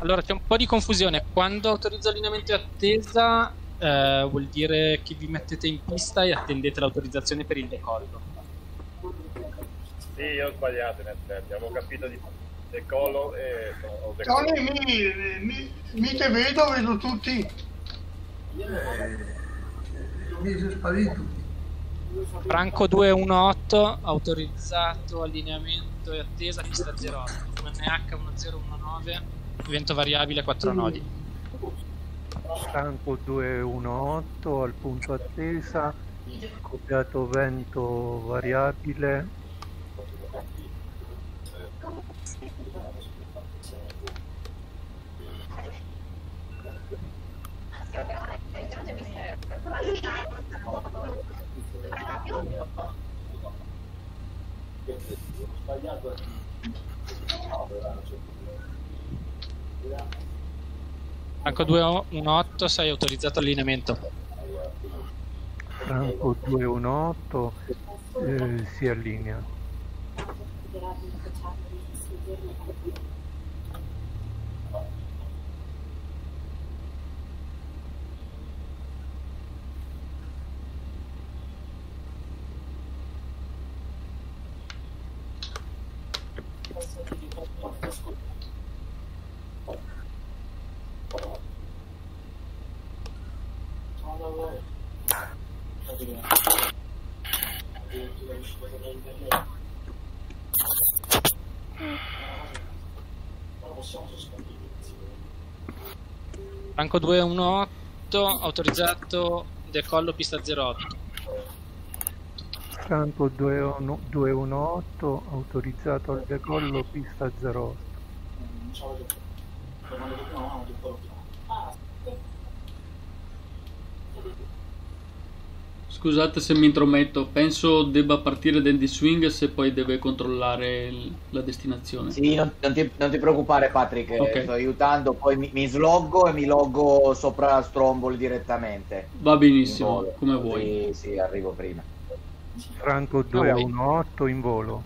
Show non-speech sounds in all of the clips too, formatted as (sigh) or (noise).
Allora c'è un po' di confusione. Quando autorizzo allineamento e attesa eh, vuol dire che vi mettete in pista e attendete l'autorizzazione per il decollo. Sì, io ho sbagliato in effetti, avevo capito di decollo e... Tony, mi, mi, mi te vedo, vedo tutti. Eh, mi sono sparito. Franco 218, autorizzato allineamento e attesa, pista 08, NH1019 vento variabile a 4 nodi. Stanco 218 al punto attesa, copiato vento variabile. Ho sbagliato Franco 218, sei autorizzato allineamento. Franco 218 eh, si allinea. Franco 218, autorizzato decollo pista 08. Franco 218 autorizzato al decollo pista 08. Scusate se mi intrometto, penso debba partire Dandy Swing se poi deve controllare il- la destinazione. Sì, non, non ti, non ti preoccupare Patrick, eh, Ok. sto aiutando, poi mi, mi sloggo e mi loggo sopra Stromboli direttamente. Va benissimo, volo. come Così, vuoi. Sì, arrivo prima. Franco 218 in volo.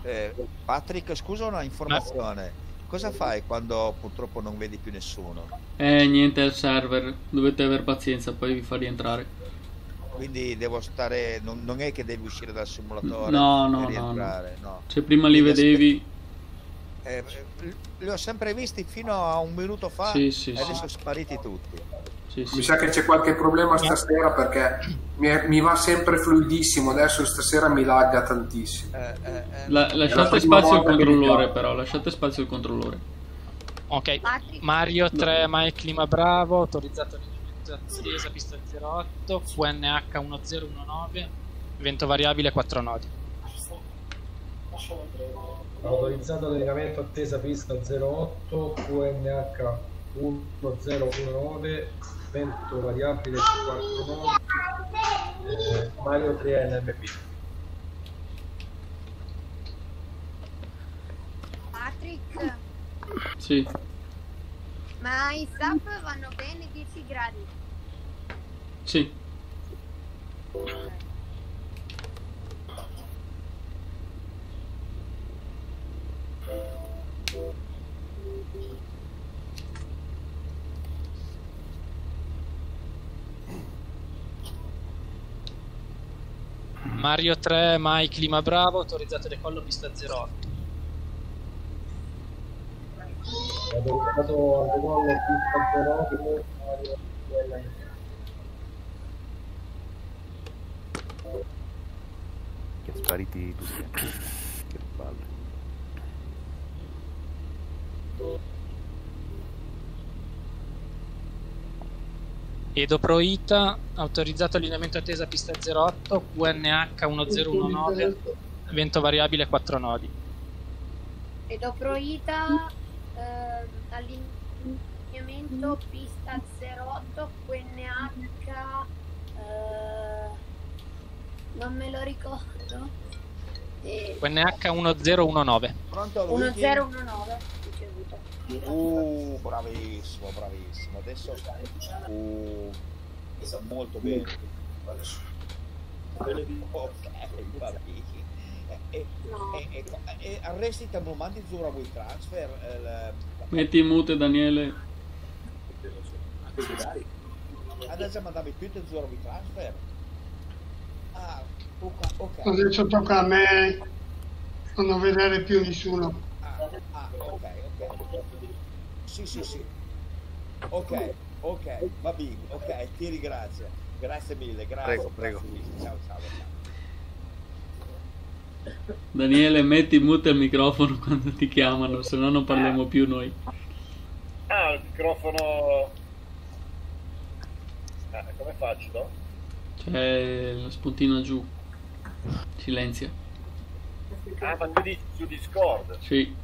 Eh, Patrick, scusa una informazione. Cosa fai quando purtroppo non vedi più nessuno? Eh, niente al server, dovete aver pazienza, poi vi fa rientrare. Quindi devo stare. Non, non è che devi uscire dal simulatore No, no, per no, rientrare, no. Se prima li Quindi vedevi, Eh, li ho sempre visti fino a un minuto fa Sì, sì, e sì. adesso sono spariti tutti. sì, sì. Mi sa che c'è qualche problema stasera perché mi, è- mi va sempre fluidissimo, adesso stasera mi lagga tantissimo. Eh, eh, eh, La- lasciate spazio al controllore però, lasciate spazio al controllore. Ok, Mario 3, Mike Lima Bravo, autorizzato attesa, pista 08, FNH 1019, evento variabile 4 nodi. Autorizzato allenamento attesa pista 08 QNH 1019 vento variabile 59 eh, Mario 3 NMP Patrick, Sì, ma i SAP vanno bene 10 gradi. sì. Mario 3, Mike Lima Bravo, autorizzato decollo pista 08. Al decollo pista 08 Mario 3 NMP Che spariti tutti. Che palle. Edo Proita, autorizzato allineamento attesa pista 08, QNH 1019, evento variabile 4 nodi. E dopo Ita, ehm, all'in- allineamento pista 08 QNH eh, non me lo ricordo Eh, QNH 1019. Pronto Luigi? 1019 ricevuto Uh, bravissimo, bravissimo. Adesso uh, molto bene. Ok, bene. E, e, e, e arresti te non mandi Zura Will Transfer? Metti in mute Daniele. Adesso mandavi più te Zura Will Transfer? Ah, ok. ok. Adesso tocca a me non vedere più nessuno. Ah, ah, ok, ok. Sì, sì, sì. Ok, ok, va bene, ok, ti ringrazio. Grazie mille, grazie. Prego, prego. grazie mille. Ciao, ciao, ciao. Daniele, metti mute il microfono quando ti chiamano, se no non parliamo più noi. Ah, il microfono... Ah, come faccio, no? C'è la spuntina giù. Silenzia. Ah, ma tu dici su Discord? Sì.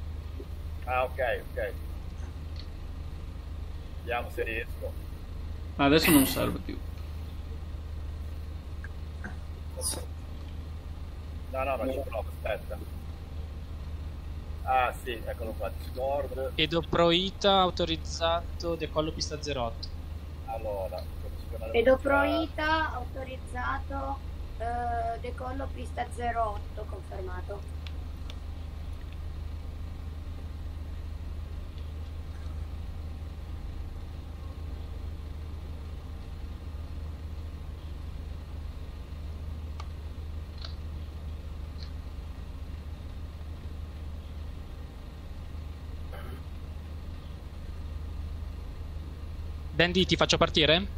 Ah, ok, ok. Vediamo se riesco. Ah, Adesso non serve più. No, no, ma ci provo, aspetta. Ah, sì, eccolo qua, Discord. Edo Proita autorizzato decollo pista 08. Allora, Edo Proita autorizzato eh, decollo pista 08 confermato Dandy, ti faccio partire?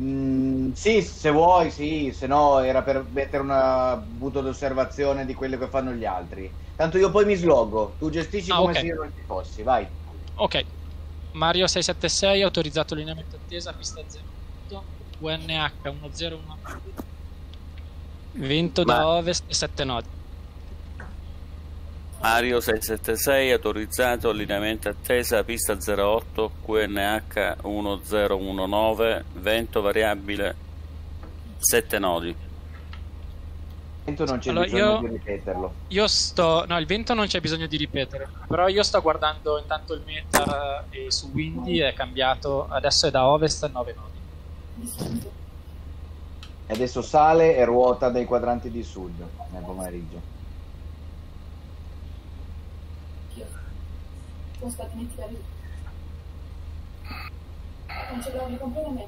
Mm, sì, se vuoi, sì, se no era per mettere una buto d'osservazione di quello che fanno gli altri. Tanto io poi mi sloggo, tu gestisci Ah, come ok. se io non ci fossi, vai. Ok. Mario 676 autorizzato allineamento attesa pista 08 UNH 101 Vento da ovest 7 nodi. Mario 676 autorizzato allineamento attesa pista 08 QNH 1019 vento variabile 7 nodi Tanto non c'è Allora, bisogno io- di ripeterlo. Io sto. No, il vento non c'è bisogno di ripetere. Però io sto guardando intanto il meta e su Windy è cambiato. Adesso è da ovest 9 nodi. E adesso sale e ruota dai quadranti di sud nel pomeriggio.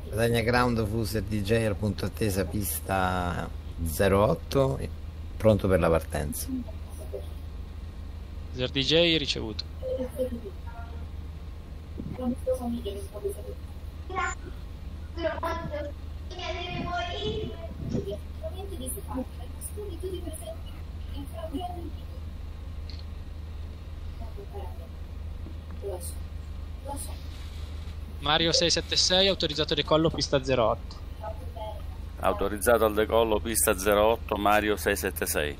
Guadagna ground fuser DJ al punto attesa pista 08 pronto per la partenza. Zer DJ ricevuto. Mario 676 autorizzato decollo pista 08. autorizzato al decollo pista 08 Mario 676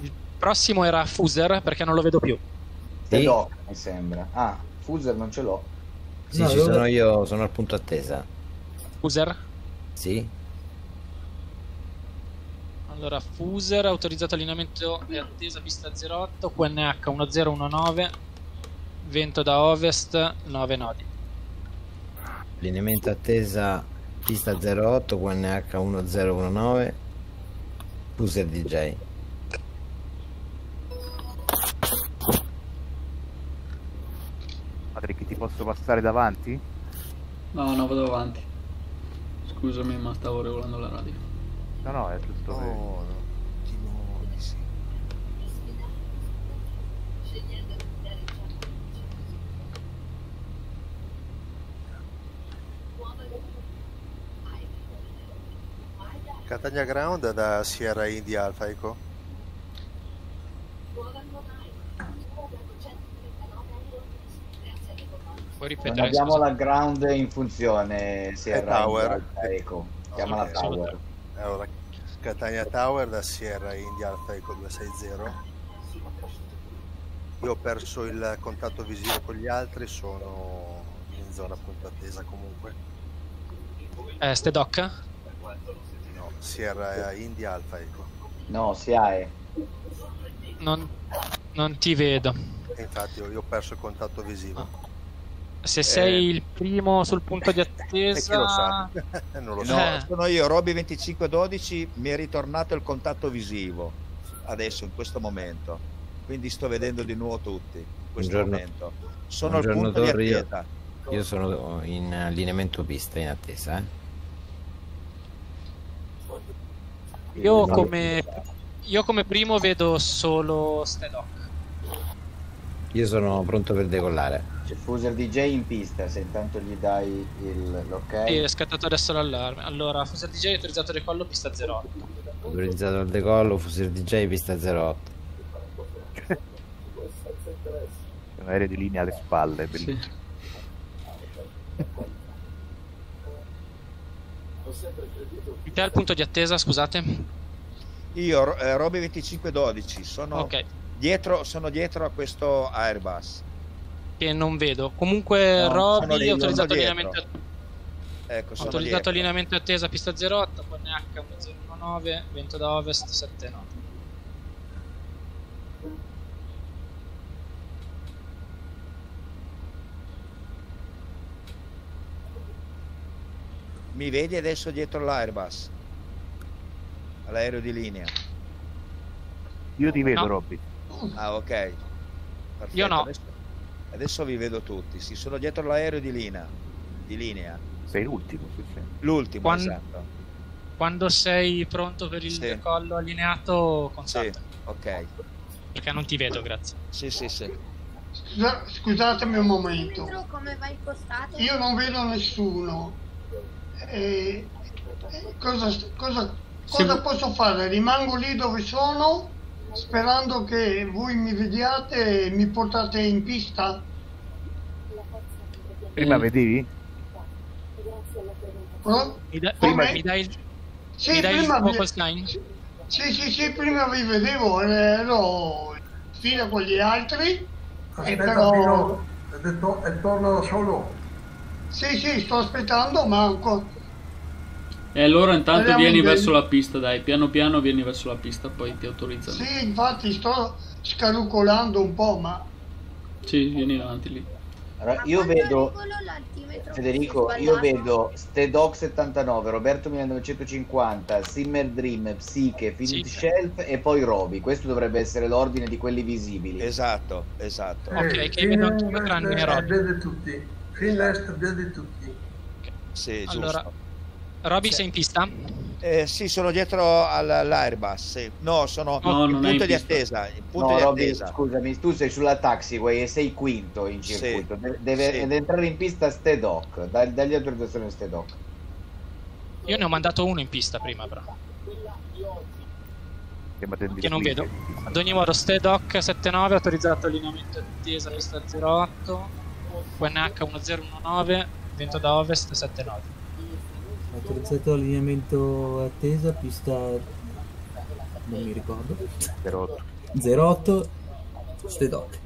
Il prossimo era Fuser perché non lo vedo più. Sì. l'ho, mi sembra. Ah, Fuser non ce l'ho. Sì No, ci sono io sono al punto attesa Fuser? sì Allora, Fuser autorizzato allineamento e attesa pista 08 QNH 1019 vento da ovest 9 nodi. allineamento attesa pista 08 QNH 1019 Fuser DJ posso passare davanti? No, no, vado avanti. Scusami, ma stavo regolando la radio. No, no, è giusto per... Catania Ground da Sierra India Alfa Eco. Puoi Non ripetere, abbiamo scusa. la ground in funzione, Sierra Tower. Alfa Eco. Chiamala Ok, Tower. Allora, Catania Tower da Sierra India Alfa Eco 260. Io ho perso il contatto visivo con gli altri, sono in zona punto attesa comunque. Eh, ste doc? No, Sierra India Alfa Eco. No, SIAE. Non, non ti vedo. E infatti io io ho perso il contatto visivo. Se sei Eh. il primo sul punto di (laughs) chi lo sa? attesa... (laughs) non lo No, so. Eh. sono io, Roby 2512, mi è ritornato il contatto visivo adesso, in questo momento. Quindi sto vedendo di nuovo tutti in questo Buongiorno. momento. Sono al Buongiorno, punto di Torri, io- attesa. Io sono in allineamento pista in attesa, eh. Io No. come, io come primo vedo solo ste doc. Io sono pronto per decollare. C'è Fuser DJ in pista, se intanto gli dai il- l'ok. Sì, è scattato adesso l'allarme. Allora, Fuser DJ autorizzato decollo pista 08. Autorizzato al decollo, Fuser DJ, pista 08. Un aereo di linea alle spalle, bellissimo. Di te al punto di attesa, scusate. Io, eh, Roby 2512, sono, Ok. dietro, sono dietro a questo Airbus. Che non vedo. Comunque, No, Robby lì, autorizzato dietro. allineamento, Ecco, sono autorizzato dietro. allineamento attesa pista 08, con NH 1019, vento da ovest 79. Mi vedi adesso dietro l'Airbus? All'aereo di linea. Io ti vedo, No. Robby. Ah, ok. Perfetto, Io no. Adesso, adesso vi vedo tutti. Sì, sono dietro l'aereo di linea. Di linea. Sei l'ultimo, sì, sì. L'ultimo, Quan- esatto. Quando sei pronto per il Sì. decollo allineato, Sì, contatta. ok. Perché non ti vedo, grazie. Sì, sì, sì. Scusa- scusatemi un momento. Io non vedo nessuno. Eh, cosa, cosa- cosa posso fare? Rimango lì dove sono sperando che voi mi vediate e mi portate in pista? Prima Eh, vedevi? Eh? Mi, da- Come? mi dai il, Sì, mi dai il prima vi- vocal sign? Sì, sì, sì, prima vi vedevo, ero in fila con gli altri. E Aspetta, però... Detto e torna da solo. Sì, sì, sto aspettando, ma ancora... E allora intanto Speriamo vieni in verso la pista, dai, piano piano vieni verso la pista, poi ti autorizzano. Sì, infatti sto scarucolando un po', ma... Sì, vieni avanti lì. Allora, io vedo, Federico, io vedo Stedoc 79, Roberto 1950, Simmer Dream, Psiche, Philip Sì. Shelf e poi Roby. Questo dovrebbe essere l'ordine di quelli visibili. Esatto, esatto. Ok, Eh, che vedo anche tranne Robby. vede tutti. Finlest vede tutti. Sì, giusto. Allora, Robby sei in pista? Eh, sì, sono dietro al- all'Airbus. sì. No, sono No, in punto in di pista. attesa. In punto No, di Robby, attesa. scusami, tu sei sulla taxiway e sei quinto in Sì. circuito. De- deve Sì. entrare in pista Stedoc. Da- dagli autorizzazione Stedoc. Io ne ho mandato uno in pista prima, però. Che non vedo. Ad ogni modo, Stedoc 79, autorizzato allineamento attesa pista 08, UNH 1019, vento da ovest 79. Autorizzato allineamento attesa, pista non mi ricordo. 08. 08 Stedoc.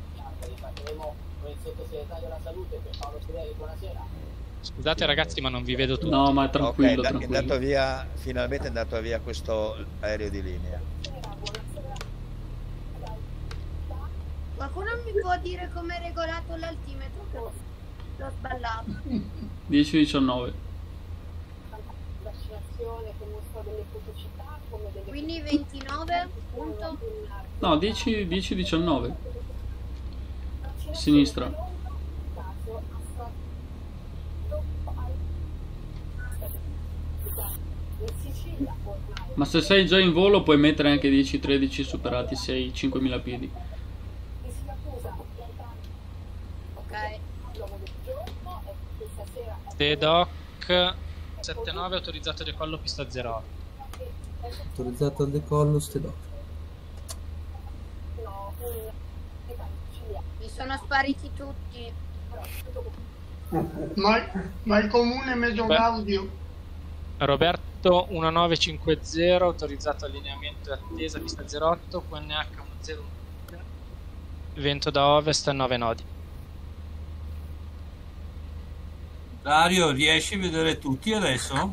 Scusate ragazzi, ma non vi vedo tutti. No, ma è Ok, tranquillo, è da- è tranquillo. andato via, finalmente è andato via questo aereo di linea. Qualcuno mi può dire come è regolato l'altimetro? L'ho sballato. (laughs) 10-19. Quindi 29 punto. No, 10-19. Sinistra. Ma se sei già in volo puoi mettere anche 10-13 superati se hai 5.000 piedi. Ok. Stedoc 79, autorizzato decollo pista 08. Autorizzato al decollo Stedoc. Mi sono spariti tutti. Ma, ma il comune Mesogaudio, Roberto 1950 autorizzato allineamento e attesa pista 08 QNH 10 vento da ovest 9 nodi Dario, riesci a vedere tutti adesso?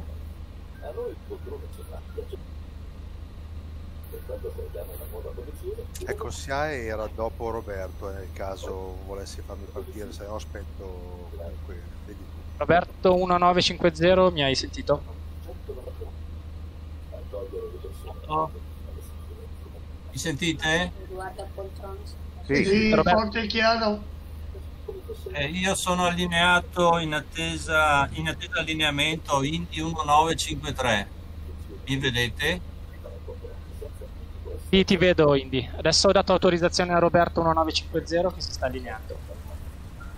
Ecco, SIAE era dopo Roberto eh, nel caso volessi farmi partire, se no aspetto comunque, vedi tu. Roberto 1950 mi hai sentito? Mi sentite? Poltrone. sì, Roberto. forte e chiaro. Eh, io sono allineato in attesa, in attesa allineamento Indy 1953. Mi vedete? Sì, ti vedo Indy. Adesso ho dato autorizzazione a Roberto 1950 che si sta allineando.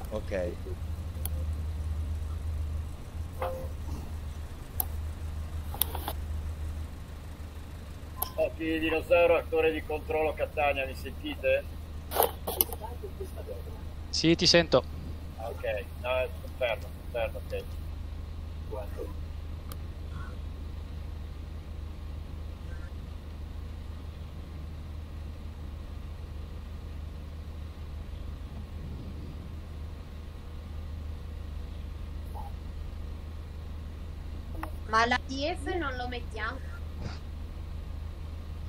Ok. Occhi di dinosauro, attore di controllo Catania, mi sentite? Sì, ti sento. Ah, Ok, no, confermo, confermo, ok. Ma la TF non lo mettiamo?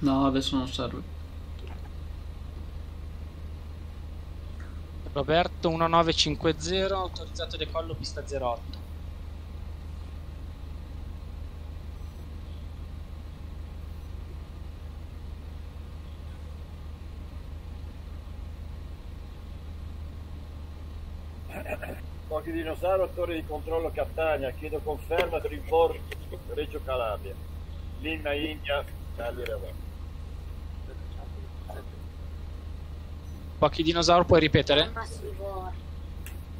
No, adesso non serve. Roberto 1950 autorizzato decollo pista 08. Occhi di dinosauro, attore di controllo Catania, chiedo conferma per il Reggio Calabria. Lima India, Cagliari avanti. Pochi dinosauro, puoi ripetere?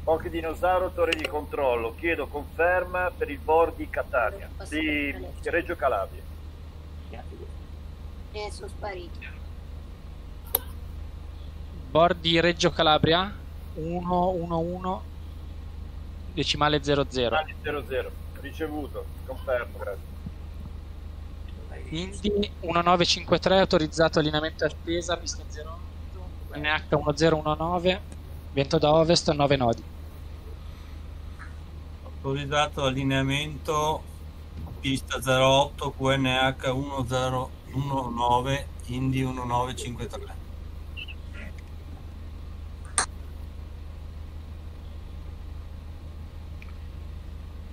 Pochi dinosauro, torre di controllo. Chiedo conferma per il board di Catania, di Reggio Calabria. Eh, sono spariti. Board di Reggio Calabria 111 decimale 00. Decimale 00. Ricevuto, confermo, grazie. Indy 1953 autorizzato allineamento a spesa, pista 01. NH1019, vento da ovest 9 nodi. Autorizzato allineamento pista 08 QNH1019 Indy 1953.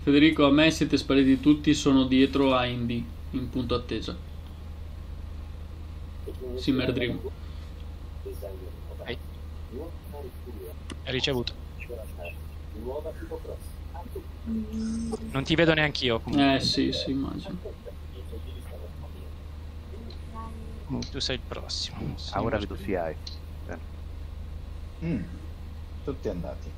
Federico, a me siete spariti tutti, sono dietro a Indy in punto attesa. Si Dream. Ricevuto. Non ti vedo neanche io. Eh sì, sì, immagino. Tu sei il prossimo. Ah, ora vedo CI. Mm, Tutti andati.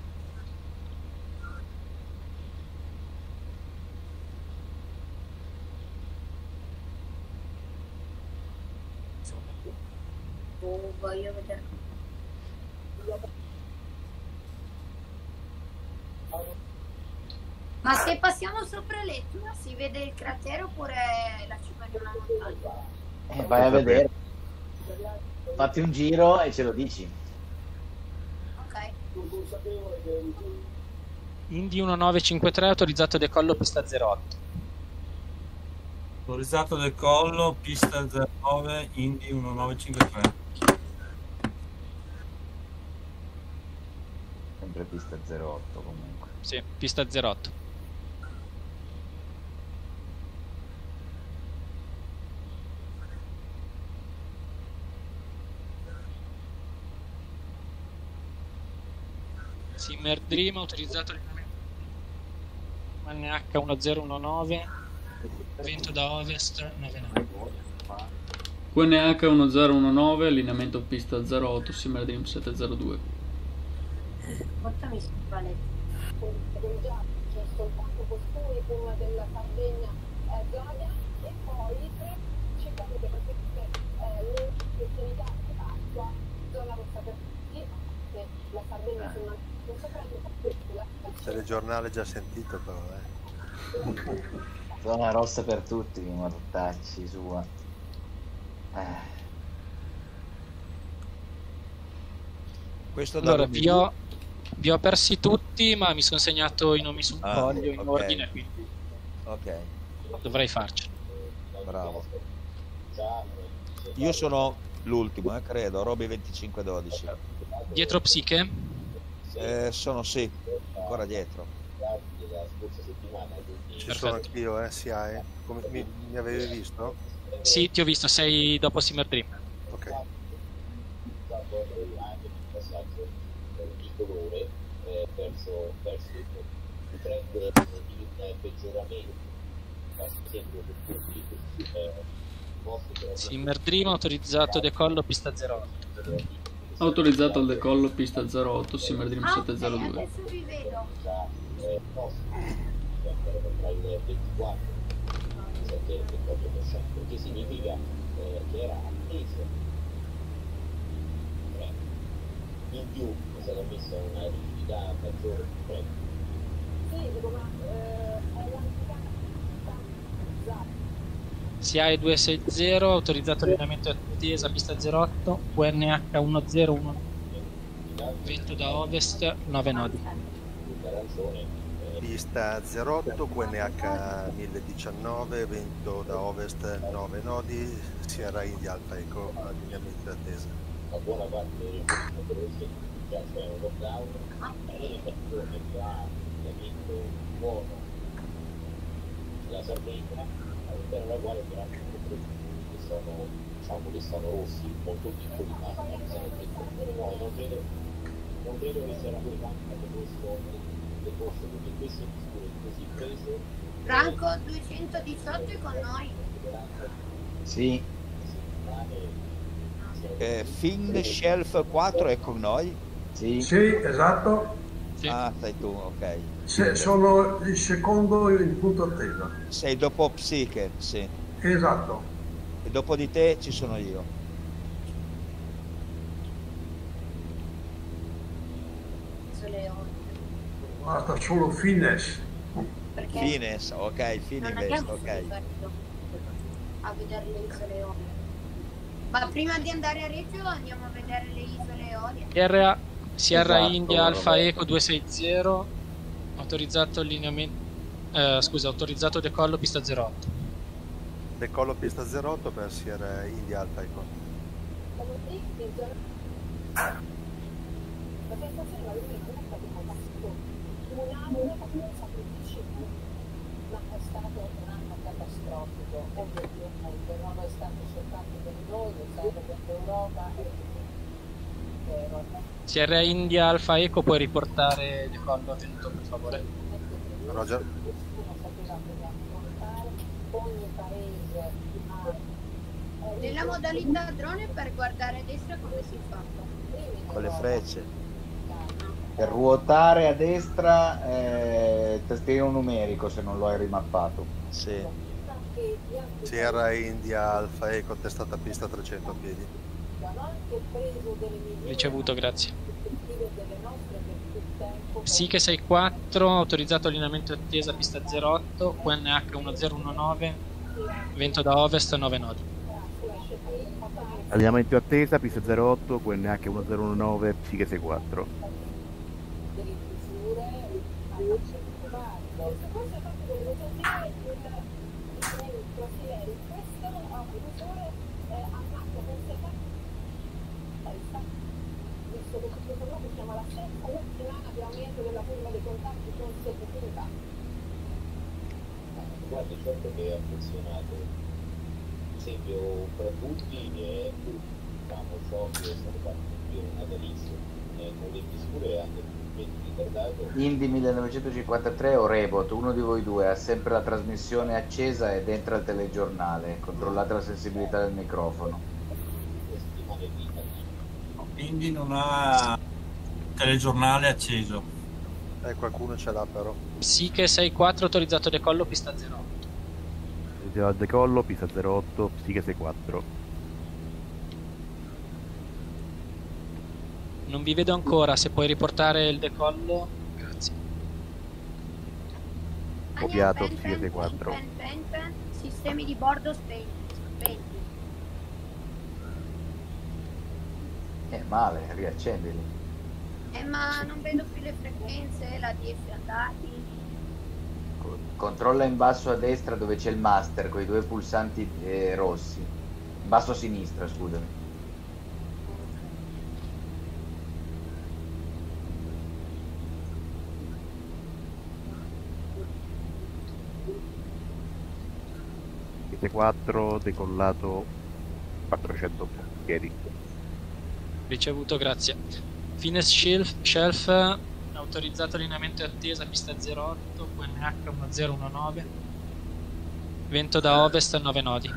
Oh, voglio vedere. Passiamo sopra l'Etna si vede il cratere oppure la cima di una montagna? Eh, vai a vedere. Fatti un giro e ce lo dici. Ok. Indy 1953 autorizzato decollo pista 08. Autorizzato decollo pista 09 Indy 1953. Sempre pista 08 comunque. Sì, pista 08. Simmer Dream autorizzato NH 1019 vento da ovest 99 QNH 1019, allineamento pista 08, Simmer Dream 702. Portami su palette. c'è soltanto costui, una della Sardegna eh, Zodia e poi tre ci capite perché eh, le festività di Pasqua zona rossa per tutti che la Sardegna si mantiene sopra di la Telegiornale già sentito però, eh. Zona rossa per tutti, mortacci sua. Eh. Questo Allora, vi ho, vi ho persi tutti, ma mi sono segnato i nomi sul Ah, foglio in ok. ordine, quindi Ok, dovrei farci. bravo. Io sono l'ultimo, eh, credo, Roby 2512. Dietro Psiche? Eh, sono sì, ancora dietro. Ci sono anch'io, eh, SIAE. Come mi, mi avevi visto? Sì, ti ho visto, sei dopo Simmer Dream. Ok. eh, verso, verso il peggioramento eh, Simmer Dream autorizzato decollo pista 08. Autorizzato al decollo pista 08, Simmer Dream Ah, ok, 702. adesso vi vedo. eh, posti che andrebbero tra il 24 il 28% che significa che era atteso in più è stata messa una rigidità maggiore. Sì, dico, ma eh, è l'antica SIAE 260 autorizzato allenamento attesa pista 08, UNH 101 vento da ovest 9 nodi. Pista 08, QNH 1019, vento da ovest 9 nodi, Sierra India Alfa Eco, allineamento attesa. buona parte lockdown buono la Sardegna all'interno della quale sono prodotti che sono diciamo che sono rossi molto piccoli ma sono piccoli no, non credo non credo che sia una qualità di questo decorso perché queste misure così prese Franco 218 è con noi. Sì. Eh, Fin Shelf 4 è con noi? Sì. Sì, esatto. Ah, sei tu, ok. Se- sono il secondo in punto attesa. Sei dopo Psiche, sì. Esatto. E dopo di te ci sono io. Basta solo Fines. Perché Fines, ok, Finivest, ok. a vedere le isole Eolie. Ma prima di andare a Reggio andiamo a vedere le isole Eolie. Sierra, Sierra Esatto, India Alfa. Eco 260 autorizzato allineamento eh, scusa, autorizzato decollo pista 08. Decollo pista 08 per Sierra India Alfa Eco. Ma è stato un anno catastrofico, ovviamente, non è stato soltanto per noi, è stato per l'Europa e. Sierra India Alfa Eco puoi riportare decollo avvenuto per favore. Roger. Ha Nella modalità drone per guardare a destra come si fa? Con le frecce. Per ruotare a destra eh, tastierino numerico se non lo hai rimappato. Sì. Sierra India Alfa Eco, testata pista 300 a piedi. Ricevuto, grazie. Psiche 64 autorizzato allineamento attesa pista 08, QNH 1019 vento da ovest 9 nodi. Allineamento attesa, pista 08, QNH 1019, Psiche 64. delle chiusure hanno sempre fatto. Se fosse fatto delle votazioni, il treno Crosieri, questo ha un chiusure ha fatto conseguenza. Visto che questo proprio siamo alla sesta settimana di aumento della curva dei contatti consecutiva. Certo che ha funzionato ad esempio per tutti è diciamo ciò che è stato fatto più natalizio eh, con le misure ritardato Indy 1953 o Rebot, uno di voi due ha sempre la trasmissione accesa ed entra al telegiornale. Controllate la sensibilità del microfono. Quindi non ha telegiornale acceso. Eh, qualcuno ce l'ha però. Psiche 64 autorizzato decollo pista 08. Al decollo, pista 08, Psiche 64. Non vi vedo ancora, se puoi riportare il decollo. Grazie. copiato Psiche pen, 4. pen, pen, pen, sistemi di bordo spenti. spenti. Eh, male, riaccendili. Eh, ma non vedo più le frequenze, la DF andati. Controlla in basso a destra dove c'è il master con i due pulsanti eh, rossi. In basso a sinistra, scusami. Psiche 4 decollato 400 piedi. Ricevuto, grazie. Fines shelf, shelf autorizzato allineamento e attesa, pista 08, QNH 1019. Vento da ovest a 9 nodi.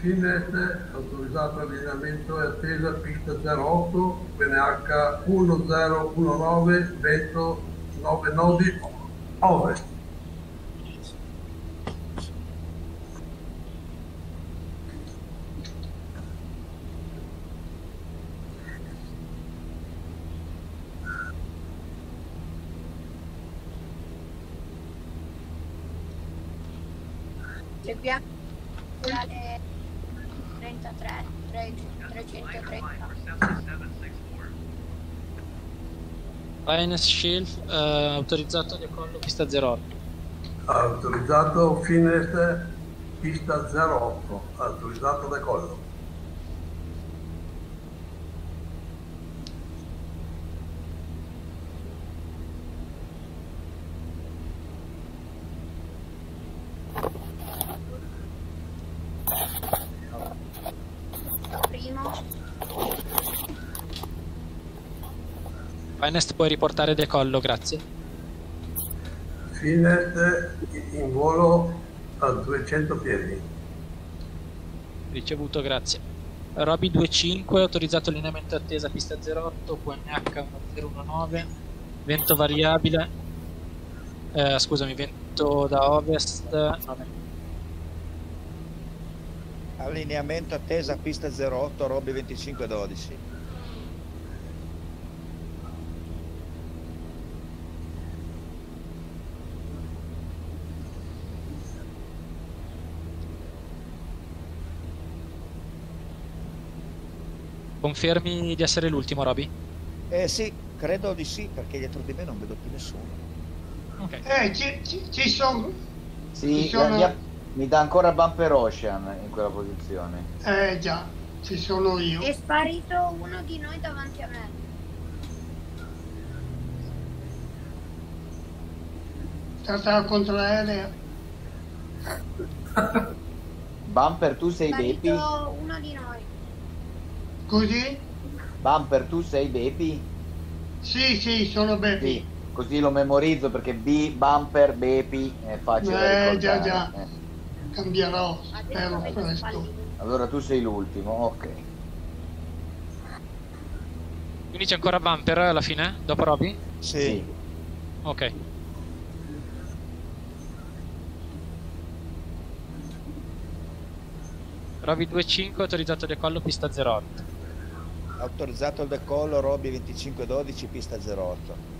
Fine autorizzato allineamento e attesa pista 08, PNH 1019, vento 9 nodi ovest. Alle 33, 330. Fines shelf eh, autorizzato decollo pista 08. Autorizzato fine pista 08, autorizzato decollo. Primo, Finest puoi riportare decollo, grazie. Fine in volo a 200 piedi. Ricevuto, grazie. Roby 25, autorizzato allineamento attesa pista 08, QNH 1019, vento variabile, eh, scusami, vento da ovest 9. Allineamento attesa pista 08, Robby 2512. Confermi di essere l'ultimo, Roby? Eh sì, credo di sì, perché dietro di me non vedo più nessuno. Ok. Eh, ci, ci, ci sono... Sì, ci sono- mi, mi dà ancora Bumper Ocean in quella posizione. Eh già, ci sono io. è sparito uno di noi davanti a me. Tratta la contraerea. Bumper, tu sei sparito uno di noi. Così? Bumper, tu sei Bepi? Sì, sì, sono Bepi. Sì, così lo memorizzo perché B, Bumper, Bepi è facile da Eh, già, ricordare. già. eh. Cambierò, spero presto. Allora tu sei l'ultimo, ok. Quindi c'è ancora Bumper alla fine? Dopo Roby? Sì. Ok. Roby 25, autorizzato decollo pista 08. Autorizzato il decollo Robby 2512, pista 08.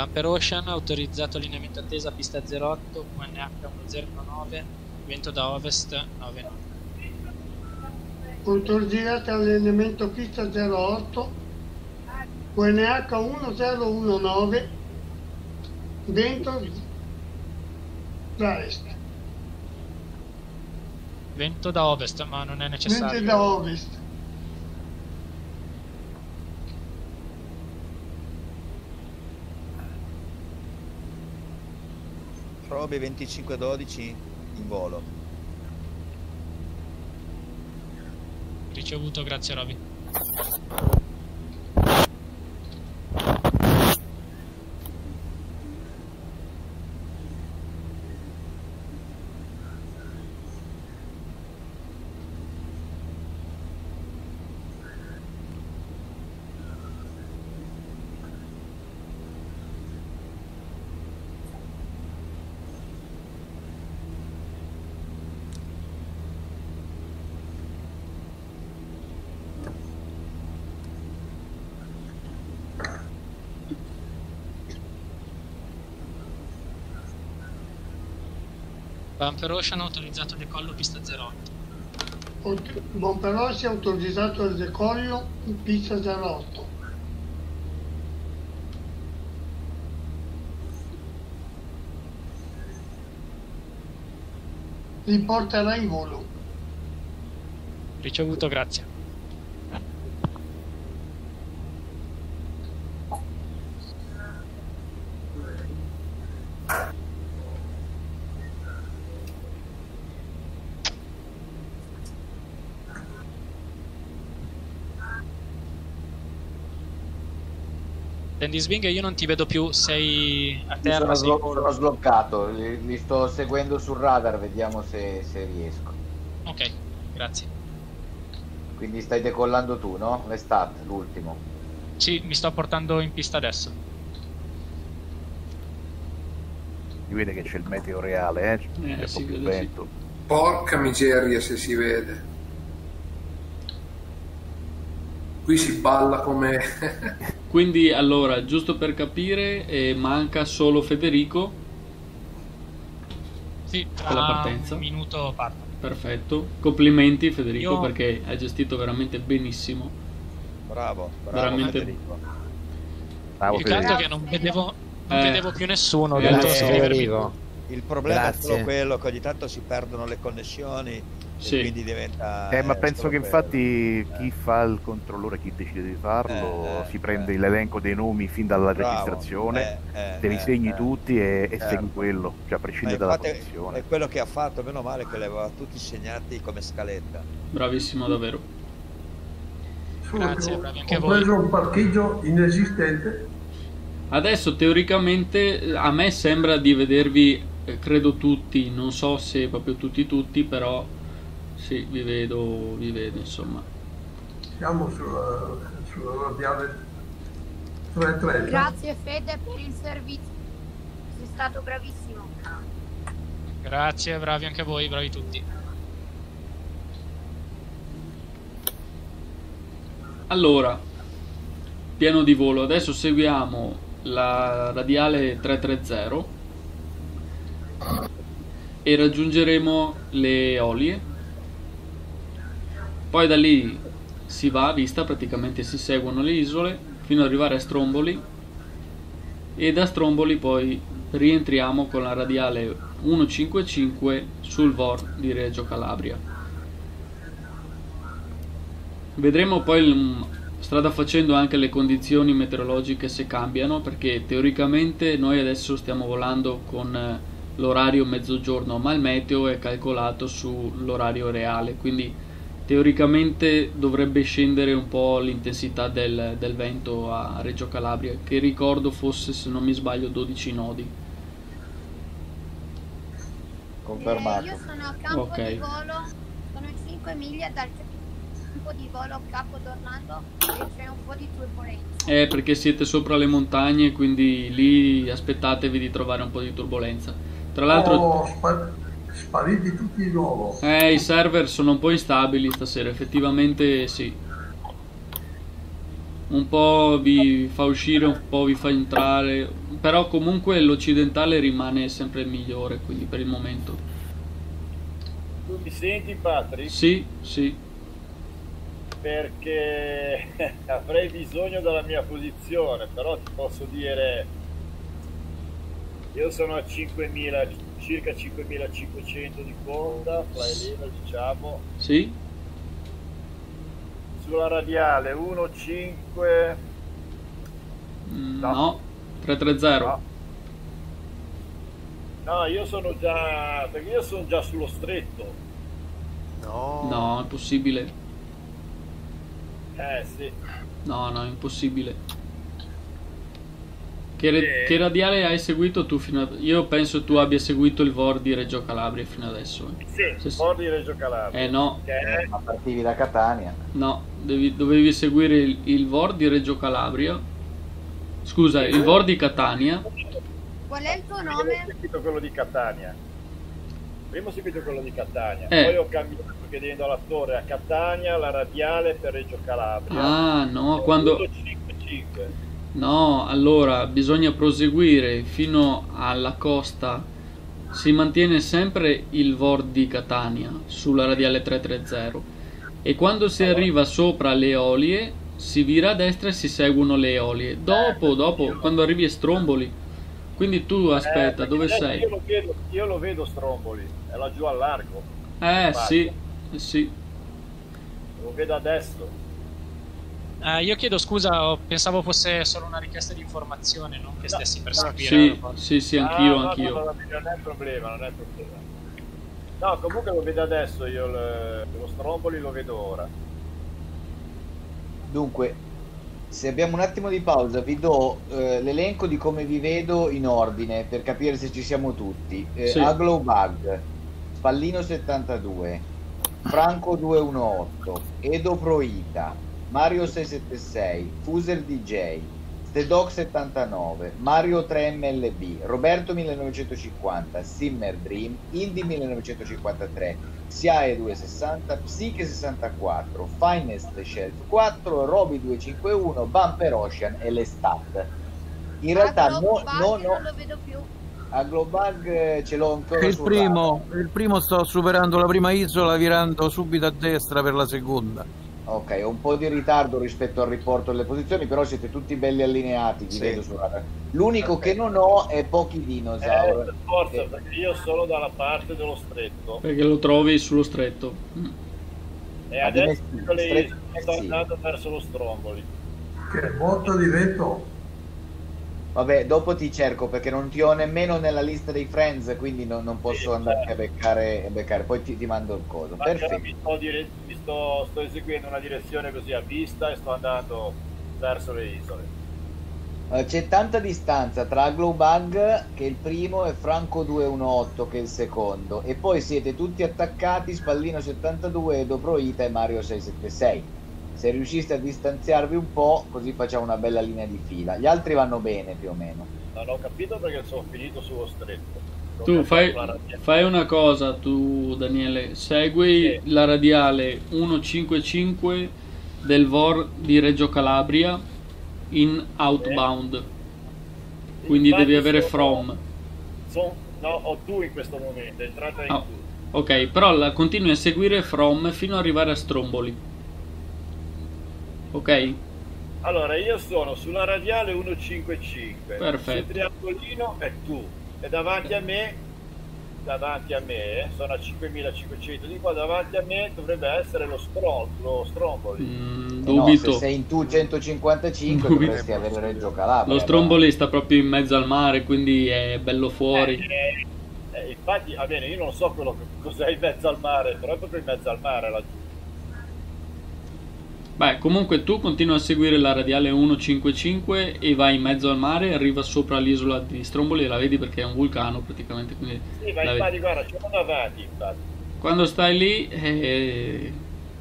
Bumper Ocean, autorizzato allineamento attesa pista 08, QNH 1019, vento da ovest 99. Autorizzate all'elemento pista 08, QNH 1019, vento da est, Vento da ovest, ma non è necessario. vento da ovest. Robby 2512 in volo. Ricevuto, grazie Roby. Ocean autorizzato decollo pista 08. Aut- Monperossi ha autorizzato il decollo in pista 08. Li porterà in volo. Ricevuto, grazie. Dandy Swing io non ti vedo più, sei a Mi terra, sono, sei sono sbloccato, li, li sto seguendo sul radar, vediamo se, se riesco. Ok, grazie. Quindi stai decollando tu, no? L'estat, l'ultimo. Sì, mi sto portando in pista adesso. Si vede che c'è il meteo reale, eh? Eh, c'è proprio il vede, sì. vento. Porca miseria se si vede. Qui si balla come... (laughs) Quindi allora, giusto per capire, eh, manca solo Federico Sì, con la tra partenza. un minuto parto. Perfetto. Complimenti Federico Io- perché hai gestito veramente benissimo. Bravo, bravo Veramente- Federico. Bravo Più Federico. che non vedevo, non Eh. vedevo più nessuno, Grazie. Federico. Il problema è Grazie. solo quello che ogni tanto si perdono le connessioni Sì. quindi diventa... Eh, ma eh, penso che quello. infatti chi fa il controllore, chi decide di farlo, Eh, eh, si prende l'elenco dei nomi fin dalla Bravo. registrazione, Eh, eh, te li eh, segni eh. tutti e, e segui quello, cioè a prescindere dalla posizione. è quello che ha fatto, meno male che li aveva tutti segnati come scaletta. Bravissimo davvero. Grazie, Ho- bravi anche ho voi. preso un parcheggio inesistente. Adesso teoricamente eh, a me sembra di vedervi, eh, credo tutti, non so se proprio tutti tutti, però sì, vi vedo, vi vedo insomma. Siamo sulla, sulla radiale 330. Grazie Fede per il servizio. Sei stato bravissimo. Grazie, bravi anche voi, bravi tutti. Allora, piano di volo, adesso seguiamo la radiale 330 e raggiungeremo le olie. Poi da lì si va a vista, praticamente si seguono le isole fino ad arrivare a Stromboli e da Stromboli poi rientriamo con la radiale 155 sul VOR di Reggio Calabria. Vedremo poi il- strada facendo anche le condizioni meteorologiche se cambiano perché teoricamente noi adesso stiamo volando con eh, l'orario mezzogiorno ma il meteo è calcolato sull'orario reale quindi teoricamente dovrebbe scendere un po' l'intensità del, del vento a Reggio Calabria che ricordo fosse se non mi sbaglio 12 nodi Confermato. Eh, io sono a campo Ok. di volo, sono 5 miglia dal campo di volo a Capo d'Orlando e c'è un po' di turbolenza. Eh, perché siete sopra le montagne, quindi lì aspettatevi di trovare un po' di turbolenza. Tra l'altro, Oh, spariti tutti di nuovo. eh, i server sono un po' instabili stasera, effettivamente sì. Un po' vi fa uscire, un po' vi fa entrare, però comunque l'occidentale rimane sempre il migliore, quindi per il momento. Tu mi senti Patrick? Sì, sì. Perché (laughs) avrei bisogno della mia posizione, però ti posso dire, io sono a 5.000, circa 5.500 di quota, fra Elena diciamo, Sì? sulla radiale 1.5, Mm, No, 330. No. no io sono già, perché io sono già sullo stretto, No. No, è impossibile. eh sì, No, no, è impossibile. Che, re- Eh. che radiale hai seguito tu fino a... Io penso tu abbia seguito il VOR di Reggio Calabria fino adesso. eh. sì, Sì, sì. Bordi Reggio Calabria, Eh no, che è Ma partivi da Catania. no, devi- dovevi seguire il, il VOR di Reggio Calabria. Scusa, il VOR di Catania. Qual è il tuo Prima ho nome? seguito quello di Catania. Prima ho seguito quello di Catania, Eh. poi ho cambiato chiedendo alla torre a Catania la radiale per Reggio Calabria. Ah, no, quando... 155. No, allora bisogna proseguire fino alla costa si mantiene sempre il VOR di Catania sulla radiale 330 e quando si arriva sopra le Eolie si vira a destra e si seguono le Eolie. Dopo, dopo, quando arrivi a Stromboli. Quindi tu aspetta, Eh, dove sei? Io lo vedo, io lo vedo Stromboli, è laggiù al largo. Eh sì, eh, sì. Lo vedo adesso. Eh, io chiedo scusa, pensavo fosse solo una richiesta di informazione, non che stessi per seguire. Sì, l'aeroporto. sì, sì, anch'io, Ah, no, anch'io. no, no, non è problema, non è problema. No, comunque lo vedo adesso, io il- lo Stromboli lo vedo ora. Dunque, se abbiamo un attimo di pausa, vi do eh, l'elenco di come vi vedo in ordine per capire se ci siamo tutti. Eh, Sì. Aglow Bug, Spallino 72, Franco 218, Edo Proita, Mario 676, Fuser DJ, Stedoc 79, Mario 3MLB, Roberto 1950, Simmer Dream, Indy 1953, Siae 260, Psiche 64, Finest Shelf 4, Roby 251, Bumper Ocean e le stat. In realtà no, no, non no, lo vedo più. a Globag eh, ce l'ho ancora Il primo, il primo sto superando la prima isola virando subito a destra per la seconda. Ok, ho un po' di ritardo rispetto al riporto delle posizioni, però siete tutti belli allineati, vi Sì. vedo sul radar. L'unico che non ho è pochi dinosauri. Eh, per forza, perché io sono dalla parte dello stretto. Perché lo trovi sullo stretto. E adesso sto sì. andando verso lo Stromboli. Che botta di vento. Vabbè, dopo ti cerco perché non ti ho nemmeno nella lista dei friends, quindi non, non posso andare a beccare, a beccare. Poi ti, ti mando il coso. Ma Perfetto. mi, sto, dire- mi sto, sto eseguendo una direzione così a vista e sto andando verso le isole. C'è tanta distanza tra Glowbug che è il primo e Franco 218 che è il secondo e poi siete tutti attaccati Spallino 72, Edo Proita e Mario 676 se riusciste a distanziarvi un po' così facciamo una bella linea di fila gli altri vanno bene più o meno Non ho capito perché sono finito sullo stretto. Tu Non fai, la ragione. fai una cosa, tu Daniele, segui la radiale 155 del VOR di Reggio Calabria in outbound. Quindi Infatti devi avere sono- from. Son- no, ho tu in questo momento, è entrata in tu. ok, però la continui a seguire from fino ad arrivare a Stromboli. Ok? Allora, io sono sulla radiale 155. Perfetto. Sul triangolino è tu. E davanti a me, davanti a me, sono a 5500 di qua, davanti a me dovrebbe essere lo, stro- lo Stromboli. Mm, Eh no, dubito. se sei in tu 155 Dubito. dovresti avere Reggio Calabria Lo Stromboli sta proprio in mezzo al mare, quindi è bello fuori. Eh, eh, infatti, va bene, io non so quello che, cos'è in mezzo al mare, però è proprio in mezzo al mare laggiù. Beh, comunque tu continui a seguire la radiale 155 e vai in mezzo al mare, arriva sopra l'isola di Stromboli e la vedi perché è un vulcano praticamente. Quindi Sì, ma la infatti, guarda, ci vado avanti, infatti. Quando stai lì eh,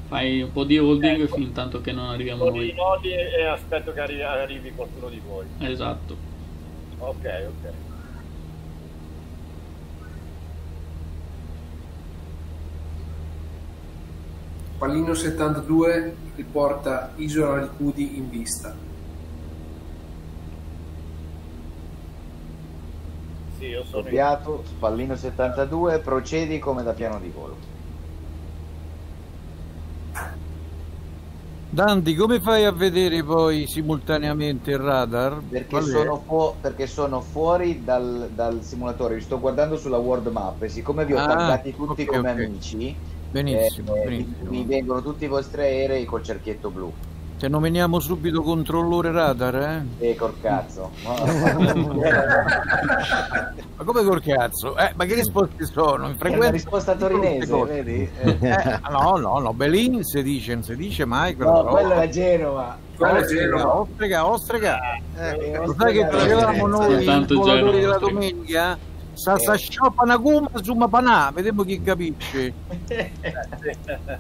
fai un po' di holding fin tanto che non arriviamo Con i noi. nodi e, e aspetto che arri- arrivi qualcuno di voi. Esatto. Ok, ok. Pallino 72 riporta Isola Licudi in vista. Sì, io sono. Copiato, Spallino 72 procedi come da piano di volo Dandi, come fai a vedere poi simultaneamente il radar? perché sono, fu- perché sono fuori dal, dal simulatore, vi sto guardando sulla world map e siccome vi ho Ah, taggati tutti ok, come ok. amici, Benissimo, eh, benissimo. Mi, mi vengono tutti i vostri aerei col cerchietto blu. Te nominiamo subito controllore radar, eh? E col cazzo. (laughs) Ma come col cazzo? Eh, ma che risposte sono? In È frequenza una risposta torinese, vedi? Eh, no, no, no, Belin si dice, non si dice mai quella No, quello è Genova. È Ostrega, Genova. ostrega, ostrega. Eh, Lo sai che facevamo noi i volatori della domenica? Sa sa sciopana guma summa panà, vediamo chi capisce.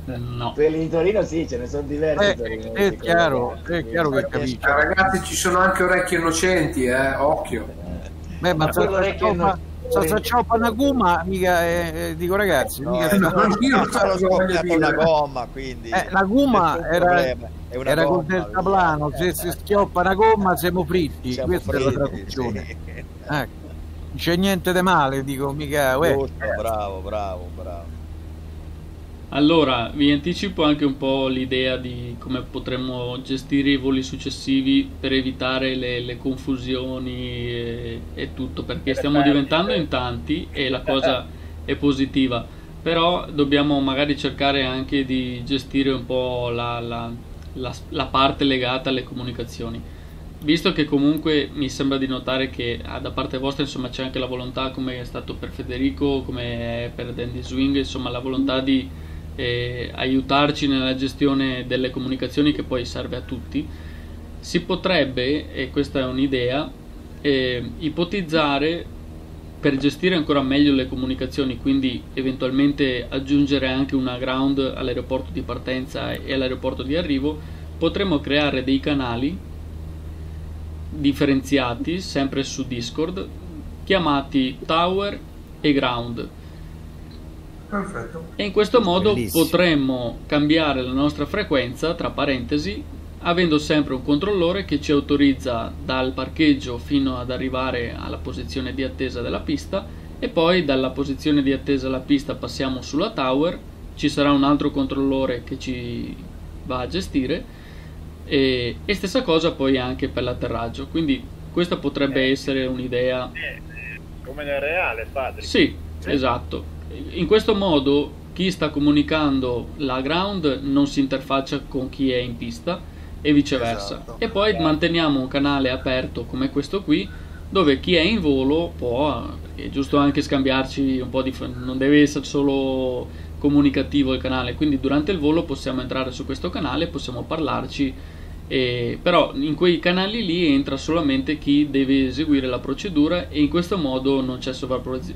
No. Quelli di Torino sì, ce ne sono diversi. Eh, è chiaro, è chiaro che capisce. Eh, ragazzi, ci sono anche orecchie innocenti, eh? Occhio. Beh, ma Ma sa quello sa è che scioppa- non- sa sa sciopana guma, mica è, è- dico ragazzi, No, mica eh, no, io non so lo so, dire. una gomma, quindi... Eh, la gomma era- era col gomma, deltaplano, se si schioppa una gomma siamo fritti, Siamo questa è la fritti, traduzione. sì. Ecco. C'è niente di male, dico, mica, uè. Bravo, bravo, bravo. Allora, vi anticipo anche un po' l'idea di come potremmo gestire i voli successivi per evitare le, le confusioni e, e tutto, perché stiamo diventando in tanti e la cosa è positiva, però dobbiamo magari cercare anche di gestire un po' la, la- la- la parte legata alle comunicazioni. Visto che comunque mi sembra di notare che ah, da parte vostra insomma c'è anche la volontà, come è stato per Federico, come per Dandy Swing, insomma la volontà di eh, aiutarci nella gestione delle comunicazioni che poi serve a tutti, si potrebbe, e questa è un'idea, eh, ipotizzare per gestire ancora meglio le comunicazioni, quindi eventualmente aggiungere anche una ground all'aeroporto di partenza e all'aeroporto di arrivo, potremmo creare dei canali differenziati sempre su Discord chiamati Tower e Ground Perfetto. e in questo modo Bellissimo. potremmo cambiare la nostra frequenza, tra parentesi, avendo sempre un controllore che ci autorizza dal parcheggio fino ad arrivare alla posizione di attesa della pista e poi dalla posizione di attesa della pista passiamo sulla tower, ci sarà un altro controllore che ci va a gestire e, e stessa cosa poi anche per l'atterraggio. Quindi questa potrebbe essere un'idea Come nel reale, padre. sì, esatto. In questo modo chi sta comunicando la ground non si interfaccia con chi è in pista e viceversa. Esatto. E poi manteniamo un canale aperto come questo qui dove chi è in volo può, è giusto anche scambiarci un po' di... non deve essere solo comunicativo il canale, quindi durante il volo possiamo entrare su questo canale, possiamo parlarci, e- però in quei canali lì entra solamente chi deve eseguire la procedura e in questo modo non c'è,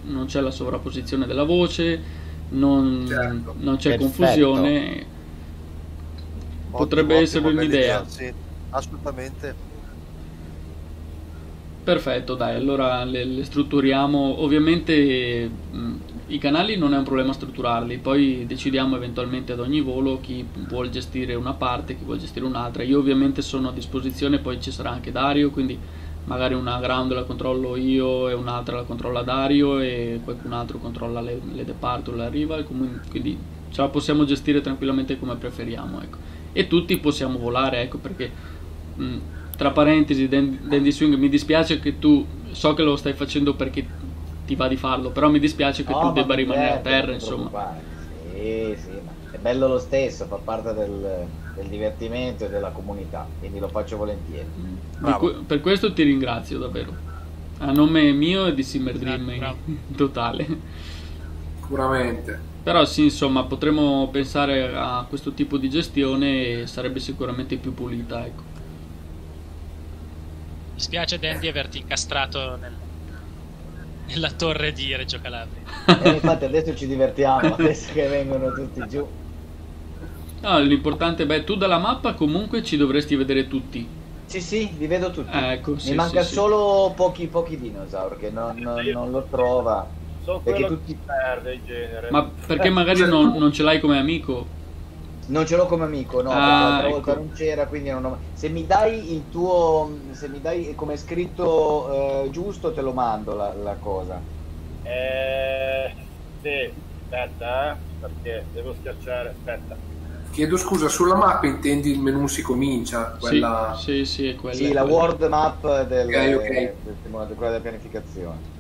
non c'è la sovrapposizione della voce, non, non c'è Perfetto. confusione. Potrebbe Ottimo, essere ottima, bella un'idea. idea, Sì, assolutamente. Perfetto, dai, allora le, le strutturiamo. Ovviamente mh, i canali non è un problema strutturarli, poi decidiamo eventualmente ad ogni volo chi vuol gestire una parte, chi vuol gestire un'altra. Io ovviamente sono a disposizione, poi ci sarà anche Dario, quindi magari una ground la controllo io e un'altra la controlla Dario e qualcun altro controlla le, le departure, le arrival, comun- quindi ce la possiamo gestire tranquillamente come preferiamo, ecco. E tutti possiamo volare, ecco, perché mh, tra parentesi, Dan- Dandy Swing, mi dispiace che tu, so che lo stai facendo perché ti va di farlo, però mi dispiace che No, tu debba rimanere a diverte, terra, insomma. Sì, sì, ma è bello lo stesso, fa parte del, del divertimento e della comunità, quindi lo faccio volentieri. Que- per questo ti ringrazio davvero. A nome mio e di Simmer Dream in (laughs) totale. Sicuramente. Però sì, insomma, potremmo pensare a questo tipo di gestione e sarebbe sicuramente più pulita, ecco. Mi spiace Dandy averti incastrato nel- (laughs) nella torre di Reggio Calabria. E infatti adesso ci divertiamo, (laughs) adesso che vengono tutti giù. No, l'importante, beh, tu dalla mappa comunque ci dovresti vedere tutti. Sì, sì, li vedo tutti. Ecco, Mi sì, manca sì, sì. solo pochi, pochi dinosauri che non, non- non lo trova. Sono Perché tutti... perde in genere. Ma perché magari non, non ce l'hai come amico? Non ce l'ho come amico, no, Ah, perché l'altra ecco. volta non c'era, quindi non ho... Se mi dai il tuo... se mi dai come è scritto eh, giusto, te lo mando la, la cosa. Eh, sì, aspetta, eh, perché devo schiacciare, aspetta. Chiedo scusa, sulla mappa intendi il menu si comincia? Quella... Sì, sì, è quella. Sì, è la quella. world map del, Ok, ok. del simulatore, quella della pianificazione.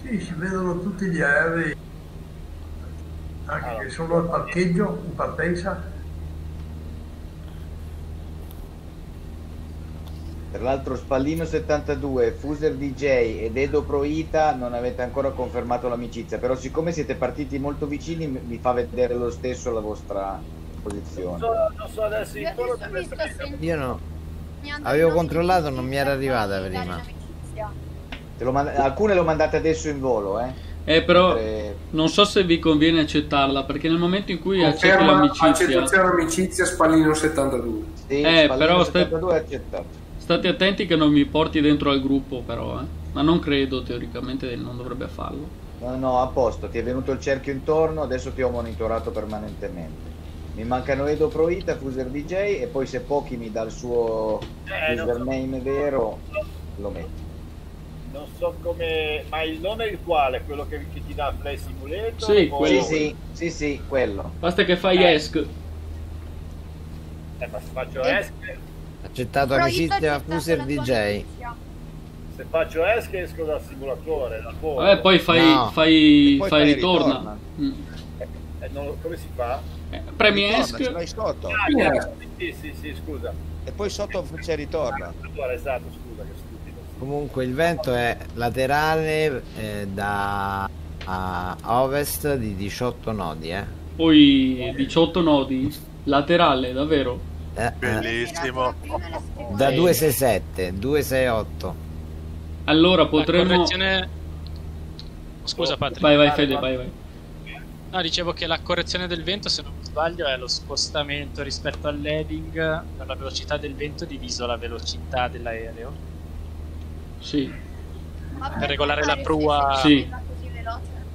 Sì, si vedono tutti gli aerei, anche che sono al parcheggio, in partenza. Tra l'altro Spallino 72, Fuser DJ ed Edo Proita non avete ancora confermato l'amicizia, però siccome siete partiti molto vicini mi mi fa vedere lo stesso la vostra Non posizione. so, non so adesso il volo deve essere Io no. Avevo controllato, non mi era arrivata prima. Te lo mand- alcune lo mandate adesso in volo, eh? Eh, però Eh, non so se vi conviene accettarla, perché nel momento in cui accetti l'amicizia... accettazione amicizia Spallino 72. Sì, Eh, Spallino però stai- 72 è accettato. State attenti che non mi porti dentro al gruppo, però, eh. Ma non credo, teoricamente non dovrebbe farlo. No, no, a posto, ti è venuto il cerchio intorno, adesso ti ho monitorato permanentemente. Mi mancano Edo Proita, Fuser DJ e poi se Pochi mi dà il suo Eh, non so. username vero lo metto. Non so come... Ma il nome è il quale? Quello che, che ti dà Play Simulator? Sì, o- quello. Sì, sì, sì, sì, quello. Basta che fai Eh. ESC. Eh, ma se faccio ESC... Accettato Però amicizia accettato Fuser DJ. Se faccio ESC esco dal simulatore, da fuori. Vabbè, poi fai, No. fai, E poi fai fai ritorna. ritorna. Mm. Eh, non- come si fa? Eh, Premi Ritorna, ESC. ce l'hai sotto. Ah, Eh. sì, sì, sì, scusa. E poi sotto c'è ritorna. Allora, esatto, scusa. Comunque il vento è laterale eh, da a ovest di 18 nodi, eh. Poi 18 nodi. Laterale, davvero. Eh, eh. Bellissimo. Da 267, 268. Allora potremmo... correzione... Scusa Patrick. Vai, vai Fede, vai, vai. No, dicevo che la correzione del vento, se non mi sbaglio, è lo spostamento rispetto all'heading per la velocità del vento diviso la velocità dell'aereo. Sì. Per regolare la prua... Sì. sembra così veloce?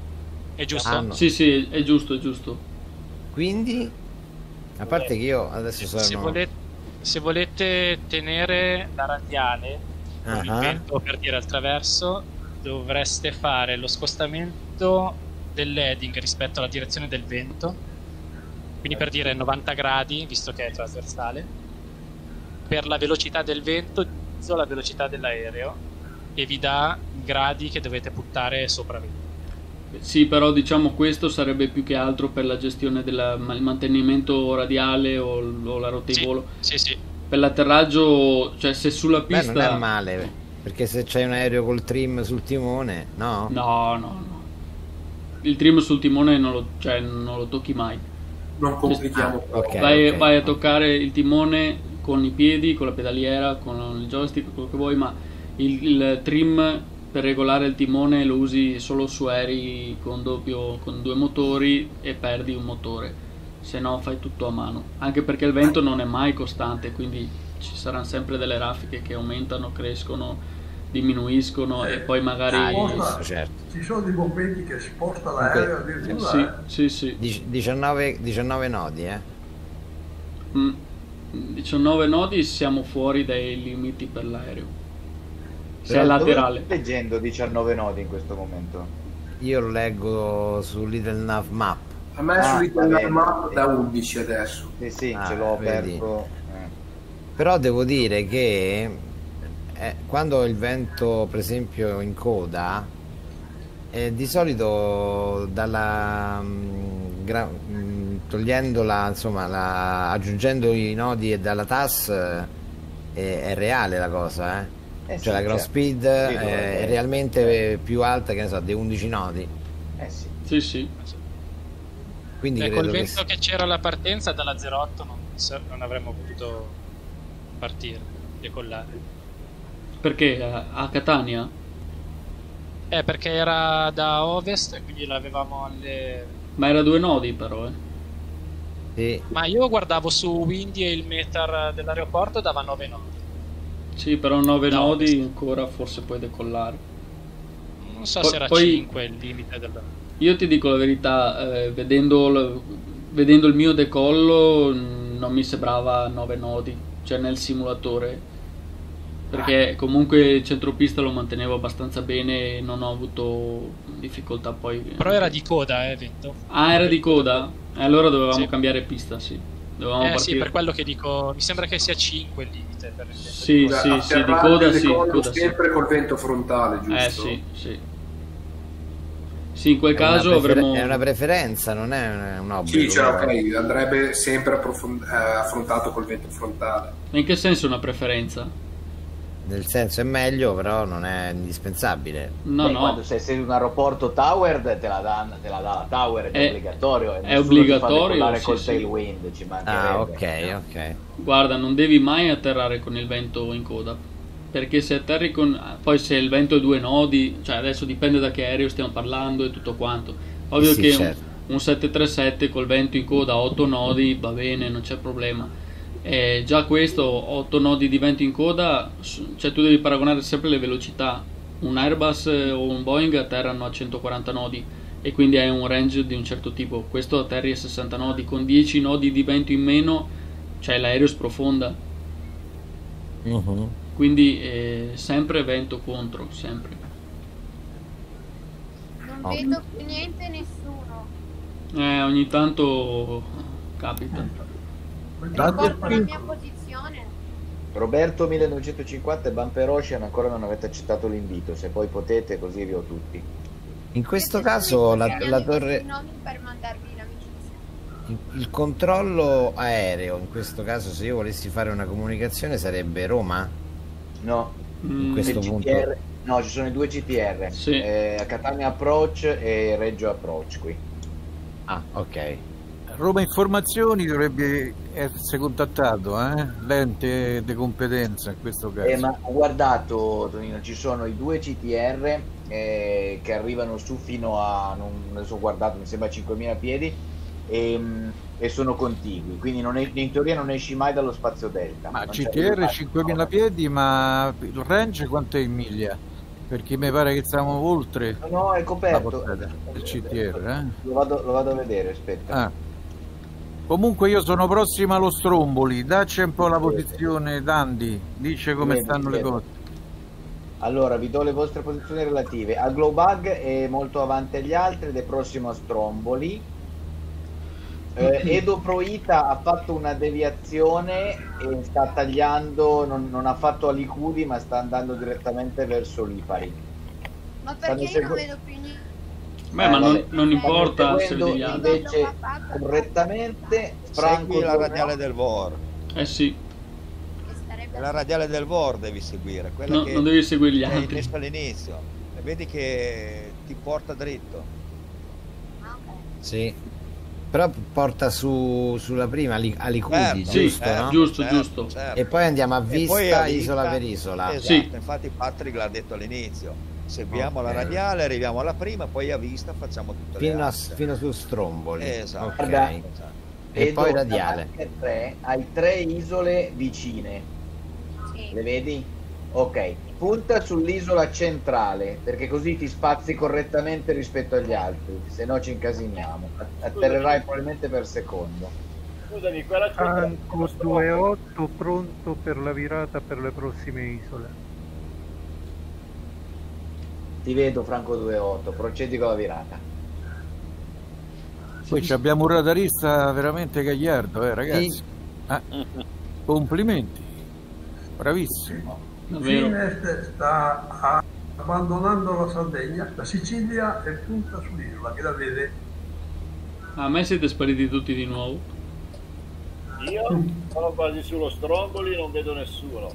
È giusto? Ah, no. Sì, sì, è giusto, è giusto. Quindi, a parte che io adesso Se, sono... volete, se volete tenere la radiale Ah, vento per dire al traverso, dovreste fare lo spostamento dell'heading rispetto alla direzione del vento. Quindi per dire 90 gradi, visto che è trasversale, per la velocità del vento la velocità dell'aereo e vi dà gradi che dovete buttare sopra vento. Sì, però diciamo questo sarebbe più che altro per la gestione del mantenimento radiale o, o la rotta di Sì, volo. sì, sì. Per l'atterraggio, cioè se sulla Beh, pista... non è male, perché se c'hai un aereo col trim sul timone, no? No, no, no. Il trim sul timone non lo, cioè, non lo tocchi mai. Non complichiamo Ah, ok, vai, ok. vai a toccare il timone con i piedi, con la pedaliera, con il joystick, quello che vuoi, ma il, il trim per regolare il timone lo usi solo su aerei con, doppio, con due motori e perdi un motore, se no fai tutto a mano. Anche perché il vento non è mai costante, quindi ci saranno sempre delle raffiche che aumentano, crescono, diminuiscono e poi magari... Sposta- giusto, certo. Ci sono dei bombenti che sposta l'aereo addirittura. Sì, eh. sì, sì. Dic- 19, 19 nodi, eh? Mm, 19 nodi siamo fuori dai limiti per l'aereo. Se è laterale. stai leggendo 19 nodi in questo momento? Io lo leggo su Little Nav Map. A me Ah, su. Little Map da 11 adesso. Sì, sì, Ah, ce l'ho aperto. Eh. Però devo dire che eh, quando il vento, per esempio, in coda, eh, di solito dalla mm, gra- mm, togliendola, insomma, la- aggiungendo i nodi e dalla TAS eh, è, è reale la cosa, eh? Eh cioè sì, la ground certo. speed Sì, eh, dovrebbe- è realmente più alta che ne so, dei 11 nodi. Eh sì. Sì, sì. Quindi Beh, credo col che vento che c'era alla partenza dalla 08 non, non avremmo potuto partire, decollare. Perché a, a Catania? Eh, perché era da ovest, quindi l'avevamo alle... Ma era due nodi però, eh. sì, Ma io guardavo su Windy e il meter dell'aeroporto dava 9 nodi. Sì, però 9 Da nodi ancora forse puoi decollare. Non so Poi- se era poi- 5 il limite del... Io ti dico la verità, eh, vedendo, il, vedendo il mio decollo mh, non mi sembrava 9 nodi, cioè nel simulatore. Perché comunque il centropista lo mantenevo abbastanza bene e non ho avuto difficoltà poi. Però era di coda, eh, vento. Ah, era di coda? E allora dovevamo Sì. cambiare pista, sì. Dovevamo Eh sì, partire. per quello che dico, mi sembra che sia 5 il limite per il Sì, di coda. sì, sì, di coda sì, coda sì. sempre col vento frontale, giusto? Eh sì, sì. Sì, in quel è caso prefer- avremmo... è una preferenza, non è un, un obbligo. Sì, cioè, ok, andrebbe sempre approfond- eh, affrontato col vento frontale. Ma in che senso una preferenza? Nel senso è meglio, però non è indispensabile. No, Beh, no. Quando sei, sei in un aeroporto Tower te la dà, te la dà la Tower, è, È- obbligatorio. è nessuno ti obbligatorio, Fa sì, col sì. tailwind, ci mancherebbe. Ah, ok, ok. Guarda, non devi mai atterrare con il vento in coda. Perché se atterri con. Poi se il vento è due nodi, cioè adesso dipende da che aereo stiamo parlando e tutto quanto. Ovvio Sì, che certo. un, un 737 col vento in coda a 8 nodi va bene, non c'è problema. E già questo, 8 nodi di vento in coda, cioè tu devi paragonare sempre le velocità. Un Airbus eh, o un Boeing atterrano a 140 nodi e quindi hai un range di un certo tipo. Questo atterri a 60 nodi, con 10 nodi di vento in meno, cioè l'aereo sprofonda. Mhm. Quindi eh, sempre vento contro, sempre. Non vedo più niente nessuno. Eh, ogni tanto capita. Ricordo la mia posizione. Roberto 1950 e Bumper Ocean ancora non avete accettato l'invito, se poi potete così vi ho tutti. In questo caso la, la torre, per mandarvi l'amicizia. il- il controllo aereo, in questo caso se io volessi fare una comunicazione sarebbe Roma? No. In questo Il punto... CTR no, ci sono i due CTR. Eh, Catania Approach e Reggio Approach qui. Ah, ok. Roma Informazioni dovrebbe essere contattato, eh? l'ente di competenza in questo caso. Eh, ma ho guardato, Tonino, ci sono i due CTR eh, che arrivano su fino a, non ho guardato, mi sembra 5.000 piedi e, mm, e sono contigui, quindi non è- in teoria non esci mai dallo spazio delta. Ma CTR mai- 5.000 piedi, ma il range quanto è in miglia? Perché mi pare che siamo oltre No, è la coperto. portata del CTR. Eh? Lo vado, lo vado a vedere, aspetta. Ah. Comunque io sono prossimo allo Stromboli, dacci un po' la posizione Dandy, dice come Vedi, stanno le vedi. cose. Allora, vi do le vostre posizioni relative. A Glowbug è molto avanti agli altri ed è prossimo a Stromboli. Eh, Edo Proita ha fatto una deviazione e sta tagliando, non, non ha fatto Alicudi ma sta andando direttamente verso Lipari. Ma perché io non vedo più niente? Beh, ma non, non importa se gli altri. invece correttamente Franco Segui la radiale del VOR. Eh sì, la radiale del VOR devi seguire, quella No, che non devi seguire gli hai altri. messo all'inizio. E vedi che ti porta dritto. Sì. Però porta su, sulla prima Ali- Alicudi, Certo, giusto, certo, no? giusto, certo, giusto. certo. E poi andiamo a vista, a isola per isola. Esatto, Sì. infatti Patrick l'ha detto all'inizio. Seguiamo la Ok. radiale, arriviamo alla prima, poi a vista facciamo tutte le Fino, fino su Stromboli. Esatto. Ok. Guarda, E Edo, poi radiale. te hai tre isole vicine. Le vedi? Ok, punta sull'isola centrale perché così ti spazi correttamente rispetto agli altri, se no ci incasiniamo. Atterrerai probabilmente per secondo. Scusami, quella c'è Franco 28 pronto per la virata per le prossime isole. Ti vedo Franco 28, procedi con la virata. Poi ci abbiamo un radarista veramente gagliardo, eh, ragazzi. Eh, complimenti, bravissimo. Fines sta abbandonando la Sardegna, la Sicilia e punta sull'isola, che la vede. A me siete spariti tutti di nuovo. Io sono quasi sullo Stromboli, non vedo nessuno.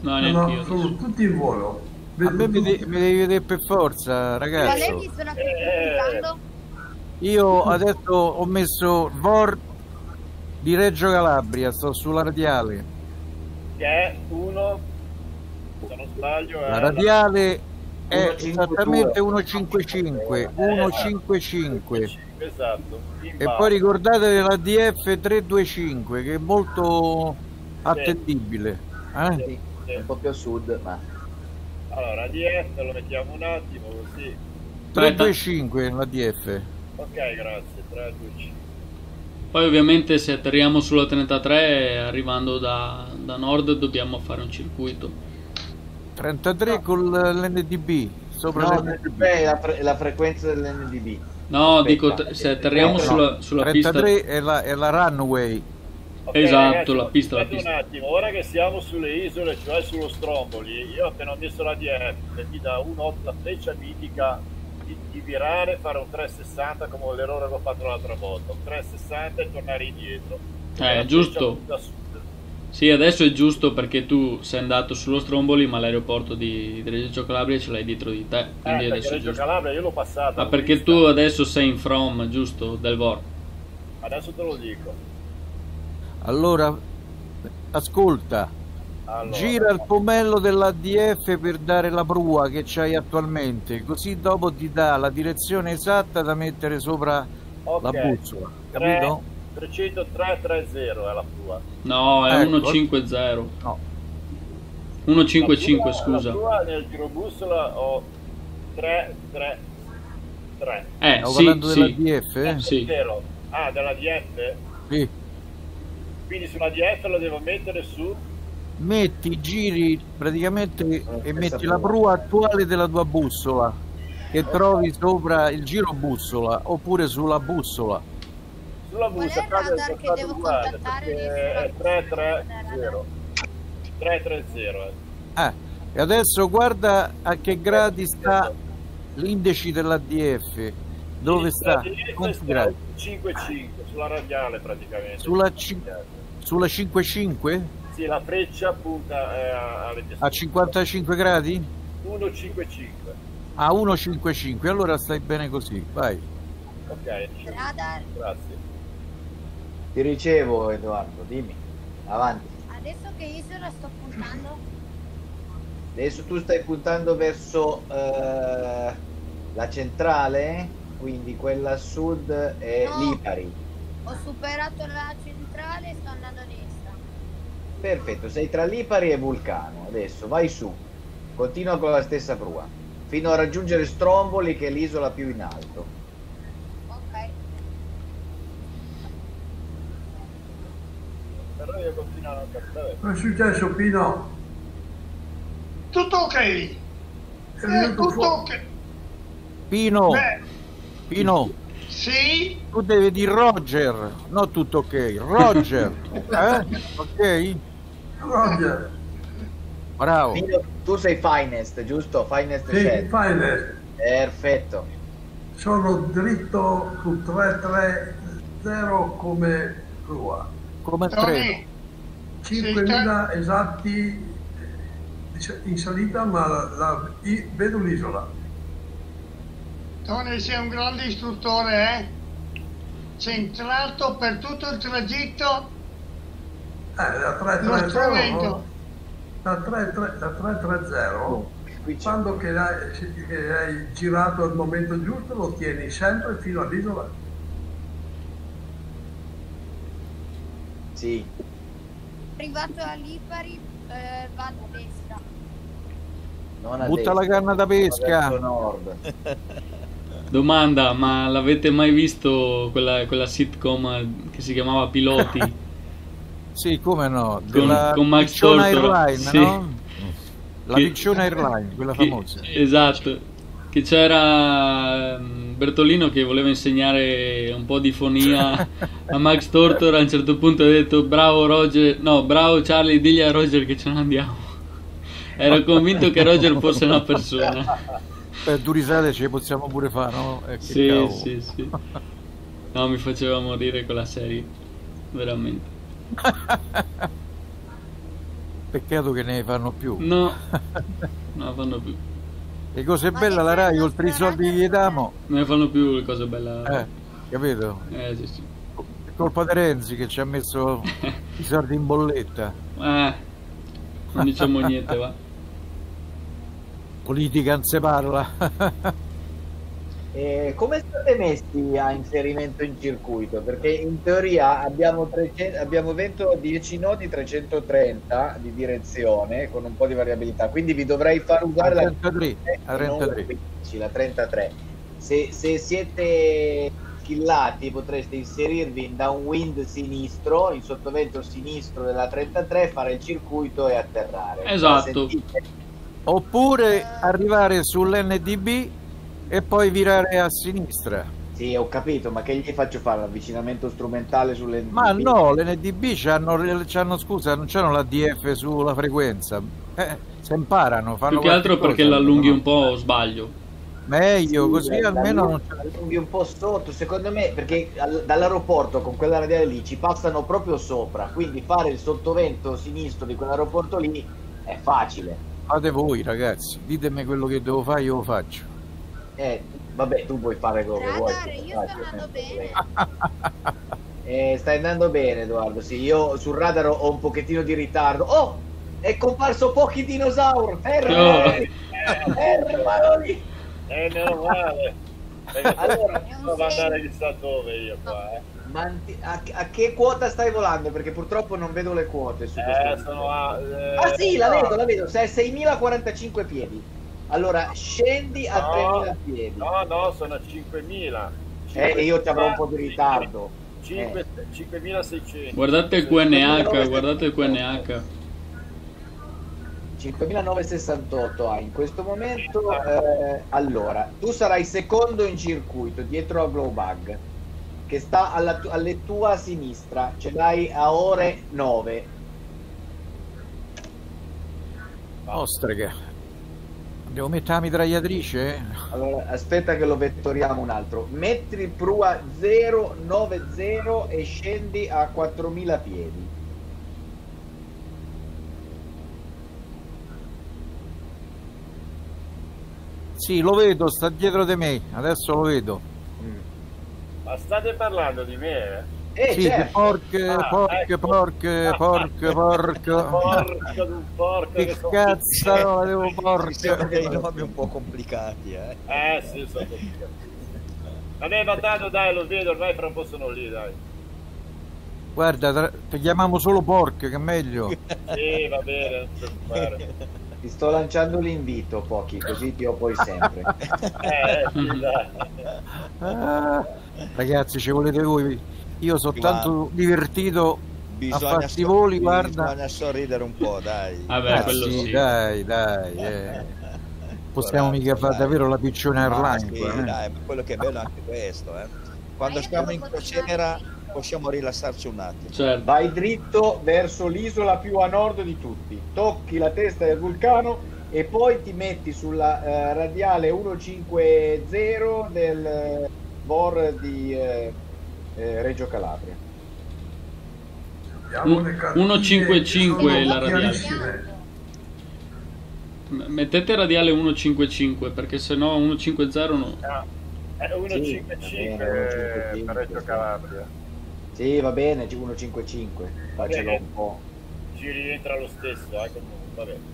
No, No, sono tutti in volo. A me mi, de- mi devi vedere per forza, stai indicando? Io adesso ho messo VOR di Reggio Calabria, sto sulla radiale. Che è uno, se non sbaglio, è La radiale è 152. esattamente 155, 155. Esatto. in E poi ricordate della DF 325 che è molto attendibile. Eh? Sì, un po' più a sud, ma Allora, ADF lo mettiamo un attimo così. 325 la DF. Ok, grazie. 3, 2, 5. Poi ovviamente se atterriamo sulla 33 arrivando da, da nord dobbiamo fare un circuito. 33 con l'NDB, sopra no, l'NDB. è la, fre- è la frequenza dell'NDB. No, Aspetta. dico t- se atterriamo No, sulla, sulla pista... 33 è la, è la runway. Ok, Esatto, ragazzi, la pista, la pista. un attimo, ora che siamo sulle isole, cioè sullo Stromboli, io ho appena messo la DF, mi dà un- la freccia mitica di, di virare, fare un 360 come l'errore che ho fatto l'altra volta, un 360 e tornare indietro. Eh, La giusto. Sì, adesso è giusto perché tu sei andato sullo Stromboli ma l'aeroporto di, di Reggio Calabria ce l'hai dietro di te. Eh, Quindi perché adesso è Reggio giusto. Calabria io l'ho passata. Ma l'ho perché vista. tu adesso sei in from, giusto? Del VOR. Adesso te lo dico. Allora, ascolta, Allora. gira il pomello dell'ADF per dare la prua che c'hai attualmente, così dopo ti dà la direzione esatta da mettere sopra Ok. la bussola, 3, capito? 303 30 è la tua. No, è Ecco. 150. No. 155, La scusa. tua nel girobussola ho 3 3 3. Eh, Stiamo sì, parlando sì. della DF? eh? Sì. Ah, della DF? Sì. Quindi sulla DF lo devo mettere su Metti, giri praticamente e stessa metti la prua. attuale della tua bussola. che trovi sopra il giro bussola oppure sulla bussola. Sulla Qual è il radar che devo uguale contattare perché è 330. 330. eh. Eh, e adesso guarda a che gradi sta l'indice dell'ADF. Dove sta? La diretta Quanti sta gradi? 5-5 sulla radiale praticamente. Sulla, cin- sulla 5,5? Sì, la freccia punta eh, a- alle A 55 gradi? 155. A 1,55. Allora stai bene così, vai. Ok, Radar, grazie. Ti ricevo Edoardo, dimmi. Avanti. adesso che isola sto puntando? Adesso tu stai puntando verso eh, la centrale, quindi quella a sud è No. Lipari. Ho superato la centrale e sto andando a destra. Perfetto, sei tra Lipari e Vulcano. Adesso vai su, continua con la stessa prua, fino a raggiungere Stromboli che è l'isola più in alto. Ok. Però io continuo a cantare. Cosa è successo Pino? Tutto ok. È Eh, tutto ok. Pino, Beh, Pino, sì, tu devi dire Roger, no tutto ok, Roger, (laughs) eh? Ok? Roger, Bravo. Tu sei Finest, giusto? Finest sì, Shed. Finest. Perfetto. Sono dritto su 330 come prua. Come Tony, 5.000 esatti in salita, ma la- la- vedo l'isola. Tony sei un grande istruttore, eh? Centrato per tutto il tragitto Eh, da lo 330 strumento. da 33 da 330 quando che hai, che hai girato al momento giusto lo tieni sempre fino all'isola Sì. Arrivato a Lipari, eh, vado a destra. Non a Butta la destra, canna da pesca. nord. (laughs) Domanda, ma l'avete mai visto quella, quella sitcom che si chiamava Piloti? (laughs) Sì, come no, Con- della con Max Picciona Tortora, Airline, sì. no? La Che- Picciona Airline, quella che- famosa. Esatto, che c'era ehm, Bertolino che voleva insegnare un po' di fonia a (laughs) Max Tortor, a un certo punto ha detto bravo Roger, no bravo Charlie, digli a Roger che ce ne andiamo. Ero convinto che Roger fosse una persona. (laughs) Per due risate ce le possiamo pure fare, no? Eh, che Sì, cavolo. sì, sì. (laughs) No, mi faceva morire quella serie, veramente. (laughs) Peccato che ne fanno più. No, (laughs) non la fanno più. Le cose belle la Rai, oltre i soldi che gli diamo, Non ne fanno più le cose belle. eh, capito? Eh, sì, sì. È colpa di Renzi che ci ha messo i soldi in bolletta. Eh, non diciamo niente, va. Politica non si parla. E come state messi a inserimento in circuito? Perché in teoria abbiamo, 300 abbiamo 20 10 nodi 330 di direzione con un po' di variabilità, quindi vi dovrei far usare la 33, a e non 33. 15, la 33. Se, se siete skillati potreste inserirvi in downwind sinistro, in sottovento sinistro della 33, fare il circuito e atterrare. Esatto. Sentite? Oppure arrivare sull'NDB e poi virare a sinistra. Sì, ho capito, ma che gli faccio fare? L'avvicinamento strumentale sulle Ma no, l'NDB c'hanno, c'hanno scusa, non c'hanno la DF sulla frequenza. Eh, se imparano, fanno Più che altro qualche perché cosa, l'allunghi no? un po' sbaglio. Meglio, Sì, così dai, almeno non allunghi- allunghi un po' sotto, secondo me, perché al- dall'aeroporto con quella radiale lì ci passano proprio sopra, quindi fare il sottovento sinistro di quell'aeroporto lì è facile. Fate voi ragazzi, ditemi quello che devo fare, io lo faccio. Eh, vabbè, tu puoi fare quello che vuoi. Io sto andando bene. Eh, stai andando bene, Edoardo. Sì, io sul radar ho un pochettino di ritardo. Oh, è comparso pochi dinosauri. Fermati! Fermalo lì! Eh, meno male. (laughs) Allora, devo andare chissà dove io qua, eh. Manti- a, a che quota stai volando? Perché purtroppo non vedo le quote su Eh, questo. sono a... eh, Ah sì, la no. vedo, la vedo. Sei a 6045 piedi. Allora, scendi a No, 3000 piedi. No, no, sono a 5.000. Eh, e io ci avrò un po' di ritardo. 5 5.600. Guardate il QNH, guardate il QNH. 5968 hai in questo momento. eh, allora, tu sarai secondo in circuito dietro a Glowbug, che sta alla, alle tua sinistra. Ce l'hai a ore 9. Ostrega. Devo mettere la mitragliatrice? Allora, aspetta che lo vettoriamo un altro. Metti il prua 090 e scendi a 4000 piedi. Sì, lo vedo, sta dietro di me. Adesso lo vedo. Ma state parlando di me? Eh, sì, certo. porche, Ah, porche, ecco. porche, porche, porche. Porca d'un porco Che cazzo la devo Ci sono porca? dei nomi un po' complicati, eh. Eh sì, sono complicati. Vabbè, ma tanto dai, lo vedo, ormai fra un po' sono lì, dai. Guarda, tra- ti chiamiamo solo porche, che è meglio. Sì, va bene, non ti preoccupare. Ti sto lanciando l'invito, Pochi, così ti ho poi sempre. (laughs) Eh. Ah, ragazzi, ci volete voi? Io sono Guarda. tanto divertito a Bisogna, farti voli, guarda. bisogna sorridere un po', dai. Vabbè, Ah, quello sì, sì. dai, dai. eh. Possiamo Coraggio, mica fare dai. davvero la piccione Ma Airline. sì, eh. dai, ma quello che è bello è anche questo, eh. Quando stiamo in crociera possiamo rilassarci un attimo. Certo. Vai dritto verso l'isola più a nord di tutti, tocchi la testa del vulcano e poi ti metti sulla eh, radiale 150 del VOR di eh, eh, Reggio Calabria. Abbiamo Un- le cartine 155 che sono la radiale. Mettete radiale 155 perché sennò 150 no. È 155 Sì, va bene, eh, per Reggio Calabria. Sì, va bene, 155, faccelo Vabbè. un po'. Ci rientra lo stesso, eh, comunque.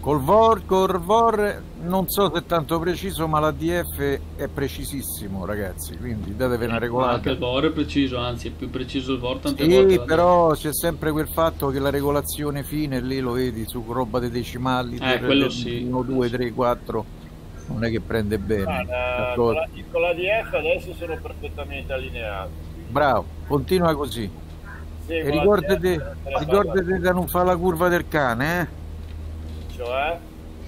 Col VOR, col VOR non so se è tanto preciso, ma la DF è precisissimo, ragazzi. Quindi datevi una Ma anche regolata. il VOR è preciso, anzi è più preciso il VOR tante Sì, volte. va però c'è sempre quel fatto che la regolazione fine lì lo vedi su roba dei decimali, Eh, tre- quello sì. 1, 2, 3, 4, non è che prende bene. Con, la, con la DF adesso sono perfettamente allineato. Bravo, continua così. Sì, E con ricordati, DF non te ne ricordati di non fare la curva del cane, eh? Cioè?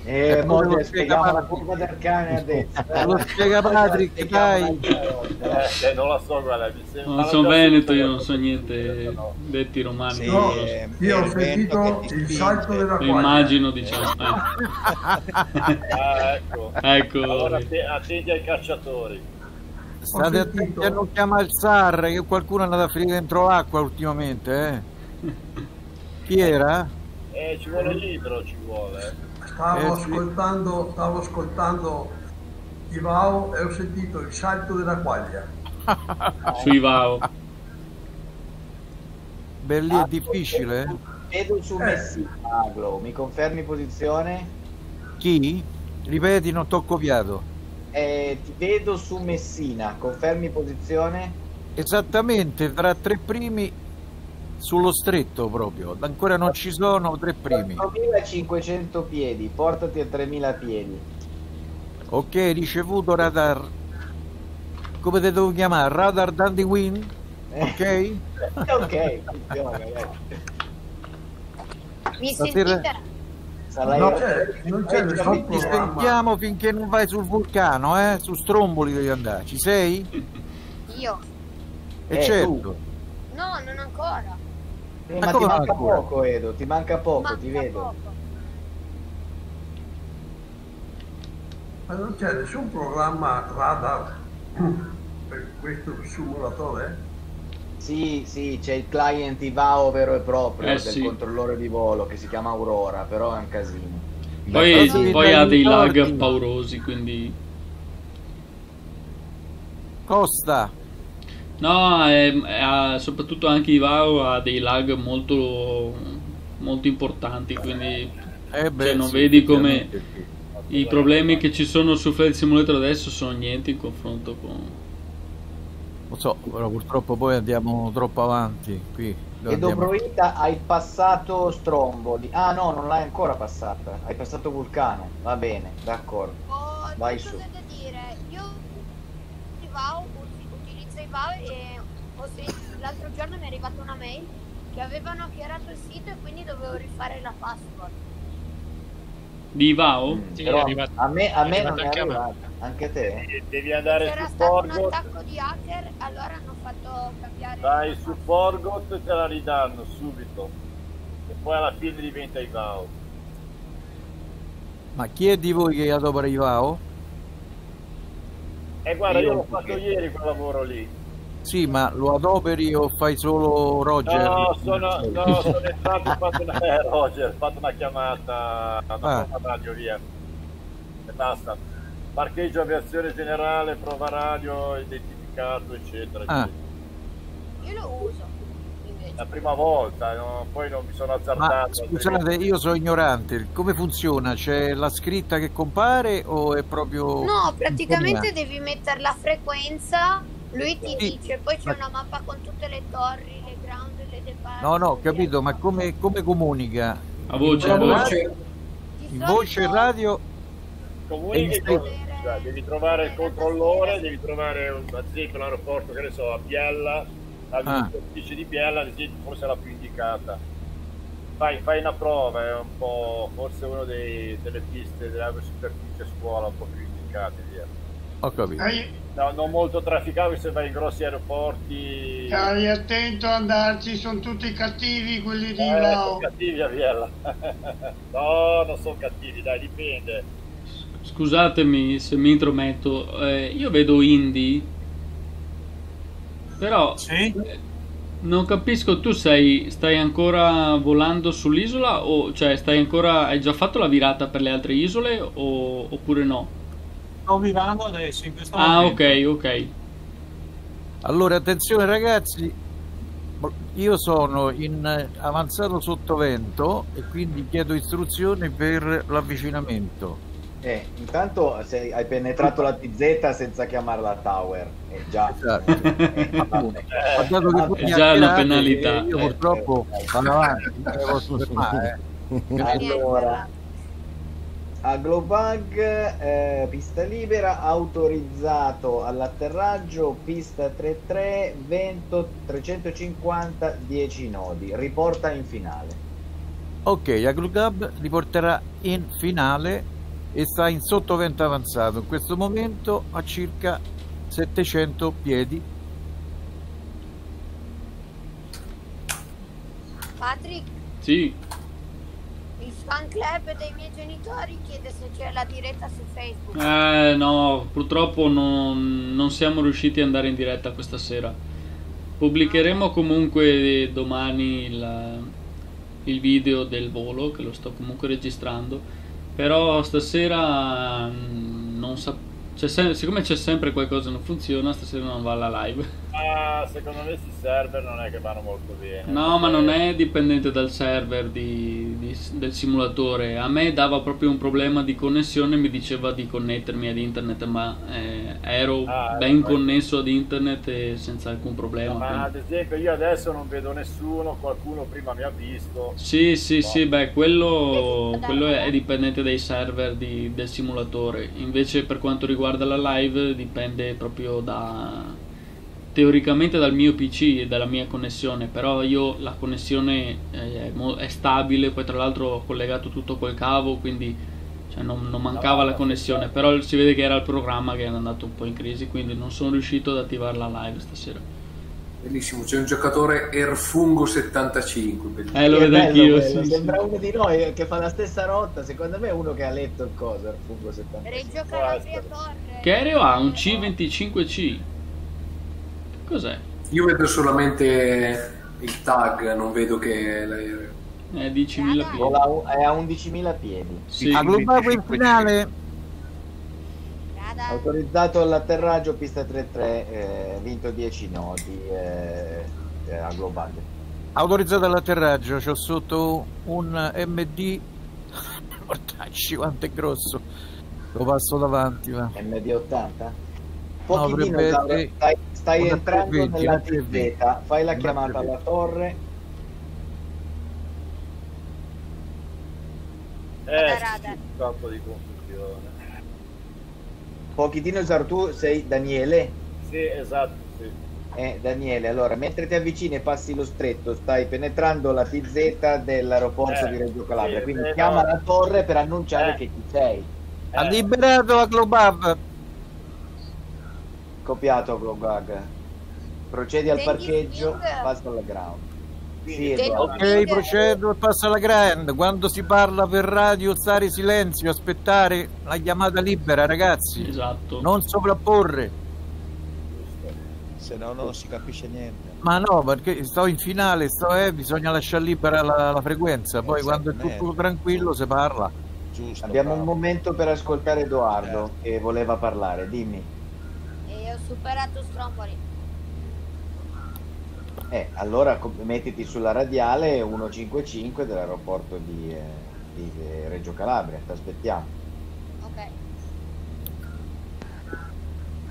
E Eh, ti spieghiamo spiega- la curva del cane adesso. Lo spiega Patrick, dai. Eh, eh, non la so, guarda. Non sono veneto, io non so niente detti romani. Sì, lo eh, Io ho il sentito il salto della Lo quaglia. immagino, diciamo. eh. Ah, ecco. (laughs) Ecco. Allora, atte- attenti ai cacciatori. State attenti a non chiamare il SAR, che qualcuno è andato a finire dentro l'acqua ultimamente, eh? Chi era? Eh, ci vuole l'idro, ci vuole. Stavo Eh, sì. ascoltando, stavo ascoltando Ivao e ho sentito il salto della quaglia. (laughs) Sui VAO. Beh, lì è difficile, eh? Vedo su Eh. Messina, mi confermi posizione? Chi? Ripeti, non t'ho copiato. Eh, ti vedo su Messina, confermi posizione? Esattamente, tra tre primi sullo stretto proprio. Ancora non ci sono tre primi. 4500 piedi, portati a 3000 piedi. Ok, ricevuto radar. Come te devo chiamare? Radar Dandy Win? Ok? (laughs) ok, funziona, ragazzi. Mi Stasera- sentite? Sarai Non c'è, non c'è nessun Non ti sentiamo finché non vai sul vulcano, eh? Su Stromboli devi andare. Ci sei? Io? E Eh, certo. No, non ancora. Eh, Ma ma ti manca ancora? poco, Edo, ti manca poco, Manca ti vedo. poco. Ma non c'è nessun programma radar per questo simulatore? Sì, sì, c'è il client IVAO vero e proprio Eh, del sì. controllore di volo che si chiama Aurora, però è un casino. Poi, Sì, poi dai ha dei lag paurosi, quindi... Costa. No, è- è- ha- soprattutto anche Ivao ha dei lag molto, molto importanti, quindi Eh beh, Cioè, non sì, vedi come- i problemi che ci sono su Flight Simulator adesso sono niente in confronto con... Lo so, però purtroppo poi andiamo troppo avanti. Qui E Dobroita hai passato Stromboli. Ah no, non l'hai ancora passata. Hai passato Vulcano. Va bene, d'accordo. Ho Vai su. cose da dire. Io Ivao e sen- l'altro giorno mi è arrivata una mail che avevano hackerato il sito e quindi dovevo rifare la password. Di Ivao? Sì, Però è arrivato- a me, a me non è arrivata. Anche te? Devi andare C'era su stato un Forgot, attacco di hacker, allora hanno fatto cambiare. vai su Forgot e te la ridanno subito. E poi alla fine diventa Ivao. Ma chi è di voi che adopera Ivao? E guarda, io, Io- l'ho fatto ieri quel lavoro lì. Sì, ma lo adoperi o fai solo Roger? No, sono, no, sono entrato ho fatto una, eh, Roger, ho fatto una chiamata una Ah. prova radio via. E basta. Parcheggio aviazione generale, prova radio, identificato, eccetera. Ah. Io lo uso. Invece. La prima volta, no? poi non mi sono Ma azzardato. scusate, io sono ignorante. Come funziona? C'è la scritta che compare o è proprio... No, praticamente devi mettere la frequenza, lui ti Sì, dice, poi c'è ma- una mappa con tutte le torri, le ground, le department. No, no, ho capito, ma come, come comunica? A voce, a voce. In voce radio? Comunichi E- con- cioè, devi trovare il controllore, devi trovare un, ad esempio l'aeroporto, che ne so, a Biella, la Ah. dice di Biella, ad esempio, forse è la più indicata. Fai, fai una prova, è un po' forse una delle piste della superficie a scuola un po' più indicate via. Ho capito. No, non molto trafficato se vai in grossi aeroporti. stai attento ad andarci, sono tutti cattivi quelli di Eh, sono Lao. cattivi a Biella. (laughs) no, non sono cattivi, dai, dipende. Scusatemi se mi intrometto, eh, io vedo Indy, però eh, non capisco, tu sei, stai ancora volando sull'isola o cioè stai ancora, hai già fatto la virata per le altre isole o- oppure no? Sto virando adesso in questo Ah momento. ok, ok. Allora, attenzione ragazzi, io sono in eh, avanzato sottovento e quindi chiedo istruzioni per l'avvicinamento. Eh, intanto sei- hai penetrato la TZ senza chiamarla Tower. Eh, già. Esatto. Eh, voi È già una hackerate, penalità. eh, Io Eh. purtroppo vado avanti, non posso (laughs) fermare. eh. Allora, a Glowbug, eh, pista libera, autorizzato all'atterraggio, pista 33, vento 350, 10 nodi. Riporta in finale. Ok, Aglugab li porterà in finale e sta in sottovento avanzato in questo momento a circa 700 piedi. Patrick, Sì, fan club dei miei genitori chiede se c'è la diretta su Facebook. Eh, no, purtroppo non, non siamo riusciti ad andare in diretta questa sera. Pubblicheremo comunque domani il, il video del volo, che lo sto comunque registrando. Però stasera mm, non sa- c'è se- siccome c'è sempre qualcosa che non funziona, stasera non va la live. Ah, secondo me questi server non è che vanno molto bene. No, ma non è dipendente dal server di- di- del simulatore. A me dava proprio un problema di connessione, mi diceva di connettermi ad internet, ma eh, ero Ah, ben poi- connesso ad internet e senza alcun problema. Ma quindi- ad esempio io adesso non vedo nessuno, qualcuno prima mi ha visto. Sì, sì, sì, beh, quello, quello è, è dipendente dai server di- del simulatore. Invece per quanto riguarda la live dipende proprio da teoricamente dal mio PC e dalla mia connessione, però io la connessione è, mo- è stabile, poi tra l'altro ho collegato tutto col cavo, quindi cioè, non, non mancava la connessione, però si vede che era il programma che era andato un po' in crisi, quindi non sono riuscito ad attivare la live stasera. Bellissimo, c'è un giocatore Erfungo75. bellissimo. Eh, lo vedo anch'io, sì, Sembra sì. uno di noi che fa la stessa rotta. Secondo me è uno che ha letto il coso, il fungo 70. Reggio Calabria Torre. Che aereo ha? Un C25C? Cos'è? Io vedo solamente il tag, non vedo che è l'aereo. È 10.000 piedi. Vola È a 11.000 piedi. Sì. Aglugab in finale. Autorizzato all'atterraggio, pista 33, eh, vinto 10 nodi eh, eh, a Global. Autorizzato all'atterraggio, c'ho sotto un MD. (laughs) Mortacci, quanto è grosso. Lo passo davanti, va. MD80? No, Pochi dovrebbe dinosauri, essere- stai, una entrando 320, nella una 320. TZ, fai la chiamata 320. alla torre. Eh, sì, un campo di confusione. Pochi dinosauri, tu sei Daniele? Sì, esatto, sì. Eh, Daniele, allora, mentre ti avvicini e passi lo stretto, stai penetrando la PZ dell'aeroporto Eh, di Reggio Calabria, sì, quindi eh, chiama no. la torre per annunciare Eh. che ci sei. Ha liberato la Globab. Copiato Globag. Procedi al parcheggio, passa alla ground. Sì. Ok, procedo e passo alla grand. Quando si parla per radio, stare silenzio, aspettare la chiamata libera, ragazzi. Esatto. Non sovrapporre. Se no non si capisce niente. Ma no, perché sto in finale, sto, eh, bisogna lasciare libera la, la frequenza. Poi quando è tutto tranquillo si parla. Giusto. Abbiamo un bravo. momento per ascoltare Edoardo che voleva parlare, dimmi. Superato Stromboli. Eh, allora mettiti sulla radiale 155 dell'aeroporto di, eh, di, eh, Reggio Calabria, ti aspettiamo. Ok.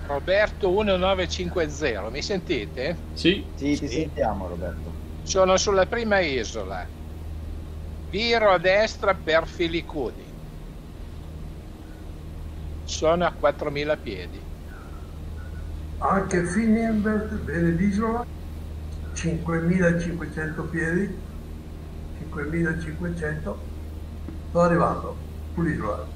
Roberto 1950, mi sentite? Sì. Sì, ti sentiamo Roberto. Sono sulla prima isola. Viro a destra per Filicudi. Sono a 4000 piedi. Anche Finenberg, Benedisola, 5500 piedi, 5500, sto arrivando, sull'isola.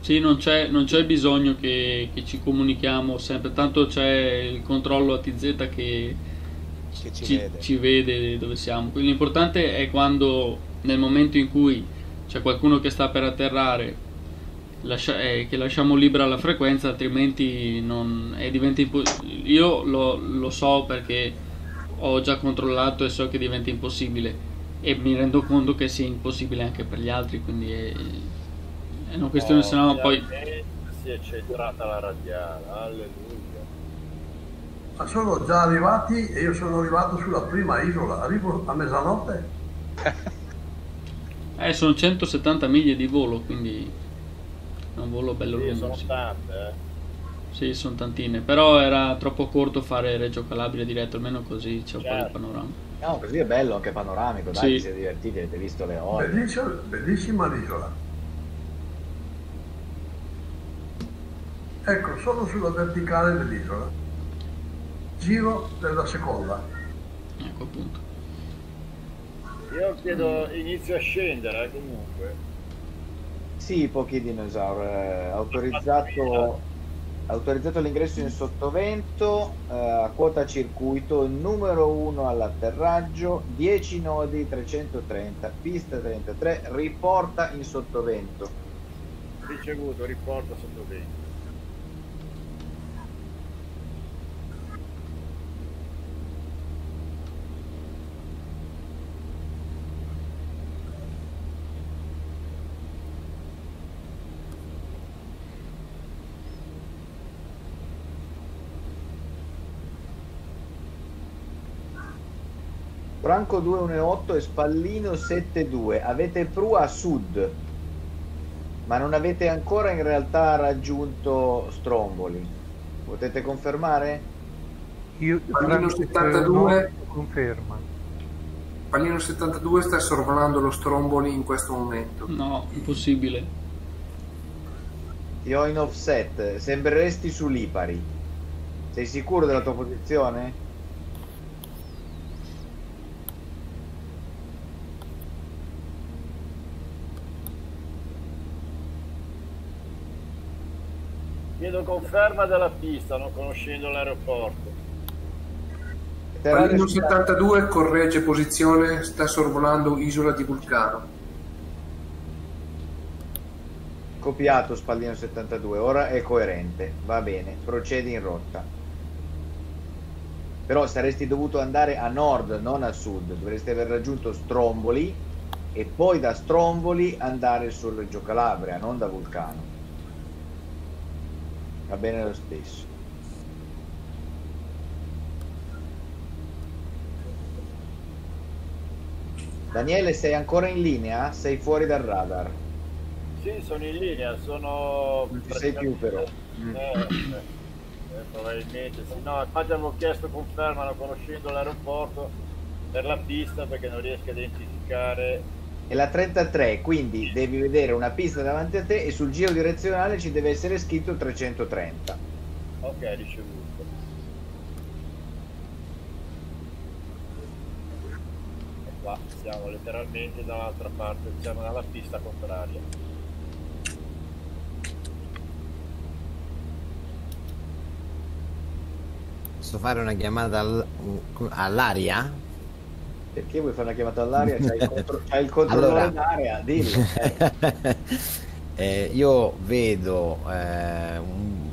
Sì, non c'è, non c'è bisogno che, che ci comunichiamo sempre, tanto c'è il controllo ATZ che Che ci ci, vede. ci vede dove siamo. Quindi l'importante è quando, nel momento in cui c'è qualcuno che sta per atterrare, lascia- eh, che lasciamo libera la frequenza, altrimenti non, eh, diventa impo- Io lo, lo so perché ho già controllato e so che diventa impossibile e mi rendo conto che sia impossibile anche per gli altri, quindi è, è una questione, se no poi... finalmente Si è centrata la radiale, alleluia. Ma sono già arrivati e io sono arrivato sulla prima isola, arrivo a mezzanotte. Eh, sono 170 miglia di volo, quindi è un volo bello Sì, lungo. sono Sì, tante, eh. Sì, sono tantine, però era troppo corto fare Reggio Calabria diretto, almeno così c'è un po' di Certo. panorama. No, così è bello anche panoramico, dai, Sì. vi siete divertiti, avete visto le ore. Bellissima, bellissima l'isola. Ecco, sono sulla verticale dell'isola. Giro della seconda. Ecco appunto. Io chiedo, inizio a scendere eh, comunque. Sì, pochi dinosauri. eh, autorizzato, autorizzato l'ingresso in sottovento, eh, a quota circuito, numero 1 all'atterraggio, 10 nodi 330, pista 33, riporta in sottovento. Ricevuto, riporto sotto vento. Franco 218 e Spallino 72. Avete pru a sud, ma non avete ancora in realtà raggiunto Stromboli. Potete confermare? Io, Pallino Franco 72. conferma. Pallino 72 sta sorvolando lo Stromboli in questo momento. No, impossibile. Ti ho in offset, sembreresti su Lipari. Sei sicuro della tua posizione? Chiedo conferma della pista, non conoscendo l'aeroporto. Pallino 72 corregge posizione, sta sorvolando isola di Vulcano. Copiato Spallino 72, ora è coerente, va bene, procedi in rotta. Però saresti dovuto andare a nord, non a sud, dovresti aver raggiunto Stromboli e poi da Stromboli andare sul Reggio Calabria, non da Vulcano. Va bene lo stesso. Daniele, sei ancora in linea? Sei fuori dal radar. Sì, sono in linea, sono... Non ci sei più però. Eh, eh, eh, probabilmente sì. No, infatti avevo chiesto conferma, non conoscendo l'aeroporto, per la pista perché non riesco a identificare è la 33, quindi devi vedere una pista davanti a te e sul giro direzionale ci deve essere scritto 330. Ok, ricevuto. E qua siamo letteralmente dall'altra parte, siamo nella pista contraria. Posso fare una chiamata al- all'aria? Perché vuoi fare una chiamata all'aria? C'hai il, contro- (laughs) c'hai il controllore Allora. d'area, dillo. eh. (laughs) Eh, io vedo eh, un,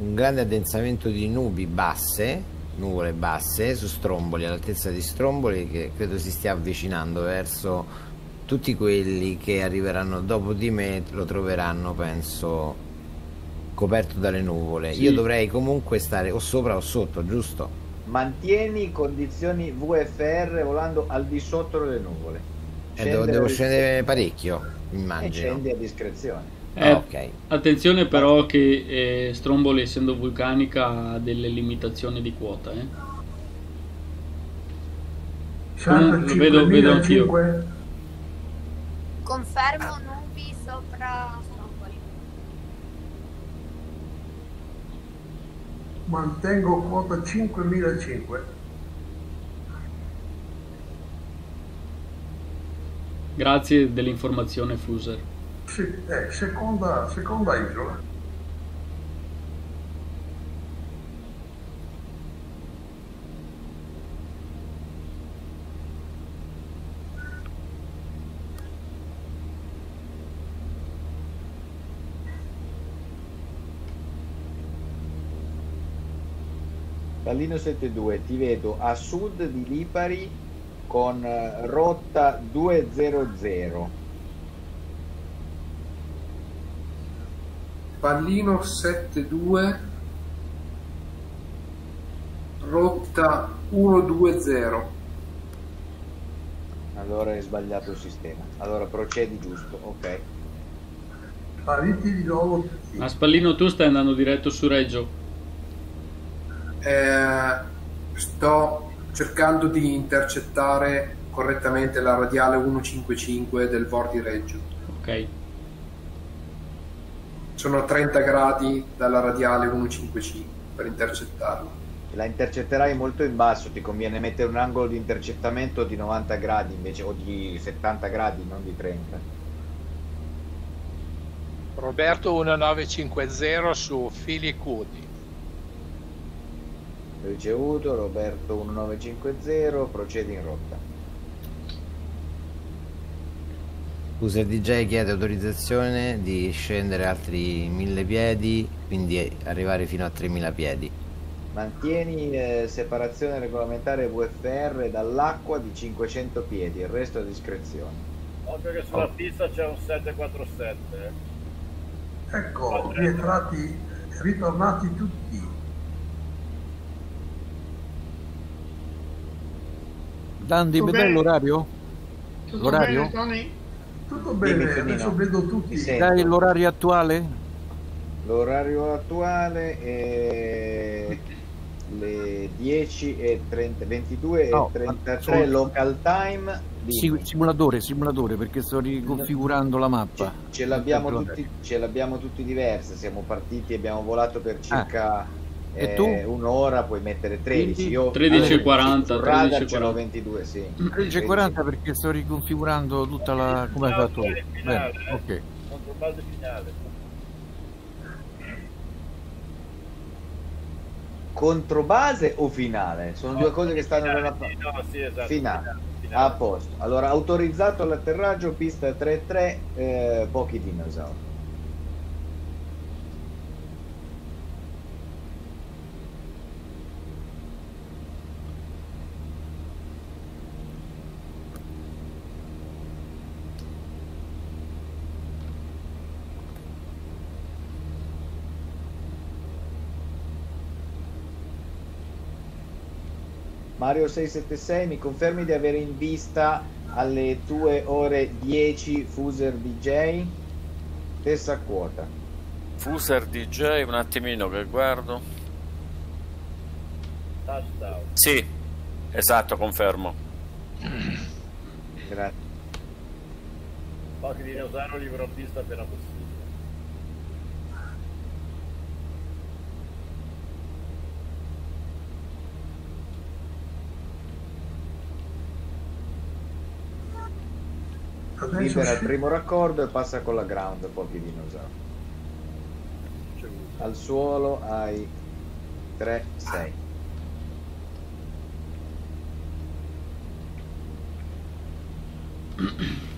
un grande addensamento di nubi basse, nuvole basse su Stromboli, all'altezza di Stromboli, che credo si stia avvicinando verso tutti quelli che arriveranno dopo di me, lo troveranno, penso, coperto dalle nuvole. Sì. Io dovrei comunque stare o sopra o sotto, giusto? Mantieni condizioni VFR volando al di sotto delle nuvole. Eh, devo, Scendere devo scendere parecchio, E immagino. scendi a discrezione. Eh, Ah, ok. Attenzione però che eh, Stromboli essendo vulcanica ha delle limitazioni di quota. Eh. Scialf Lo vedo, vedo anch'io. 5005, Confermo nubi sopra Stromboli. Mantengo quota 5005. Grazie dell'informazione Fuser. Sì, eh, seconda, seconda isola. Pallino 72, ti vedo a sud di Lipari con eh, rotta 200. Pallino 72 rotta 120 Allora hai sbagliato il sistema. Allora procedi giusto, ok. Pariti di nuovo Ma Spallino tu stai andando diretto su Reggio. Eh, sto cercando di intercettare correttamente la radiale 155 del Vordi Reggio Ok. sono a 30 gradi dalla radiale 155 per intercettarla La intercetterai molto in basso, ti conviene mettere un angolo di intercettamento di 90 gradi invece o di 70 gradi, non di 30. Roberto 1950 su Filicudi. Ricevuto, Roberto 1950, procedi in rotta. User DJ chiede autorizzazione di scendere altri 1000 piedi, quindi arrivare fino a 3000 piedi. Mantieni eh, separazione regolamentare VFR dall'acqua di 500 piedi, il resto a discrezione. Occhio che sulla pista c'è un 747. eh. Ecco, rientrati, ritornati tutti. Dandy, Tutto vedrai bene? l'orario? Tutto L'orario? bene, Tony? Tutto bene, adesso vedo tutti. Dai l'orario attuale? L'orario attuale è le 10 e 30, 22 No, e ma 33 sono- local time. Dimmi. Sì, simulatore, simulatore, perché sto riconfigurando la mappa. Ce l'abbiamo tutti, ce l'abbiamo tutti diverse, siamo partiti, abbiamo volato per circa E eh, tu? un'ora, puoi mettere 13. Quindi? Io 13.40, sul radar 13.40. ce l'ho 22, sì. 13.40 perché sto riconfigurando tutta la... come hai fatto? Bene, ok. Controbase finale. Controbase o finale? Sono due cose che stanno nella Sì, no, sì, esatto. finale. A posto. Allora, autorizzato l'atterraggio, pista 3-3, eh, pochi dinosauri. Mario 676, mi confermi di avere in vista alle tue ore 10 Fuser DJ? Stessa quota. Fuser DJ, un attimino che guardo. Touchdown. Sì, esatto, confermo. Grazie. Pochi dinosauro libero pista appena possibile. Libera il primo raccordo e passa con la ground pochi dinosauri. Al suolo hai 3, 6. (clears throat)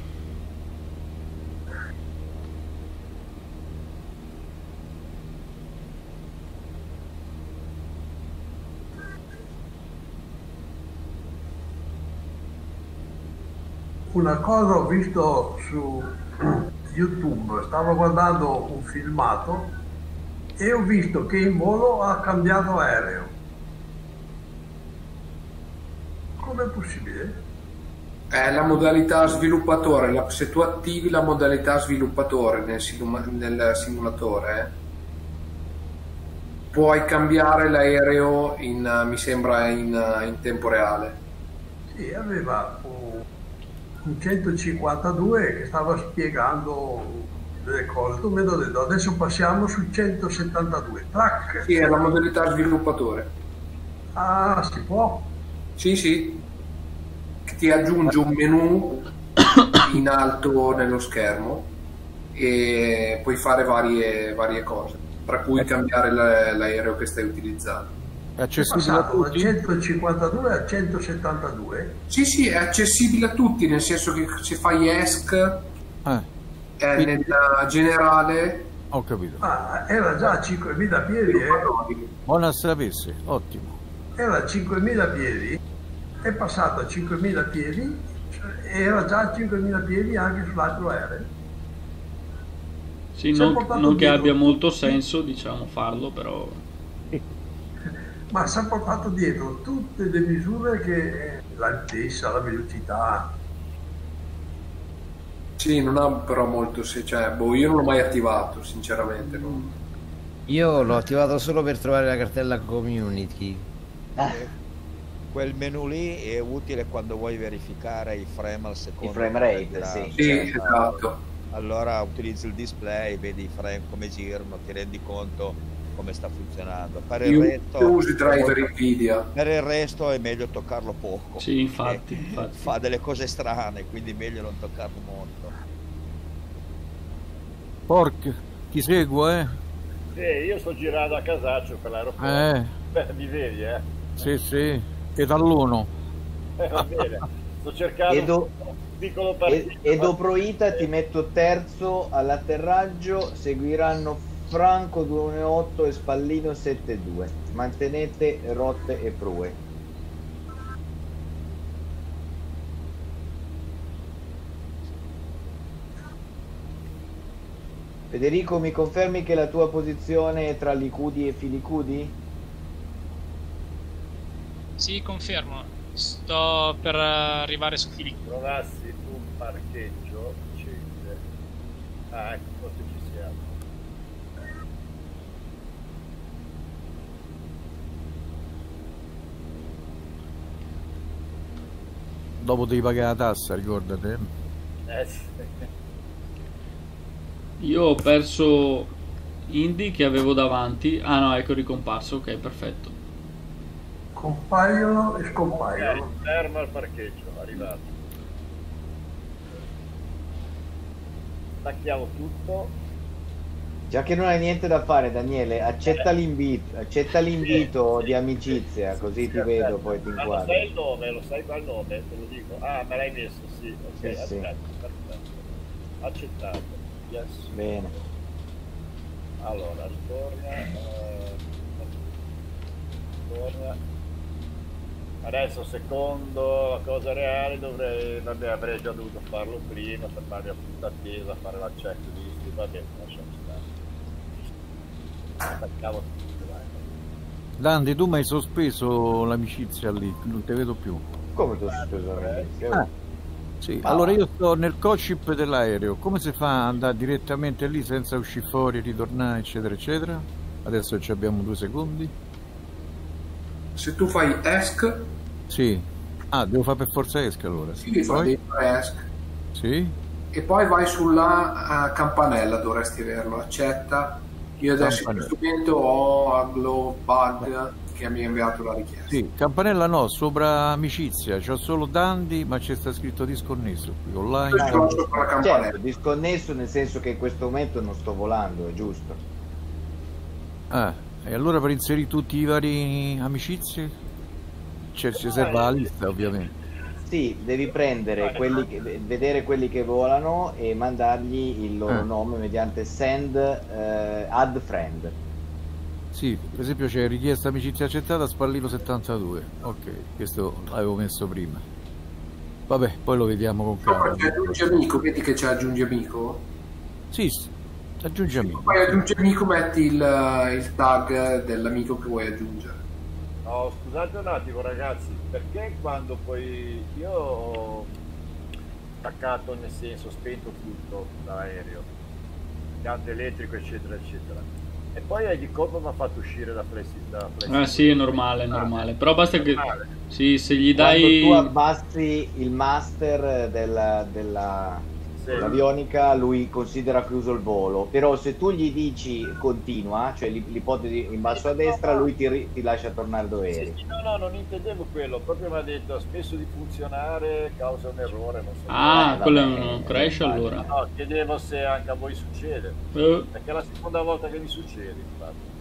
Una cosa ho visto su YouTube, stavo guardando un filmato e ho visto che in volo ha cambiato aereo. Com'è possibile? È la modalità sviluppatore, la- se tu attivi la modalità sviluppatore nel, siluma- nel simulatore, puoi cambiare l'aereo in, mi sembra, in, in tempo reale. Sì, aveva un, un 152 che stava spiegando delle cose. Tu mi hai detto, adesso passiamo sul 172. Track. Sì, è la modalità sviluppatore. Ah, si può? Sì, sì. Ti aggiunge un menu in alto nello schermo e puoi fare varie, varie cose, tra cui cambiare la- l'aereo che stai utilizzando. È È passato da 152 a 172. Sì, sì, è accessibile a tutti, nel senso che se fai ESC è nella generale. Ho capito. Ah, era già a 5.000 piedi, eh? Buona sapesse, ottimo. Era a 5.000 piedi, è passato a 5.000 piedi, cioè, era già a 5.000 piedi anche sull'altro aereo. Sì, non, non che abbia molto senso, diciamo, farlo, però... Ma si è portato dietro tutte le misure che l'altezza, la velocità. Sì, non ha però molto se cioè, boh, io non l'ho mai attivato, sinceramente. non- Io l'ho attivato solo per trovare la cartella community. Ah. Quel menu lì è utile quando vuoi verificare i frame al secondo. I frame rate, sì. girare. Sì, Cioè, esatto. Allora utilizzi il display, vedi i frame come girano, ti rendi conto come sta funzionando. Per il resto, Nvidia. Per il resto è meglio toccarlo poco. Sì, infatti, Eh, infatti. Fa delle cose strane, quindi è meglio non toccarlo molto. Porca, ti seguo, eh? Sì, io sto girando a casaccio per l'aeroporto. Eh. Beh, mi vedi, eh? Sì, sì, che dall'uno. (laughs) Eh, va bene. Sto cercando E, do- un piccolo e, partito. e dopo Ita ti metto terzo all'atterraggio, seguiranno Franco 218 e Spallino 72. Mantenete rotte e prue. Federico, mi confermi che la tua posizione è tra Licudi e Filicudi? Sì, confermo. Sto per arrivare su Filippo. Trovassi un parcheggio, accende. Ah, ecco, forse ci siamo. Dopo devi pagare la tassa, ricordate. Eh sì. Io ho perso Indy che avevo davanti. Ah no, ecco ricomparso, ok, perfetto. Compaiono e scompaiono. Ok, fermo al parcheggio, arrivato. Stacchiamo tutto. Già che non hai niente da fare, Daniele, accetta l'invito, accetta l'invito di amicizia, così ti vedo, poi ti Ma lo inquadro. sai il nome, lo sai qual nome, te lo dico. Ah, me l'hai messo, sì. Ok, aspetta, perfetto. Accettato. Yes. Bene. Allora, ritorna. eh, ritorna. Adesso secondo la cosa reale dovrei, vabbè avrei già dovuto farlo prima per fare la punta attesa, fare la checklist, vabbè, lasciamo stare. Attaccavo dai. Dante, tu mi hai sospeso l'amicizia lì, non ti vedo più. Come tu scusa Ah, sì, Ma- allora io sto nel cockpit dell'aereo, come si fa ad andare direttamente lì senza uscire fuori, ritornare, eccetera, eccetera? Adesso ci abbiamo due secondi. Se tu fai ESC, Sì. Ah, devo fare per forza ESC allora. sì, fai ESC Sì? e poi vai sulla eh, campanella, dovresti averlo, accetta. Io adesso in questo momento ho a Glow Bug che mi ha inviato la richiesta. Sì, campanella no, sopra amicizia, c'ho solo Dandy, ma c'è sta scritto disconnesso qui online. Certo, disconnesso nel senso che in questo momento non sto volando, è giusto. Ah, e allora per inserire tutti i vari amicizie c'è, ci serve la lista ovviamente. Sì, devi prendere quelli che, vedere quelli che volano e mandargli il loro Ah. nome mediante send eh, add friend. Sì, per esempio c'è richiesta amicizia accettata Spallino 72. Ok, questo l'avevo messo prima. Vabbè, poi lo vediamo con calma. C'è aggiungi amico, vedi che c'è aggiungi amico? Sì, sì, aggiungi amico. Poi aggiungi amico metti il, il tag dell'amico che vuoi aggiungere. No, scusate un attimo ragazzi, perché quando poi io ho attaccato nel senso spento tutto dall'aereo, impianto elettrico eccetera eccetera, e poi di colpo mi ha fatto uscire da flessi da flessi- Ah sì, è normale, è normale. Però basta che... Sì, se gli Quando dai... tu abbassi il master della, della, dell'avionica, lui considera chiuso il volo. Però se tu gli dici continua, cioè l'ip- l'ipotesi in basso a destra, lui ti, ti lascia tornare dove Sì, eri. sì, no, no, non intendevo quello, proprio mi ha detto ha smesso di funzionare, causa un errore, non so. Ah, Eh, quello è uno crash allora. No, chiedevo se anche a voi succede, Eh. perché è la seconda volta che mi succede, infatti.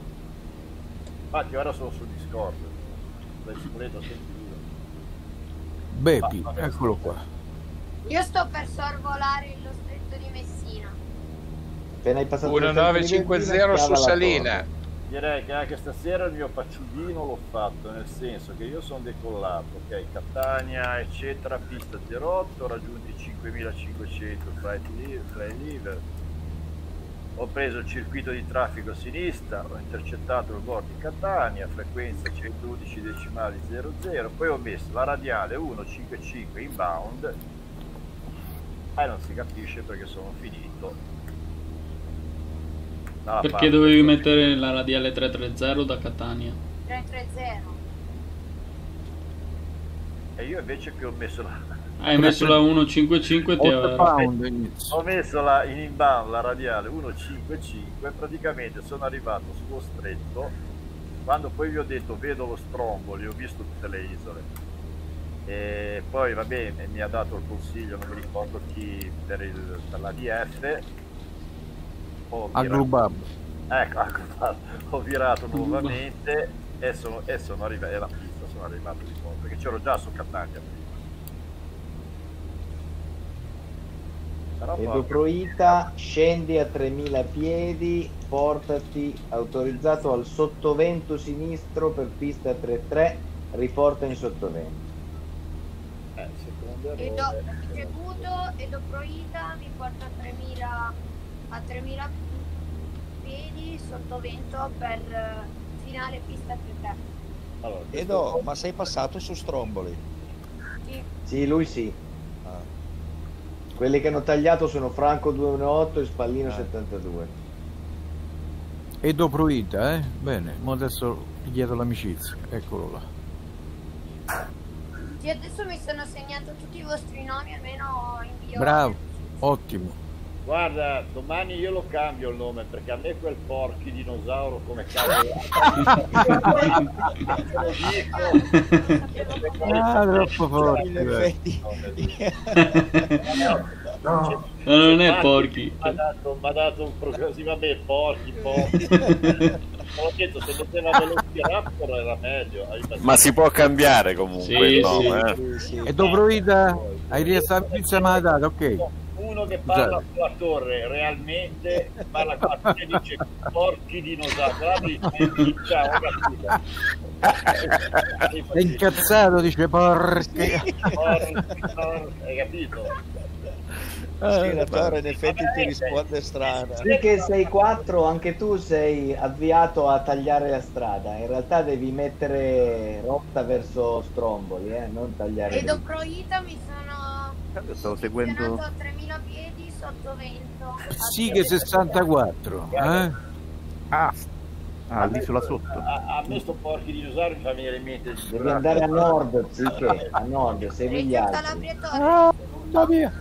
Infatti ora sono su Discord, l'hai sicurezza sentito. Bepi, eccolo qua. Io sto per sorvolare lo stretto di Messina. Appena hai passato 1950 su Salina. Direi che anche stasera il mio pacciudino l'ho fatto, nel senso che io sono decollato, ok, Catania eccetera, pista 08, raggiunti 5500 flight lever, ho preso il circuito di traffico a sinistra, ho intercettato il bordo di Catania, frequenza 111 decimali 00, poi ho messo la radiale 155 inbound e non si capisce perché sono finito. dalla Perché dovevi mettere la radiale 330 da Catania? 330. E io invece che ho messo la... Hai messo la 155 e ti Otto aveva... pound. Ho messo la, in inbound la radiale 155 praticamente sono arrivato sullo stretto quando poi vi ho detto vedo lo stromboli, ho visto tutte le isole e poi va bene mi ha dato il consiglio non mi ricordo chi per, il, per la DF ho A virato- Glubab. ecco, (laughs) ecco, ho virato nuovamente e sono, e sono arrivato e la pista sono arrivato di nuovo perché c'ero già su Catania prima. Però E poi- dopo Ita scendi a 3000 piedi, portati autorizzato al sottovento sinistro per pista 33, riporta in sottovento. Eh, secondo E do, ricevuto e dopo Ita mi porta a 3000, a 3000 piedi sotto vento per eh, finale pista 33. Allora, Edo, ma sei passato su Stromboli? Sì. Sì, lui sì. Ah. Quelli che hanno tagliato sono Franco 218 e Spallino Ah. 72. E dopo Ita, eh? Bene, ma adesso gli chiedo l'amicizia, eccolo là. Sì, adesso mi sono segnato tutti i vostri nomi, almeno invio. Bravo, ottimo. Guarda, domani io lo cambio il nome perché a me quel porchi dinosauro come cavolo. Ah, troppo forte, In. No, No, non è porchi. Mi ha dato, dato un programma, sì, vabbè, porchi, porchi. (laughs) Ho detto, se metteva Velociraptor era meglio. Ma si può cambiare comunque Sì, il nome, sì. eh. Sì, sì. E dopo Ita hai l'amicizia ma l'ha data, ok. Uno che parla Già. sulla torre realmente parla qua e dice porchi dinosauri. Ciao. È incazzato, dice porche. Porchi, porchi, hai capito? Sì, torre in effetti ti risponde strana. Sì che sei 4, anche tu sei avviato a tagliare la strada. In realtà devi mettere rotta verso Stromboli, eh, non tagliare. E dopo Ita mi sono Stavo posizionato seguendo. a 3000 piedi sotto vento. Sì che 64, eh? Ah, ah, l'isola sotto. A, a me sto porchi dinosauri mi fa venire in mente Devi andare a nord, sì che a nord, Torre. Ah, mamma mia.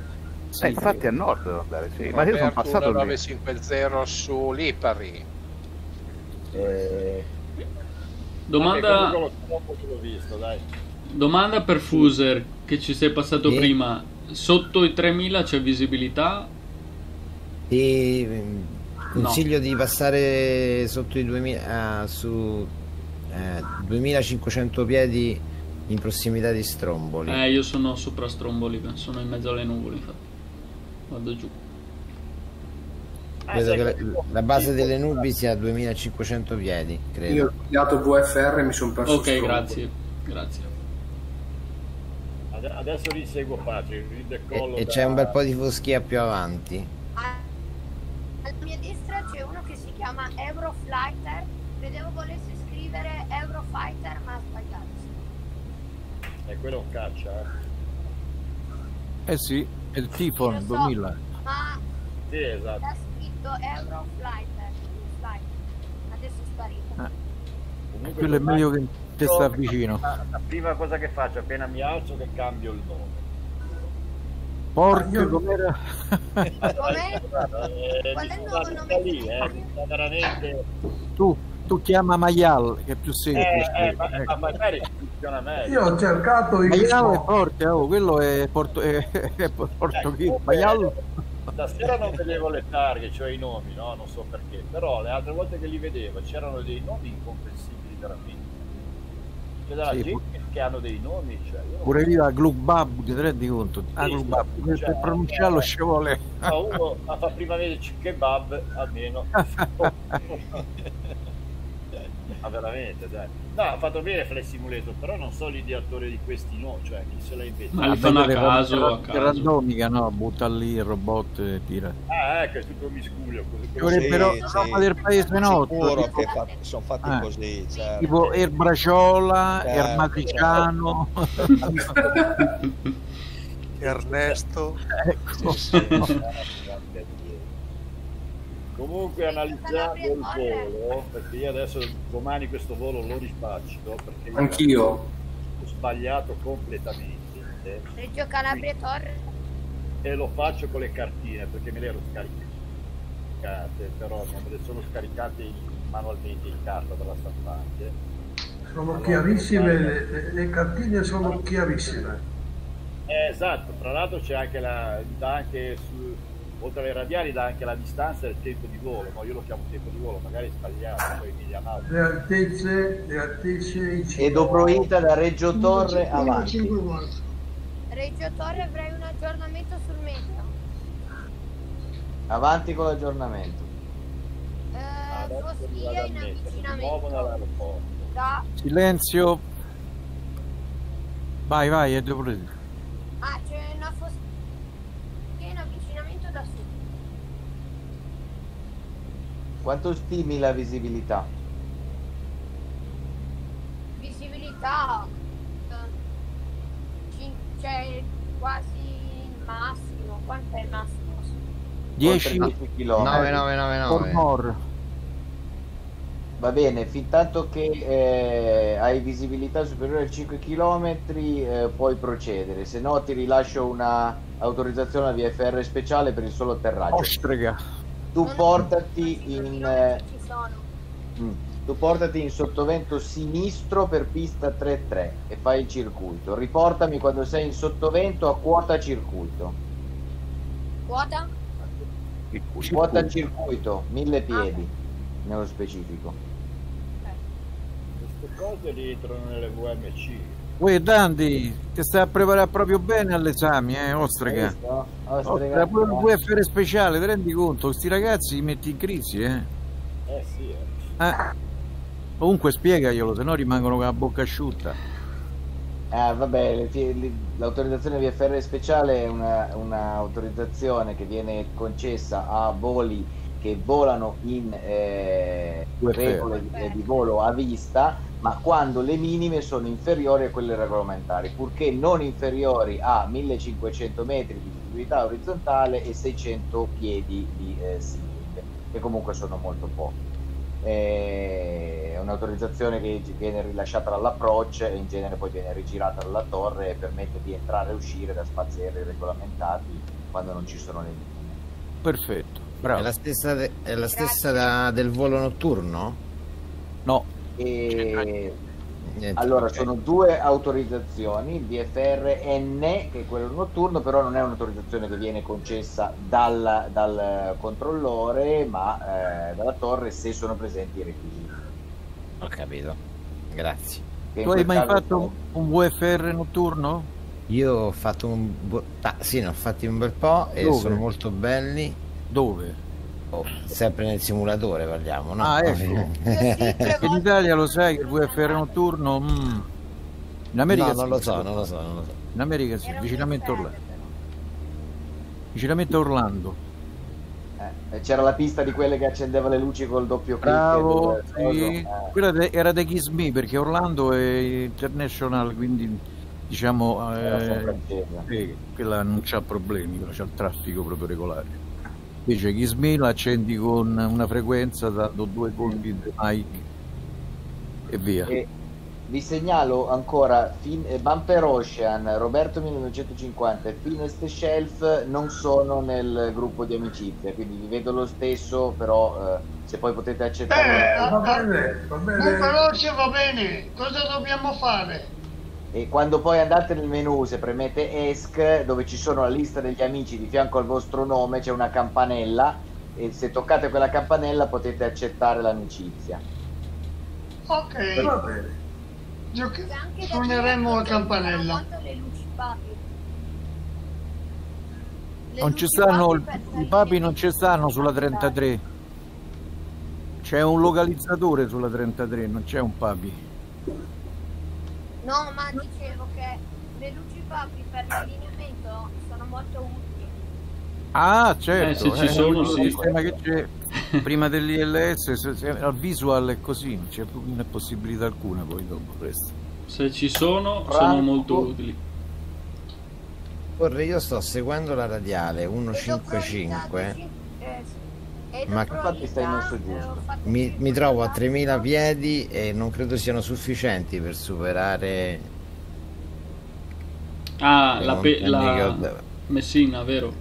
Sì, Eh, infatti a nord devo andare, sì. Ma io sono passato lì. 1950 su Lipari. Eh, Domanda, Vabbè, visto, domanda per Fuser che ci sei passato Sì. prima. Sotto i 3000 c'è visibilità? Ti mm, consiglio di passare sotto i 2000 ah, su eh, 2500 piedi in prossimità di Stromboli. Eh, io sono sopra Stromboli, sono in mezzo alle nuvole, infatti. Vado giù. Credo sai che la, la base delle nubi sia a 2500 piedi, credo. Io ho sbagliato VFR e mi sono perso Ok, Stromboli. grazie. Grazie. Ade- Adesso riseguo Patrick, il E, decollo e da- c'è un bel po' di foschia più avanti. Alla mia destra c'è uno che si chiama Euroflighter. Vedevo volesse scrivere Eurofighter, ma ha sbagliato. E quello è un caccia, eh. Eh sì, è il Tifon so, 2000. Ma Sì, esatto. c'è scritto Euroflighter. Flight. Adesso è sparito. Ah, Comunque quello è meglio che te sta vicino. La, la prima cosa che faccio appena mi alzo che cambio il nome. Porca com'era? Com'è? (laughs) Eh, Qual è il nuovo nome lì, eh, veramente... Tu, tu chiama Maial, che è più semplice. Eh, eh, ma, Ecco. ma magari funziona meglio. Io ho cercato il Maial è forte, oh, quello è, porto, è, (laughs) è portoghese. Maial Stasera non vedevo le targhe, cioè i nomi, no? Non so perché. Però le altre volte che li vedevo c'erano dei nomi incomprensibili veramente. C'è della Sì, gente che hanno dei nomi, cioè pure lì a Glubab, ti rendi conto? Ah, Sì, Glubab, per, cioè, per pronunciarlo eh, ci vuole. Ma uno fa prima vedere il kebab almeno. (laughs) Ma veramente, dai. No, ha fatto bene Flash Simulator, però non so l'ideatore di questi no, cioè chi se l'ha inventato. Ma li fanno a caso, a caso. randomica, no? Butta lì il robot e tira. Ah, ecco, è tutto miscuglio. così- vorrebbero Sì, roba sì. del paese nostro. Sicuro tipo- che fa- sono fatti Eh. così, certo. Tipo Erbraciola, Certo, Ermatriciano. (laughs) Ernesto. (laughs) ecco. Comunque analizzando il volo, perché io adesso domani questo volo lo rispaccio perché io Anch'io. ho sbagliato completamente Reggio Calabria Torre. e lo faccio con le cartine perché me le ero scaricate, però non me le sono scaricate manualmente in carta dalla stampante. Sono chiarissime, le, le- cartine sono chiarissime. Eh, esatto, tra l'altro c'è anche la, anche su, oltre alle radiali dà anche la distanza e il tempo di volo, no? io lo chiamo tempo di volo, magari è sbagliato, poi Emilia Nauta. Le altezze, le altezze E dopo Ita da Reggio Torre avanti. Reggio Torre avrei un aggiornamento sul meteo. Avanti con l'aggiornamento. Eh, Foschia in avvicinamento da... Silenzio. Vai, vai, è dopo te. Ah, c'è una foschia in avvicinamento da sud. Quanto stimi la visibilità? Visibilità. eh, C'è quasi il massimo. Quanto è il massimo? 10 Oltre 10 km. 9999. or more. Va bene, fin tanto che eh, hai visibilità superiore a 5 km puoi procedere, se no ti rilascio una autorizzazione a VFR speciale per il solo atterraggio. Ostrega. Tu portati in eh, Ci sono. mm, tu portati in sottovento sinistro per pista 33 e fai il circuito. Riportami quando sei in sottovento a quota circuito. Quota? Quota circuito, 1000 piedi nello specifico. Queste cose rientrano nelle VMC. Uè, Dandy, ti stai a preparare proprio bene all'esame, eh, Ostrega. Visto? Ostrega, pure il VFR speciale, ti rendi conto? Questi ragazzi li metti in crisi, eh. Eh sì, eh. Eh. Comunque spiegaglielo, se no rimangono con la bocca asciutta. Ah, vabbè, l'autorizzazione VFR speciale è una- un'autorizzazione che viene concessa a voli che volano in eh, regole eh, di volo a vista, ma quando le minime sono inferiori a quelle regolamentari, purché non inferiori a 1500 metri di visibilità orizzontale e 600 piedi di eh, ceiling, che comunque sono molto pochi. Eh, È un'autorizzazione che viene rilasciata dall'approach e in genere poi viene rigirata dalla torre e permette di entrare e uscire da spazi aerei regolamentati quando non ci sono le linee. Perfetto, È bravo. la stessa, de- è la stessa da- del volo notturno? No, E... Niente, Allora, ok. sono due autorizzazioni, il VFR N, che è quello notturno, però non è un'autorizzazione che viene concessa dal, dal controllore, ma eh, dalla torre se sono presenti i requisiti. Ho capito. Grazie. Che tu hai mai fatto un VFR notturno? Io ho fatto un... ah, sì, ne ho fatti un bel po' e Dove? sono molto belli. Dove? Oh, sempre nel simulatore parliamo, no? Ah, ecco. (laughs) Perché in Italia lo sai che il VFR notturno... mm, In America No, sì. non lo so, non lo so, non lo so. In America sì, vicinamente Orlando. Vicinamente Orlando. Eh, c'era la pista di quelle che accendeva le luci col doppio clic. Bravo, e dove- sì. eh, Quella de- era da Kiss Me perché Orlando è international, quindi diciamo eh, sì, quella non c'ha problemi, quella c'ha il traffico proprio regolare. Invece la accendi con una frequenza, dando due colpi di mic e via. E vi segnalo ancora fin- eh, Bumper Ocean, Roberto 1950 e Finest Shelf non sono nel gruppo di amicizia, quindi vi vedo lo stesso, però eh, se poi potete accettare a- Va bene, va bene. veloce va bene, cosa dobbiamo fare? E quando poi andate nel menu se premete ESC dove ci sono la lista degli amici di fianco al vostro nome c'è una campanella e se toccate quella campanella potete accettare l'amicizia. Ok, Va bene. da suoneremo la campanella. Non ci stanno, i papi non ci stanno sulla 33. C'è un localizzatore sulla 33, non c'è un papi. No, ma dicevo che le luci papi per l'allineamento sono molto utili. Ah, certo. Eh, se ci sono, il sì. sistema che c'è prima dell'ILS, se- se- al visual è così, non c'è possibilità alcuna poi dopo questo. Se ci sono, sono Franco. molto utili. Corre, io sto seguendo la radiale Ed ho 155. priorizzato, eh, sì. Ma- Mi, mi trovo a tappe. 3000 piedi e non credo siano sufficienti per superare Ah, la, pe- la Messina, vero?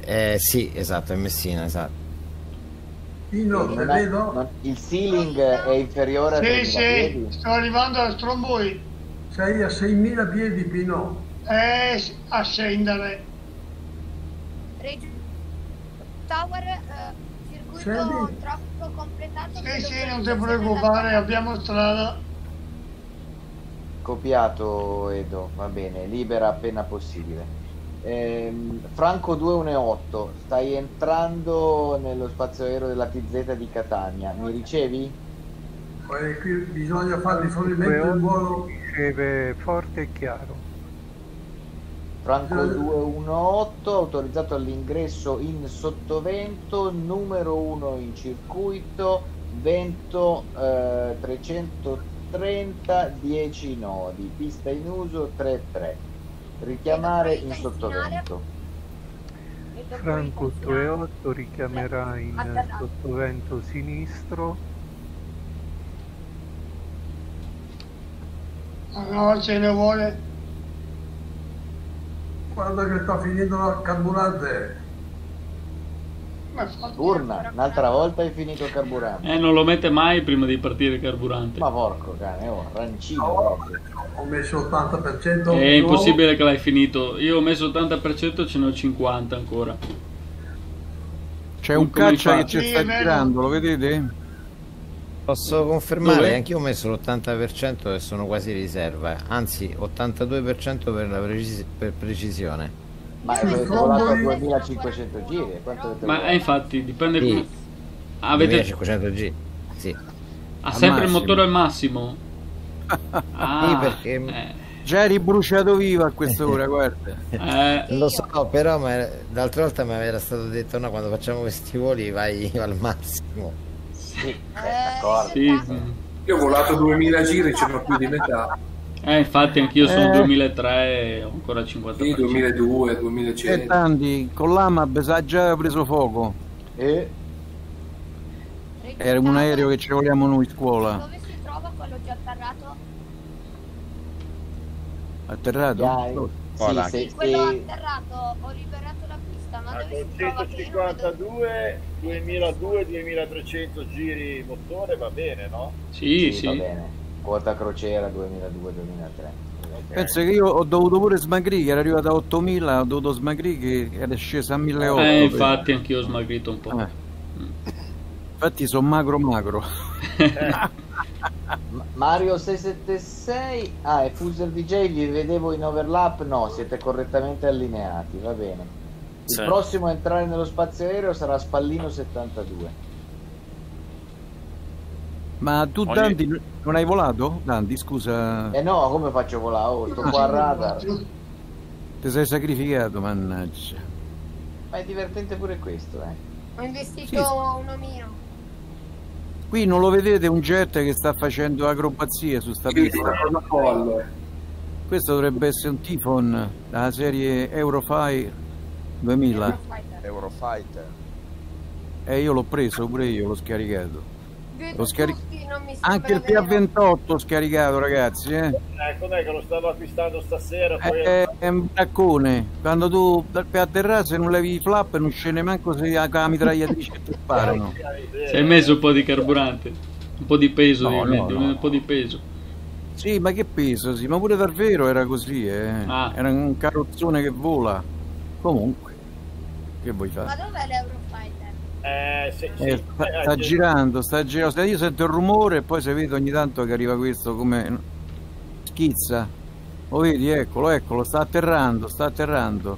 Eh sì, esatto, è Messina, esatto. Non ha- il ceiling è inferiore a Sì, 3000 sì, piedi. sto arrivando a Stromboi, Sei a 6.000 piedi, Pino. eh, a scendere. Tower, circuito Scendi. traffico completato. Sì, sì, non ti preoccupare, abbiamo strada. Copiato Edo, va bene, libera appena possibile. Ehm, Franco 218, stai entrando nello spazio aereo della TZ di Catania, mi ricevi? Poi qui bisogna fare rifornimento in volo. Riceve forte e chiaro. Franco Eh. 218, autorizzato all'ingresso in sottovento, numero 1 in circuito, vento eh, 330, 10 nodi, pista in uso 33. Richiamare in sottovento. Franco i finali. 28 richiamerà in sottovento sinistro. No, ce ne vuole. Guarda che sta finendo la carburante. Ma Turna, un'altra volta hai finito il carburante. Eh, non lo mette mai prima di partire il carburante. Ma porco cane, oh, rancino proprio. Ho messo 80%. È nuovo. impossibile che l'hai finito. Io ho messo 80%, ce ne ho 50 ancora. C'è un caccia che ci sta girando, lo vedete? Posso confermare, Dove? anch'io ho messo l'80% e sono quasi riserva, anzi 82% per la precis- per precisione. Ma sono volato a voi- 2500 giri, Ma eh, infatti, dipende. Sì. come- Avete 2500 G. Sì. ha Al sempre il massimo. motore al massimo. (laughs) Ah, Sì, perché- eh, Già eri bruciato vivo a quest'ora, (laughs) guarda. eh, Lo so, però ma- l'altra volta mi era stato detto no, quando facciamo questi voli vai (laughs) al massimo. Sì, Eh, d'accordo. sì, sì. Io ho volato 2000 giri, ce n'ho più di metà. Eh, infatti anch'io sono Eh. 2003 e ho ancora il 50%. Sì, 2002, E 2100. tanti, con l'AMAB sa già preso fuoco. E Era un aereo che ci vogliamo noi scuola. Dove si trova quello già atterrato? Atterrato? Dai. Sì, Quello atterrato, ho liberato la pista. Ah, con 152, 2002, 2300 giri motore va bene, no? Sì, va bene. Quota crociera 2002-2003. Penso che io ho dovuto pure smagrire, che era arrivato a 8000, ho dovuto smagrire che era scesa a 1800. Eh, infatti anch'io ho smagrito un po'. Eh. Infatti sono magro magro. (laughs) Ma- Mario 676, ah, e Fuser DJ vi vedevo in overlap? No, siete correttamente allineati, va bene. Il Sì. prossimo a entrare nello spazio aereo sarà Spallino 72. Ma tu Ogni- Dandi non hai volato? Dandi, scusa, Eh no, come faccio a volare? Oh, sto qua a radar. ti sei sacrificato, mannaggia. Ma è divertente pure questo, eh. Ho investito un omino. Qui non lo vedete un jet che sta facendo acrobazie su sta Sì, pista? Questo dovrebbe essere un Tifon della serie Eurofire 2000. Eurofighter. E io l'ho preso pure io, l'ho scaricato. L'ho scari- tutti, non mi sembra Anche il vero. PA28 ho scaricato, ragazzi. Eh. Eh, com'è che lo stavo acquistando stasera? Poi... È, è un braccone. Quando tu dal per atterrare se non levi i flap non scende manco se la mitragliatrice ti (laughs) sparano. Ci hai messo un po' di carburante, un po' di peso, No, no, no. un po' di peso. Sì, ma che peso, sì, ma pure davvero era così, eh. Ah. Era un carrozzone che vola. Comunque, che vuoi Ma fare? dov'è l'Eurofighter? Eh, sì, sì. Eh, sta, Eh, sta eh, girando, sta girando. Se Io sento il rumore e poi se vedo ogni tanto che arriva questo come schizza. Lo vedi, eccolo, eccolo, sta atterrando, sta atterrando.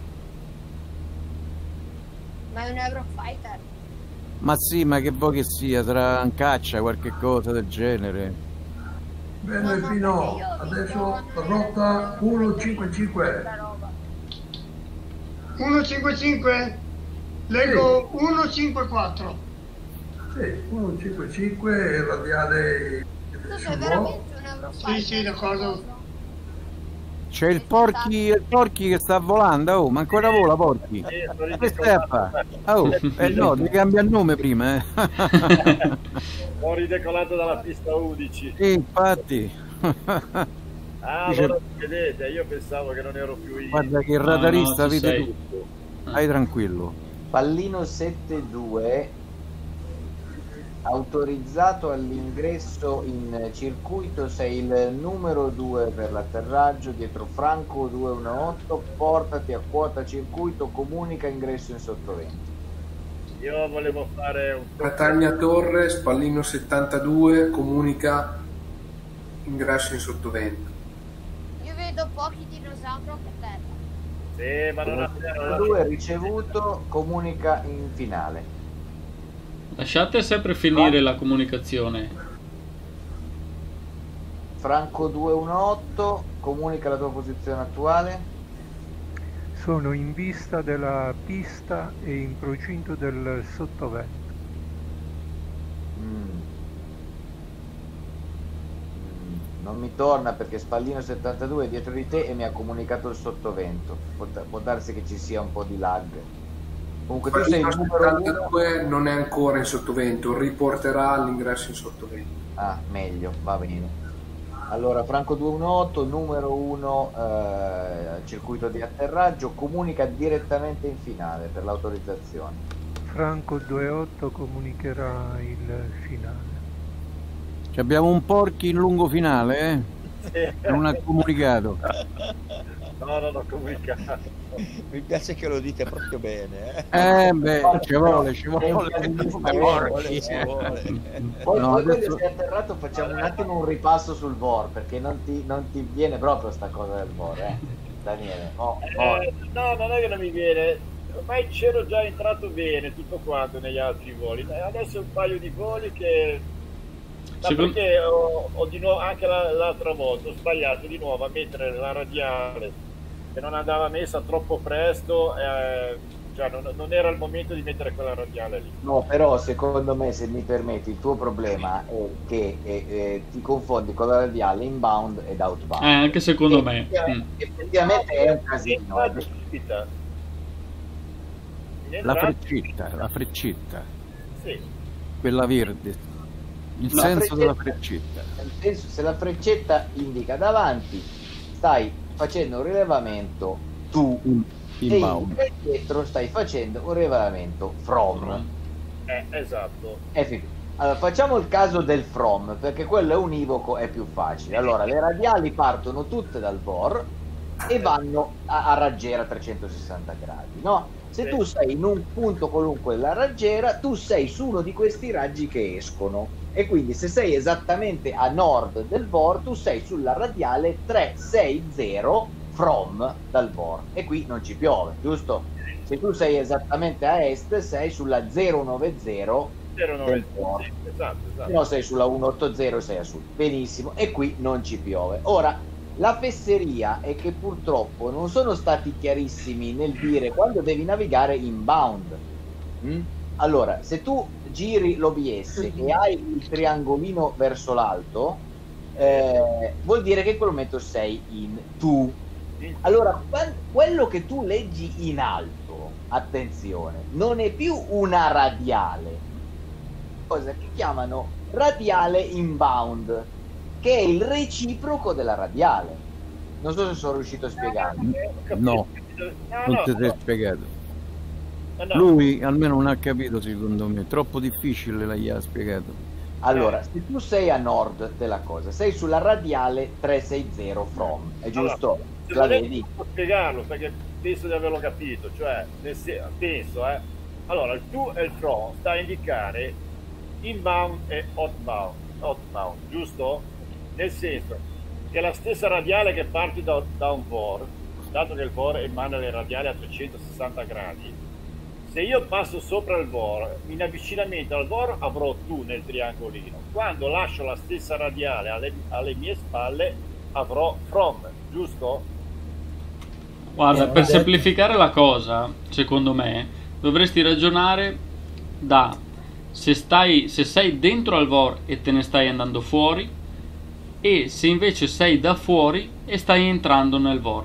Ma è un Eurofighter. Ma sì, ma che vuoi che sia, sarà un caccia, qualche cosa del genere. Bene Pino, adesso rotta 155. 155? Leggo 154. Sì, 155 e radiale sei sul veramente un Eurofighter. Sì, sì, d'accordo. C'è il porchi, il porchi che sta volando, oh, ma ancora vola porchi. Che stai a fare? Oh, eh no, devi cambiare il nome prima, eh. (laughs) Ho ridecolato dalla pista 11. Sì, infatti. Ah, Dice- allora vedete, io pensavo che non ero più io. Guarda che il No, radarista no, ci vede tutto. Stai tranquillo. Pallino 72 autorizzato all'ingresso in circuito sei il numero 2 per l'atterraggio dietro Franco 218 portati a quota circuito comunica ingresso in sottovento Io volevo fare un Catania Torre, Spallino 72, comunica ingresso in sottovento. Io vedo pochi dinosauri. Sì, ma non ha 2 ricevuto comunica in finale Lasciate sempre finire la comunicazione. Franco 218 comunica la tua posizione attuale Sono in vista della pista e in procinto del sottovento. Mm. Mm, Non mi torna perché Spallino 72 è dietro di te e mi ha comunicato il sottovento. Può, da- può darsi che ci sia un po' di lag. Comunque tu sei il Spallino numero uno. 72 non è ancora in sottovento, riporterà all'ingresso in sottovento. Ah, meglio, va bene. Allora, Franco 218, numero 1, circuito di atterraggio, comunica direttamente in finale per l'autorizzazione. Franco 28 comunicherà il finale. Abbiamo un porchi in lungo finale, eh? Sì. Non ha comunicato. No, non ho comunicato. Mi piace che lo dite proprio bene. Eh, Eh beh, ci vuole, ci vuole. Ci vuole, ci vuole. Poi, No, poi quando adesso- sei atterrato facciamo un attimo un ripasso sul VOR, perché non ti, non ti viene proprio sta cosa del VOR, eh? Daniele. Oh, oh. Eh, no, non è che non mi viene. Ormai c'ero già entrato bene tutto quanto negli altri voli. Adesso un paio di voli che. Ma Secondo- perché ho, ho di nuovo, anche la- l'altra volta, ho sbagliato di nuovo a mettere la radiale che non andava messa troppo presto, eh, cioè non, non era il momento di mettere quella radiale lì. No, però secondo me, se mi permetti, il tuo problema è che eh, eh, ti confondi con la radiale inbound ed outbound. Eh, anche secondo me. Effettivamente- Mm. Effettivamente è un casino. eh. La freccetta, la freccetta, Sì. quella verde. Il La senso della freccetta. senso, se la freccetta indica davanti, stai facendo un rilevamento tu Inbound. E dietro stai facendo un regolamento from. Eh, esatto. Allora, facciamo il caso del from, perché quello è univoco, è più facile. Allora, le radiali partono tutte dal VOR e vanno a, a raggiera a 360 gradi, no? Se tu sei in un punto qualunque della raggiera, tu sei su uno di questi raggi che escono. E quindi se sei esattamente a nord del VOR, tu sei sulla radiale 360 from dal VOR. E qui non ci piove, giusto? Se tu sei esattamente a est, sei sulla 090 del VOR. Esatto, esatto. Se no sei sulla 180 e sei a sud. Benissimo. E qui non ci piove. Ora, la fesseria è che purtroppo non sono stati chiarissimi nel dire quando devi navigare inbound. Mm? Allora, se tu giri l'OBS e hai il triangolino verso l'alto, eh, vuol dire che in quel momento sei in tu. Allora, que- quello che tu leggi in alto, attenzione, non è più una radiale, cosa che chiamano radiale inbound, che è il reciproco della radiale. Non so se sono riuscito a spiegarmi. No, non ti sei spiegato. Lui almeno non ha capito secondo me, è troppo difficile la gli ha spiegato. Allora, se tu sei a nord della cosa, sei sulla radiale 360 from, è giusto? Se La vedi? posso spiegarlo perché penso di averlo capito, cioè penso, eh. Allora, il to e il from sta a indicare inbound e outbound, outbound, giusto? Nel senso che la stessa radiale che parte da, da un VOR, dato che il VOR emana le radiali a 360 gradi, se io passo sopra il VOR, in avvicinamento al VOR avrò tu nel triangolino. Quando lascio la stessa radiale alle, alle mie spalle avrò from, giusto? Guarda, Eh, per semplificare la cosa, secondo me, dovresti ragionare da se, stai, se sei dentro al VOR e te ne stai andando fuori e se invece sei da fuori e stai entrando nel VOR.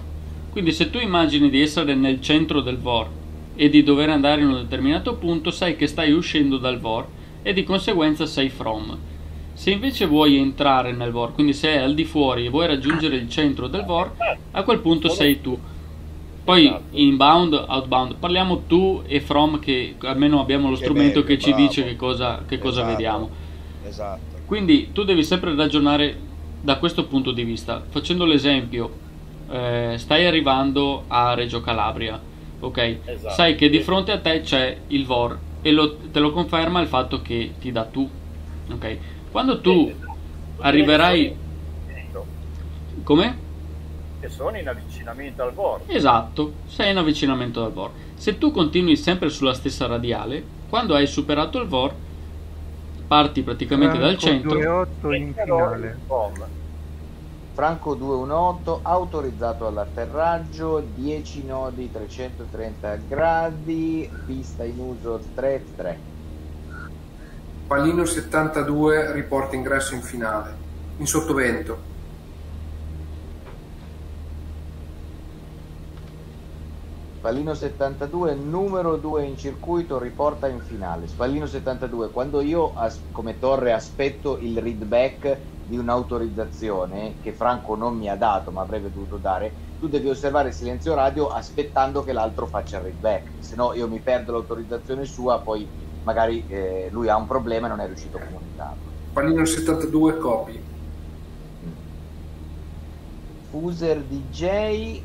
Quindi se tu immagini di essere nel centro del VOR e di dover andare in un determinato punto, sai che stai uscendo dal VOR e di conseguenza sei from. Se invece vuoi entrare nel VOR, quindi sei al di fuori e vuoi raggiungere il centro del VOR, a quel punto sei tu. Poi inbound, outbound, parliamo tu e from che almeno abbiamo lo Che strumento meglio, che ci bravo. dice che cosa, che cosa Esatto. vediamo. Esatto. Quindi tu devi sempre ragionare da questo punto di vista. Facendo l'esempio, eh, stai arrivando a Reggio Calabria, ok? Esatto. Sai che di fronte a te c'è il VOR e lo- te lo conferma il fatto che ti dà tu, ok? Quando tu arriverai... Come? Che sono in avvicinamento al VOR. Esatto, sei in avvicinamento dal VOR. Se tu continui sempre sulla stessa radiale, quando hai superato il VOR, parti praticamente dal centro. 2.8 in finale. Franco 218 autorizzato all'atterraggio 10 nodi 330 gradi pista in uso 3-3 Pallino 72 riporta ingresso in finale, in sottovento. Spallino 72 numero 2 in circuito riporta in finale. Spallino 72 quando io come torre aspetto il readback di un'autorizzazione che Franco non mi ha dato ma avrebbe dovuto dare tu devi osservare il silenzio radio aspettando che l'altro faccia il readback se no io mi perdo l'autorizzazione sua poi magari eh, lui ha un problema e non è riuscito a comunicarlo Pallino 72 copy. Fuser DJ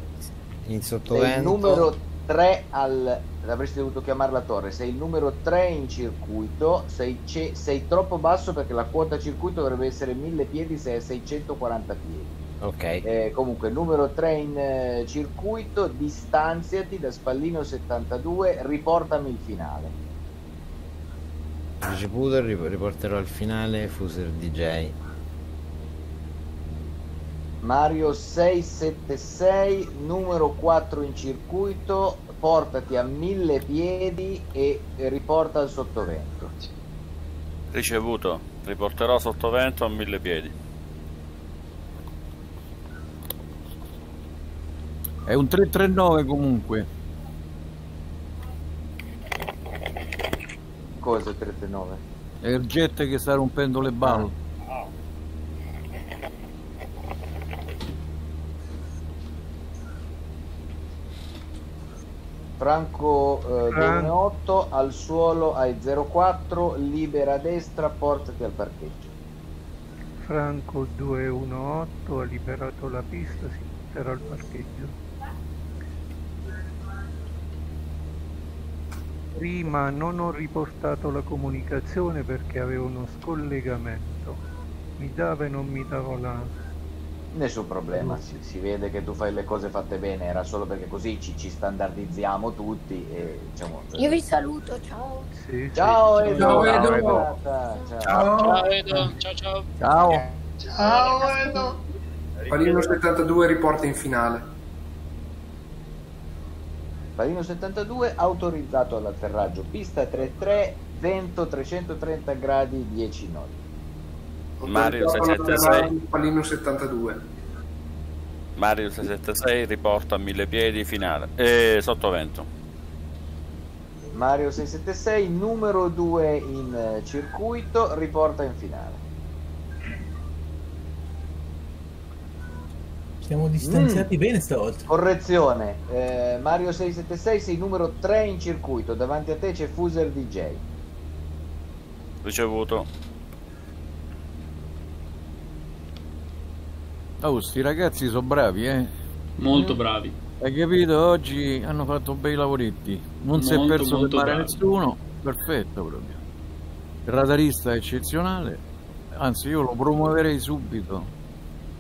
In sottovento. il numero 3 al avresti dovuto chiamare la torre sei il numero 3 in circuito sei, ce- sei troppo basso perché la quota circuito dovrebbe essere 1000 piedi sei a 640 piedi Ok. Eh, comunque numero 3 in eh, circuito distanziati da Spallino 72 riportami il finale Ricevuto, rip- riporterò al finale Fuser DJ. Mario 676 numero 4 in circuito portati a 1000 piedi e riporta al sottovento Ricevuto. Riporterò sottovento a mille piedi. È un 339 comunque. cosa 339 È il jet che sta rompendo le balle. Franco eh, Fran- 218 al suolo ai 04, libera a destra, portati al parcheggio. Franco 218 ha liberato la pista, si porterà al parcheggio. Prima non ho riportato la comunicazione perché avevo uno scollegamento. Mi dava e non mi dava la... Nessun problema, si, si vede che tu fai le cose fatte bene, era solo perché così ci, ci standardizziamo tutti e diciamo... Io vi saluto, ciao. Ciao Edo! Ciao, Edo. serata, ciao. Ciao Edo, ciao ciao. Ciao. Ciao Edo! Palino 72 riporta in finale. Palino 72 autorizzato all'atterraggio, pista 33, vento 330 gradi, 10 nodi. Mario Autorizzato 676 all'atterraggio, Palino 72. Mario 676 riporta a mille piedi finale e sottovento Mario 676, numero 2 in eh, circuito, riporta in finale. Siamo distanziati Mm. bene stavolta. Correzione, eh, Mario 676 sei numero 3 in circuito, davanti a te c'è Fuser DJ. ricevuto Oh, sti ragazzi sono bravi, eh. Molto bravi. Hai capito? Oggi hanno fatto bei lavoretti. Non si è perso per mare bravi. nessuno. Perfetto proprio. Il radarista è eccezionale. Anzi, io lo promuoverei subito.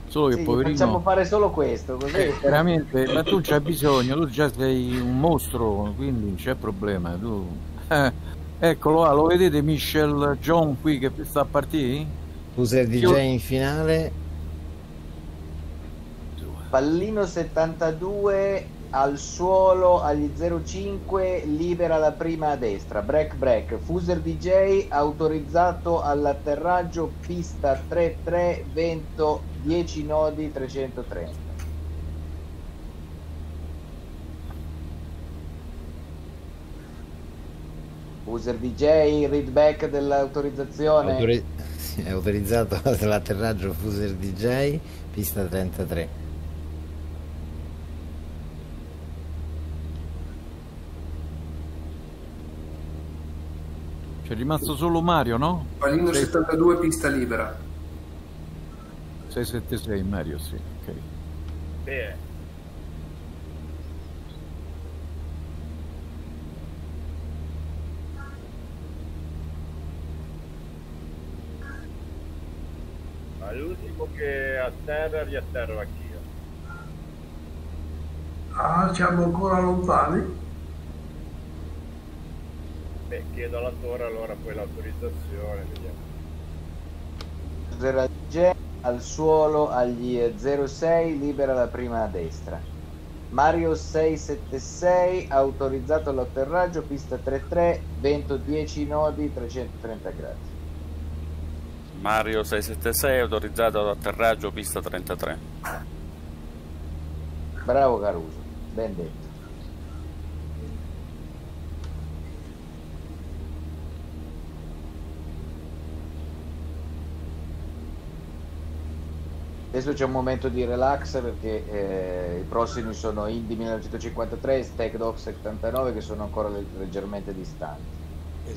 Solo che Sì, poverino. facciamo fare solo questo, così. Eh, veramente, ma tu c'hai bisogno, tu già sei un mostro, quindi non c'è problema. Tu... Eh, eccolo là, lo vedete Michel John qui che sta a partire? User DJ Io- in finale. Pallino 72 al suolo agli 05 libera la prima a destra. Break break. Fuser DJ autorizzato all'atterraggio pista 33 vento 10 nodi 330 Fuser DJ readback dell'autorizzazione. Autori- (laughs) sì, è autorizzato (laughs) l'atterraggio Fuser DJ, pista 33. C'è rimasto solo Mario, no? Palino Sei- 72 pista libera. 676 Mario, sì. ok. Bene. All'ultimo che atterra, riatterro anch'io. Ah, siamo ancora lontani? Beh, chiedo alla torre allora poi l'autorizzazione, vediamo. Fuser DJ al suolo agli 06 libera la prima a destra. Mario 676 autorizzato all'atterraggio pista 33 vento 10 nodi 330 gradi. Mario 676 autorizzato all'atterraggio pista 33 bravo Caruso ben detto Adesso c'è un momento di relax perché eh, i prossimi sono Indy 1953 e Stake Dog 79 che sono ancora le- leggermente distanti.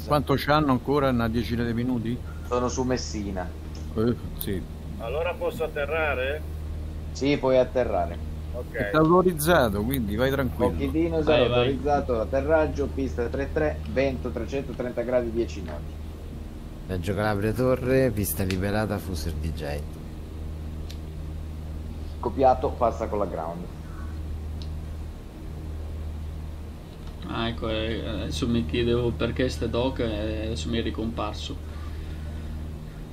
Quanto c'hanno ancora? Una decina di minuti? Sono su Messina. Eh, sì. Allora posso atterrare? Sì, puoi atterrare. Ok. È autorizzato, quindi vai tranquillo. Occhi dinosauro autorizzato atterraggio, pista 33, vento 330 gradi 10 nodi. Reggio Calabria Torre, pista liberata Fuser DJ. Copiato, passa con la ground. Ah, ecco, eh, adesso mi chiedevo perché ste doc e adesso mi è ricomparso.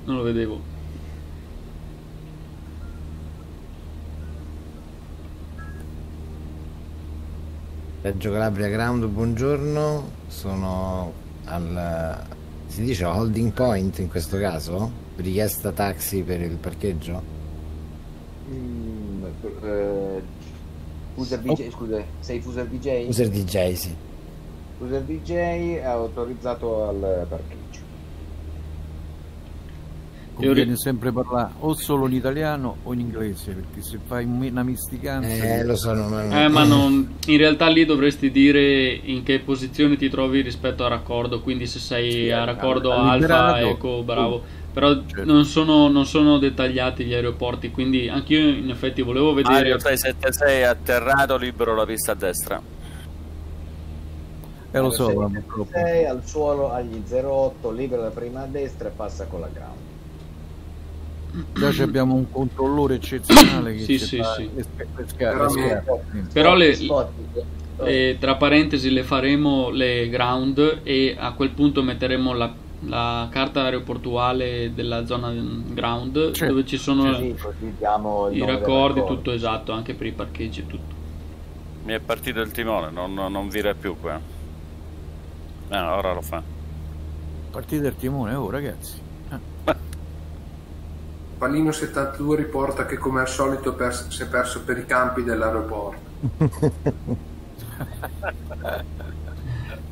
Non lo vedevo. Reggio Calabria Ground, buongiorno. Sono al si dice holding point in questo caso? Richiesta taxi per il parcheggio? Mm, eh, Fuser DJ, scusa, sei Fuser DJ? User DJ, sì. Fuser DJ è autorizzato al parcheggio. conviene sempre parlare o solo in italiano o in inglese, perché se fai un- una misticanza... Eh, lo so, non- Eh, ma non, in realtà lì dovresti dire in che posizione ti trovi rispetto a raccordo, quindi se sei Sì, a raccordo alfa, eco, bravo. Però non, sono, non sono dettagliati gli aeroporti, quindi anch'io in effetti volevo vedere... Mario 676 atterrato, libero la pista a destra. Eh, lo so, Sei- ma purtroppo. sei al suolo agli 08, libera la prima a destra e passa con la ground. Già ci abbiamo un controllore eccezionale che Sì, sì, fa sì. le sca- le le. Però le, Spot. le- tra parentesi le faremo le ground e a quel punto metteremo la, la carta aeroportuale della zona ground Certo. dove ci sono Sì, così diamo il i raccordi, tutto esatto, anche per i parcheggi e tutto. Mi è partito il timone, non, non vira più qua. Ah, ora lo fa. Partita del timone, oh ragazzi. (laughs) Pallino 72 riporta che come al solito per- si è perso per i campi dell'aeroporto. (laughs)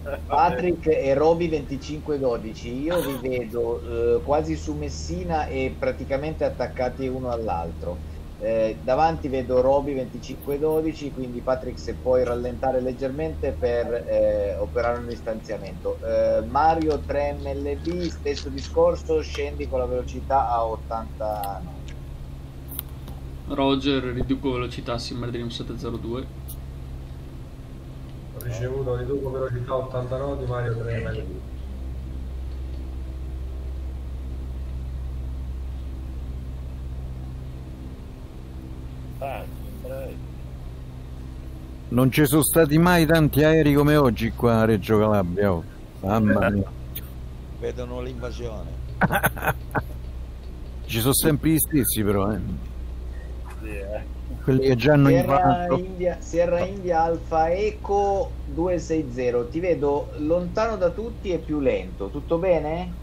(laughs) Patrick e Roby 2512, io vi vedo eh, quasi su Messina e praticamente attaccati uno all'altro. Eh, davanti vedo Roby 2512, quindi Patrick se puoi rallentare leggermente per eh, operare un distanziamento. Eh, Mario 3 MLB, stesso discorso, scendi con la velocità a 89. Roger, riduco velocità Simmer Dream 702. Ho ricevuto riduco velocità 89 di Mario 3 MLB. Ah, tre. Non ci sono stati mai tanti aerei come oggi qua a Reggio Calabria. oh. Mamma mia. (laughs) Vedono l'invasione. (laughs) Ci sono sempre gli stessi però, eh. Sì, eh. Quelli che già hanno Sierra. India, Sierra India Alfa Eco 260, ti vedo lontano da tutti e più lento, tutto bene?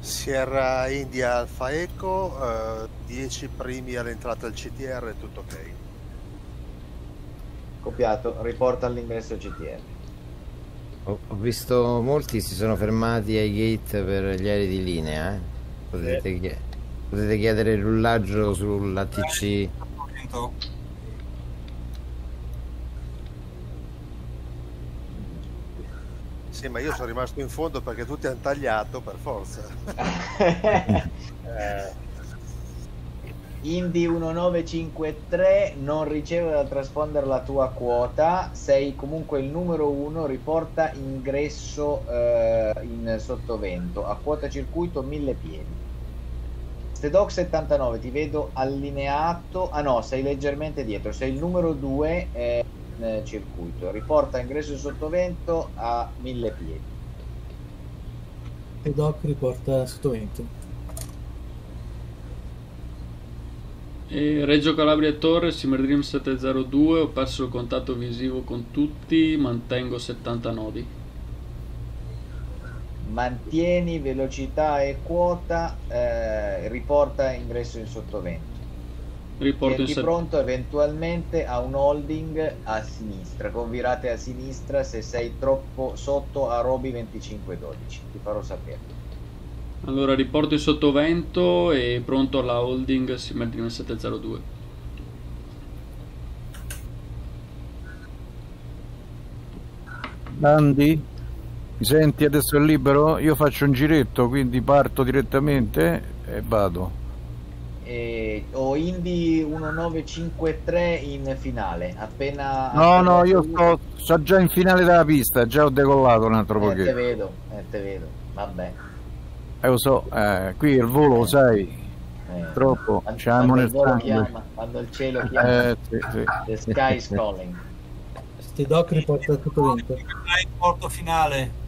Sierra India Alfa Eco, eh, 10 primi all'entrata del CTR, tutto ok. Copiato, riporta all'ingresso CTR. Ho, ho visto molti si sono fermati ai gate per gli aerei di linea. eh. Potete, chie- potete chiedere il rullaggio sull'ATC. Sì, ma io sono rimasto in fondo perché tutti hanno tagliato per forza. (laughs) Eh, Indy 1953 non riceve da traspondere la tua quota, sei comunque il numero uno, riporta ingresso eh, in sottovento, a quota circuito 1000 piedi. Stedoc 79, ti vedo allineato, ah no, sei leggermente dietro, sei il numero 2 in eh, circuito, riporta ingresso in sottovento a 1000 piedi. E Doc riporta sottovento. E Reggio Calabria Torre, Simmer Dream 702, ho perso il contatto visivo con tutti, mantengo 70 nodi. Mantieni velocità e quota, eh, riporta ingresso in sottovento. Riporto in Tienti set- pronto eventualmente a un holding a sinistra, con virate a sinistra se sei troppo sotto a Roby 2512, ti farò sapere. Allora riporto in sottovento e pronto alla holding Simmer Dream 702. Andy, mi senti adesso è libero? Io faccio un giretto, quindi parto direttamente e vado. E, ho Indy 1953 in finale, appena... No, appena no, io sto, sto già in finale della pista, già ho decollato un altro Eh, te pochetto. vedo, eh, te vedo, vabbè. Eh, lo so, eh, qui il volo, lo sai, troppo, Quando, c'è quando nel il volo chiama, quando il cielo chiama, Eh, sì, sì. the sky is calling. Stedoc riporta sottovento. il porto finale.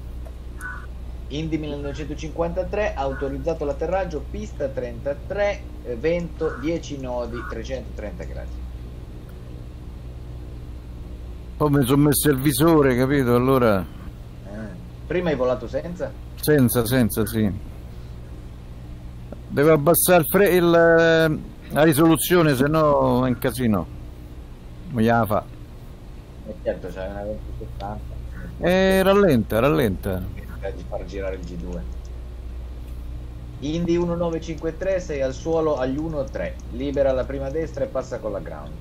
Indy 1953, autorizzato l'atterraggio, pista 33, eh, vento 10 nodi, 330 gradi. Poi mi sono messo il visore, capito? Allora, Eh. Prima hai volato senza? senza, senza, sì. Devo abbassare il eh, la risoluzione, se no è un casino. Mi la fa. E certo, c'è una 2070, Eh, rallenta, rallenta. Di far girare il G2. Indy 1953, sei al suolo agli 1-3. Libera la prima destra e passa con la ground.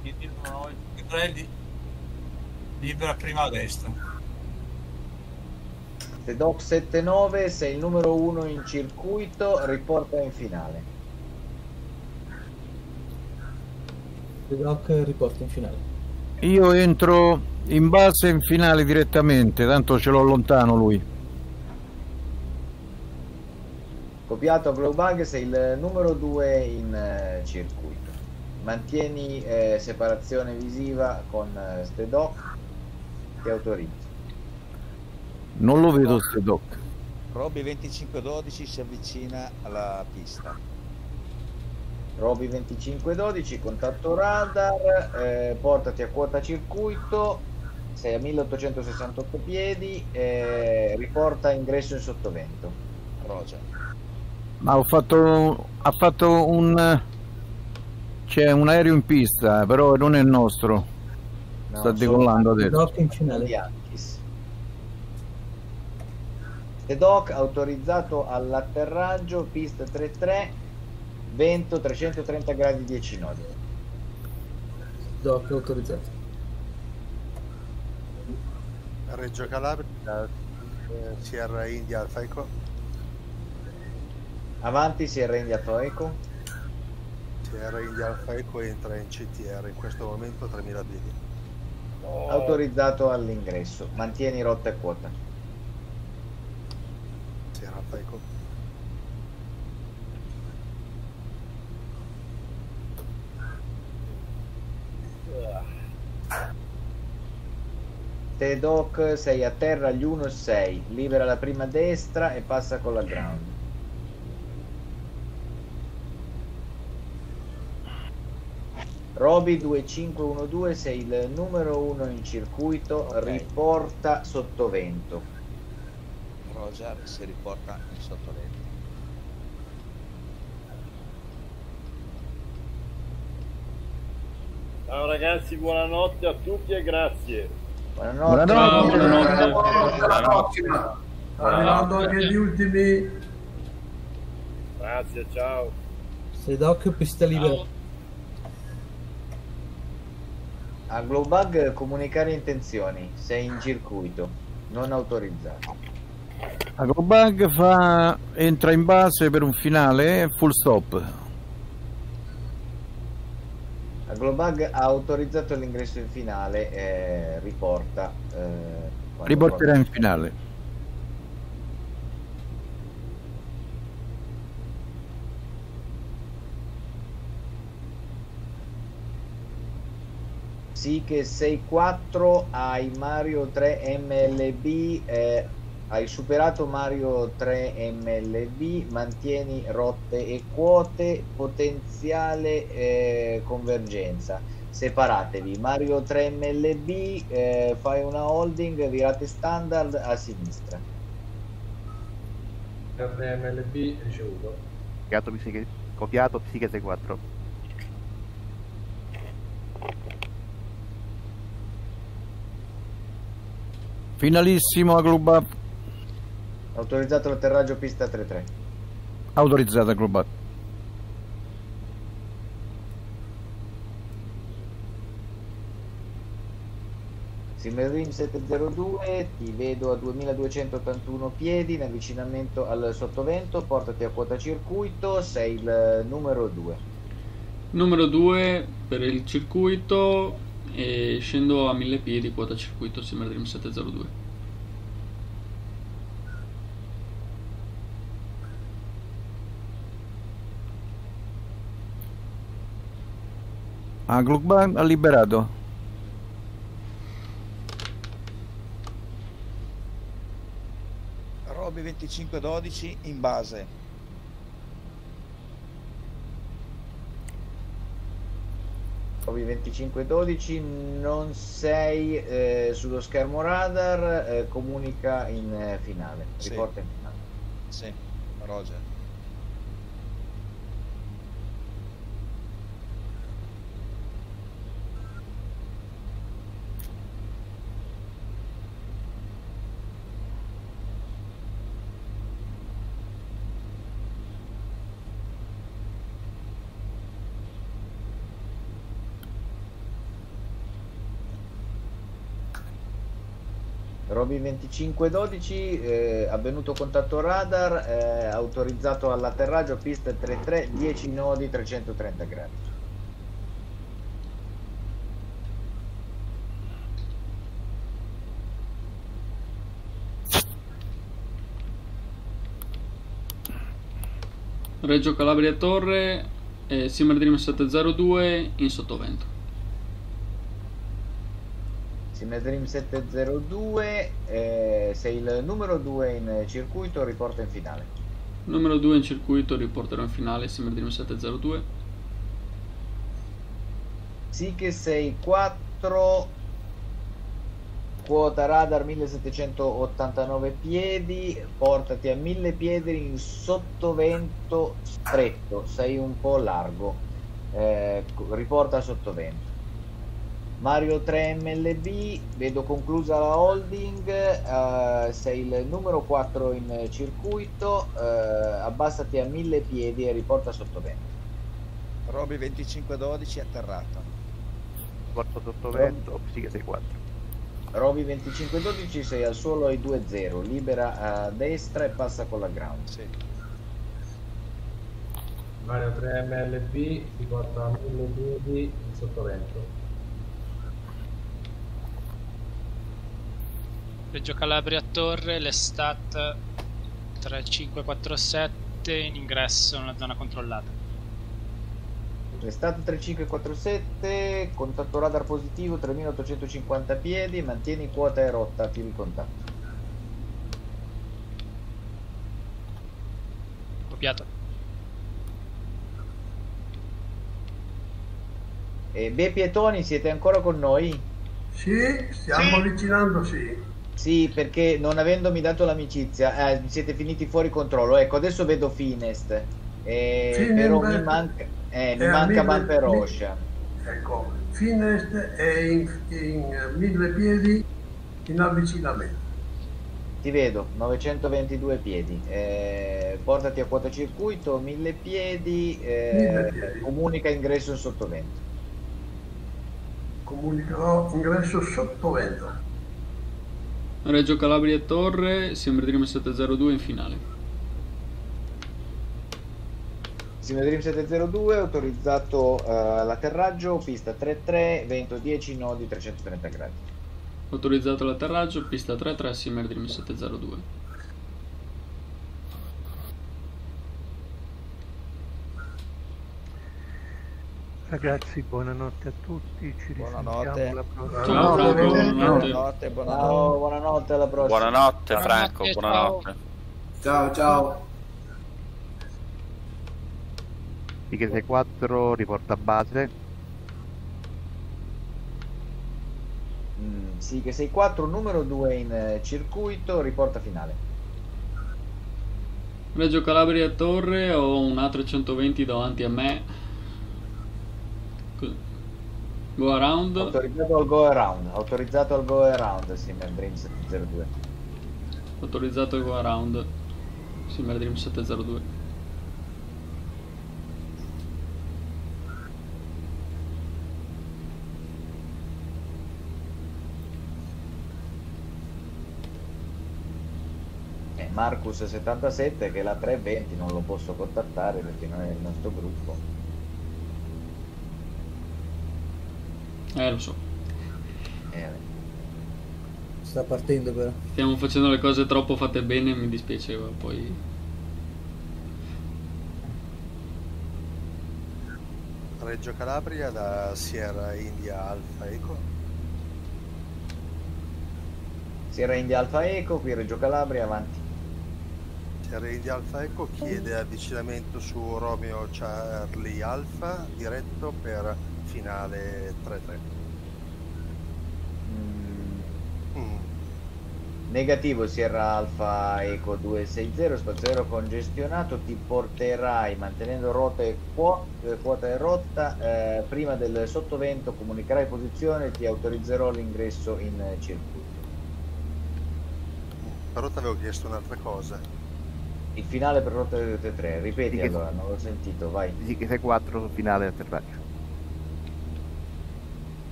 Quindi 1953 li- libera prima destra. The Doc 79, sei il numero 1 in circuito, riporta in finale. The Doc riporta in finale. Io entro in base in finale direttamente, tanto ce l'ho lontano lui. Copiato a Glowbug, sei il numero 2 in eh, circuito. Mantieni eh, separazione visiva con eh, ste Doc, ti autorizzo. Non lo vedo ste doc. Robby 2512 si avvicina alla pista. Roby 2512, contatto radar, eh, portati a quota circuito, sei a 1868 piedi, eh, riporta ingresso in sottovento. Roger. Ma ho fatto, ha fatto un... C'è un aereo in pista, però non è il nostro. Sta decollando adesso. Doc in finale. Yankees. The Doc autorizzato all'atterraggio, pista 33, vento 330 gradi 10 nodi. Doc autorizzato. Reggio Calabria, Sierra India Alfa Eco, Avanti si arrendi a Toeco, Sierra India Alfa Eco entra in CTR in questo momento 3000 piedi. autorizzato all'ingresso, mantieni rotta e quota. Sierra Alfa Eco. Te Doc sei a terra agli 1 e 6, libera la prima destra e passa con la ground. Roby 2512 sei il numero 1 in circuito, riporta sottovento. Roger si riporta in sottovento. Ciao ragazzi, buonanotte a tutti e grazie. Buonanotte. Alla prossima. Sta arrivando anche gli ultimi. Grazie, ciao. Se Doc pista libera. A Glowbug comunicare intenzioni, sei in circuito, non autorizzato. Agrobug fa... entra in base per un finale full stop. A Glowbug ha autorizzato l'ingresso in finale e riporta. eh, Riporterà in finale. Sì che 6-4 hai Mario 3 MLB, eh, hai superato Mario 3 MLB, mantieni rotte e quote, potenziale eh, convergenza. Separatevi, Mario 3 MLB, eh, fai una holding, virate standard a sinistra. RMLB ricevuto. Copiato psiche, copiato psiche 64. Finalissimo a Club Up. Autorizzato l'atterraggio pista 3-3. Autorizzata Club Up. Simmerim 702, ti vedo a 2281 piedi in avvicinamento al sottovento, portati a quota circuito, sei il numero 2. Numero 2 per il circuito e scendo a 1000 piedi quota circuito Simmer Dream 702. A Club Up ha liberato. Roby 2512 in base. Provi 2512, non sei eh, sullo schermo radar, eh, comunica in eh, finale, Sì. riporta in finale. Sì, Roger. Roby 2512, eh, avvenuto contatto radar, eh, autorizzato all'atterraggio, pista 33, 10 nodi, 330 gradi. Reggio Calabria Torre, eh, Simmer Dream 702 in sottovento. Simmer Dream 702, eh, sei il numero 2 in circuito, riporta in finale. Numero 2 in circuito, riporterò in finale Simmer Dream 702. Sì che sei 4, quota radar 1789 piedi, portati a 1000 piedi in sottovento stretto, sei un po' largo, eh, riporta sottovento. Mario 3 MLB, vedo conclusa la holding, eh, sei il numero 4 in circuito, eh, abbassati a 1000 piedi e riporta sottovento. Roby 2512 atterrato. Porto sottovento, psiche 64. Roby 2512 sei al suolo ai 2-0, libera a destra e passa con la ground. Mario 3 MLB si porta a 1000 piedi in sottovento. Reggio Calabria Torre, le stat 3547 in ingresso nella zona controllata. L'estate 3547, contatto radar positivo 3850 piedi, mantieni quota e rotta, attivi contatto. Copiato. E beh Pietoni, siete ancora con noi? Sì, stiamo avvicinando, sì. Sì, perché non avendomi dato l'amicizia, eh, siete finiti fuori controllo. Ecco, adesso vedo Finest, eh, Finest però mi manca, eh, mi manca mille-. Ecco, Finest è in, in mille piedi in avvicinamento. Ti vedo, 922 piedi. Eh, portati a quota circuito, 1000 piedi, eh, Mille piedi. comunica ingresso in sottovento. Comunicherò ingresso sottovento. Reggio Calabria Torre, Simmer Dream 702 in finale. Simone Dream 702, autorizzato eh, l'atterraggio, pista 33, vento 10 nodi 330 gradi. Autorizzato l'atterraggio, pista 33, Simmer Dream 702. Ragazzi, buonanotte a tutti, ci Buonanotte. risentiamo la prossima. Buonanotte, buonanotte. buonanotte. Ciao, buonanotte, alla prossima. Buonanotte Franco, Buonanotte. Ciao, ciao. Psiche 64, riporta base. Mm, sì, che sei 4, numero 2 in eh, circuito, riporta finale. Reggio Calabria Torre, ho un A320 davanti a me. Go around. Autorizzato al go around, autorizzato al go around, Simon Dream 702. Autorizzato il go around. Simmer Dream 702. Eh, Marcus 77 che è la 320 non lo posso contattare perché non è il nostro gruppo. Eh, lo so. Eh. Sta partendo però. Stiamo facendo le cose troppo fatte bene, mi dispiace, ma poi... Reggio Calabria da Sierra India Alfa Eco. Sierra India Alfa Eco, qui Reggio Calabria, avanti. Sierra India Alfa Eco chiede avvicinamento su Romeo Charlie Alfa diretto per finale 3-3. Mm. Negativo Sierra Alfa Eco 260, spazio aereo congestionato, ti porterai mantenendo rotta e eh, quota e rotta, eh, prima del sottovento comunicherai posizione, ti autorizzerò l'ingresso in circuito. Però ti avevo chiesto un'altra cosa. Il finale per rotta del T3, ripeti che- allora, non l'ho sentito, vai. Psiche 64, finale atterraggio.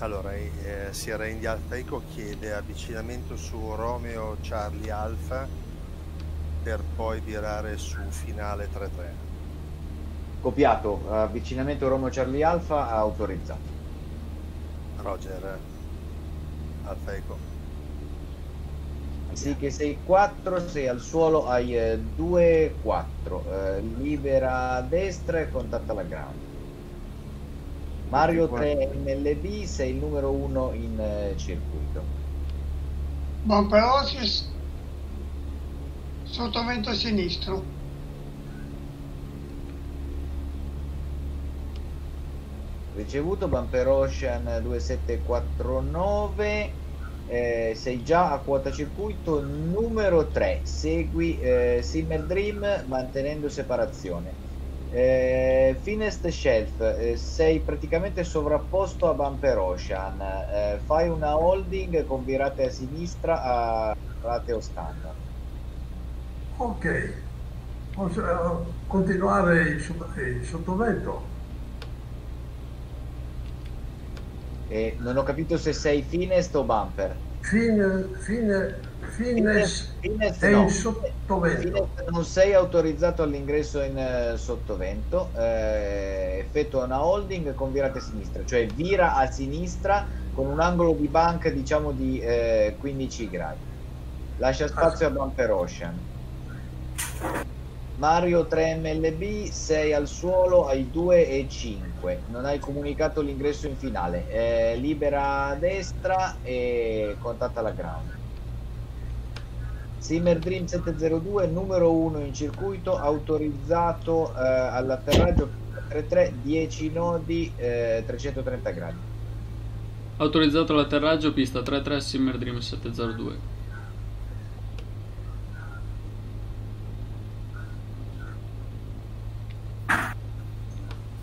Allora, eh, Sierra India Alfa Eco chiede avvicinamento su Romeo Charlie Alfa per poi virare su finale 3-3. Copiato, avvicinamento Romeo Charlie Alfa autorizzato. Roger, Alfa Eco. Sì che sei 4, sei al suolo, hai 2-4, eh, libera a destra e contatta la ground. Mario 3 MLB, sei il numero 1 in eh, circuito. Però si sottovento sinistro. Ricevuto Bumper Ocean 2749, eh, sei già a quota circuito numero 3, segui eh, Simmer Dream mantenendo separazione. Eh, Finest Shelf, eh, sei praticamente sovrapposto a Bumper Ocean, eh, fai una holding con virate a sinistra a rateo standard. Ok, posso eh, continuare il, il sottovento? E non ho capito se sei Finest o Bumper. Fine, fine, fines Finest è no. sottovento. Non sei autorizzato all'ingresso in eh, sottovento, eh, effettua una holding con virate a sinistra, cioè vira a sinistra con un angolo di banca diciamo di eh, 15 gradi. Lascia spazio a Bumper Ocean. Mario 3 MLB, 6 al suolo, hai 2 e 5. Non hai comunicato l'ingresso in finale. Eh, libera a destra e contatta la ground. Simmer Dream 702, numero 1 in circuito, autorizzato eh, all'atterraggio 33, 10 nodi, eh, 330 gradi. Autorizzato all'atterraggio, pista 3-3, Simmer Dream 702.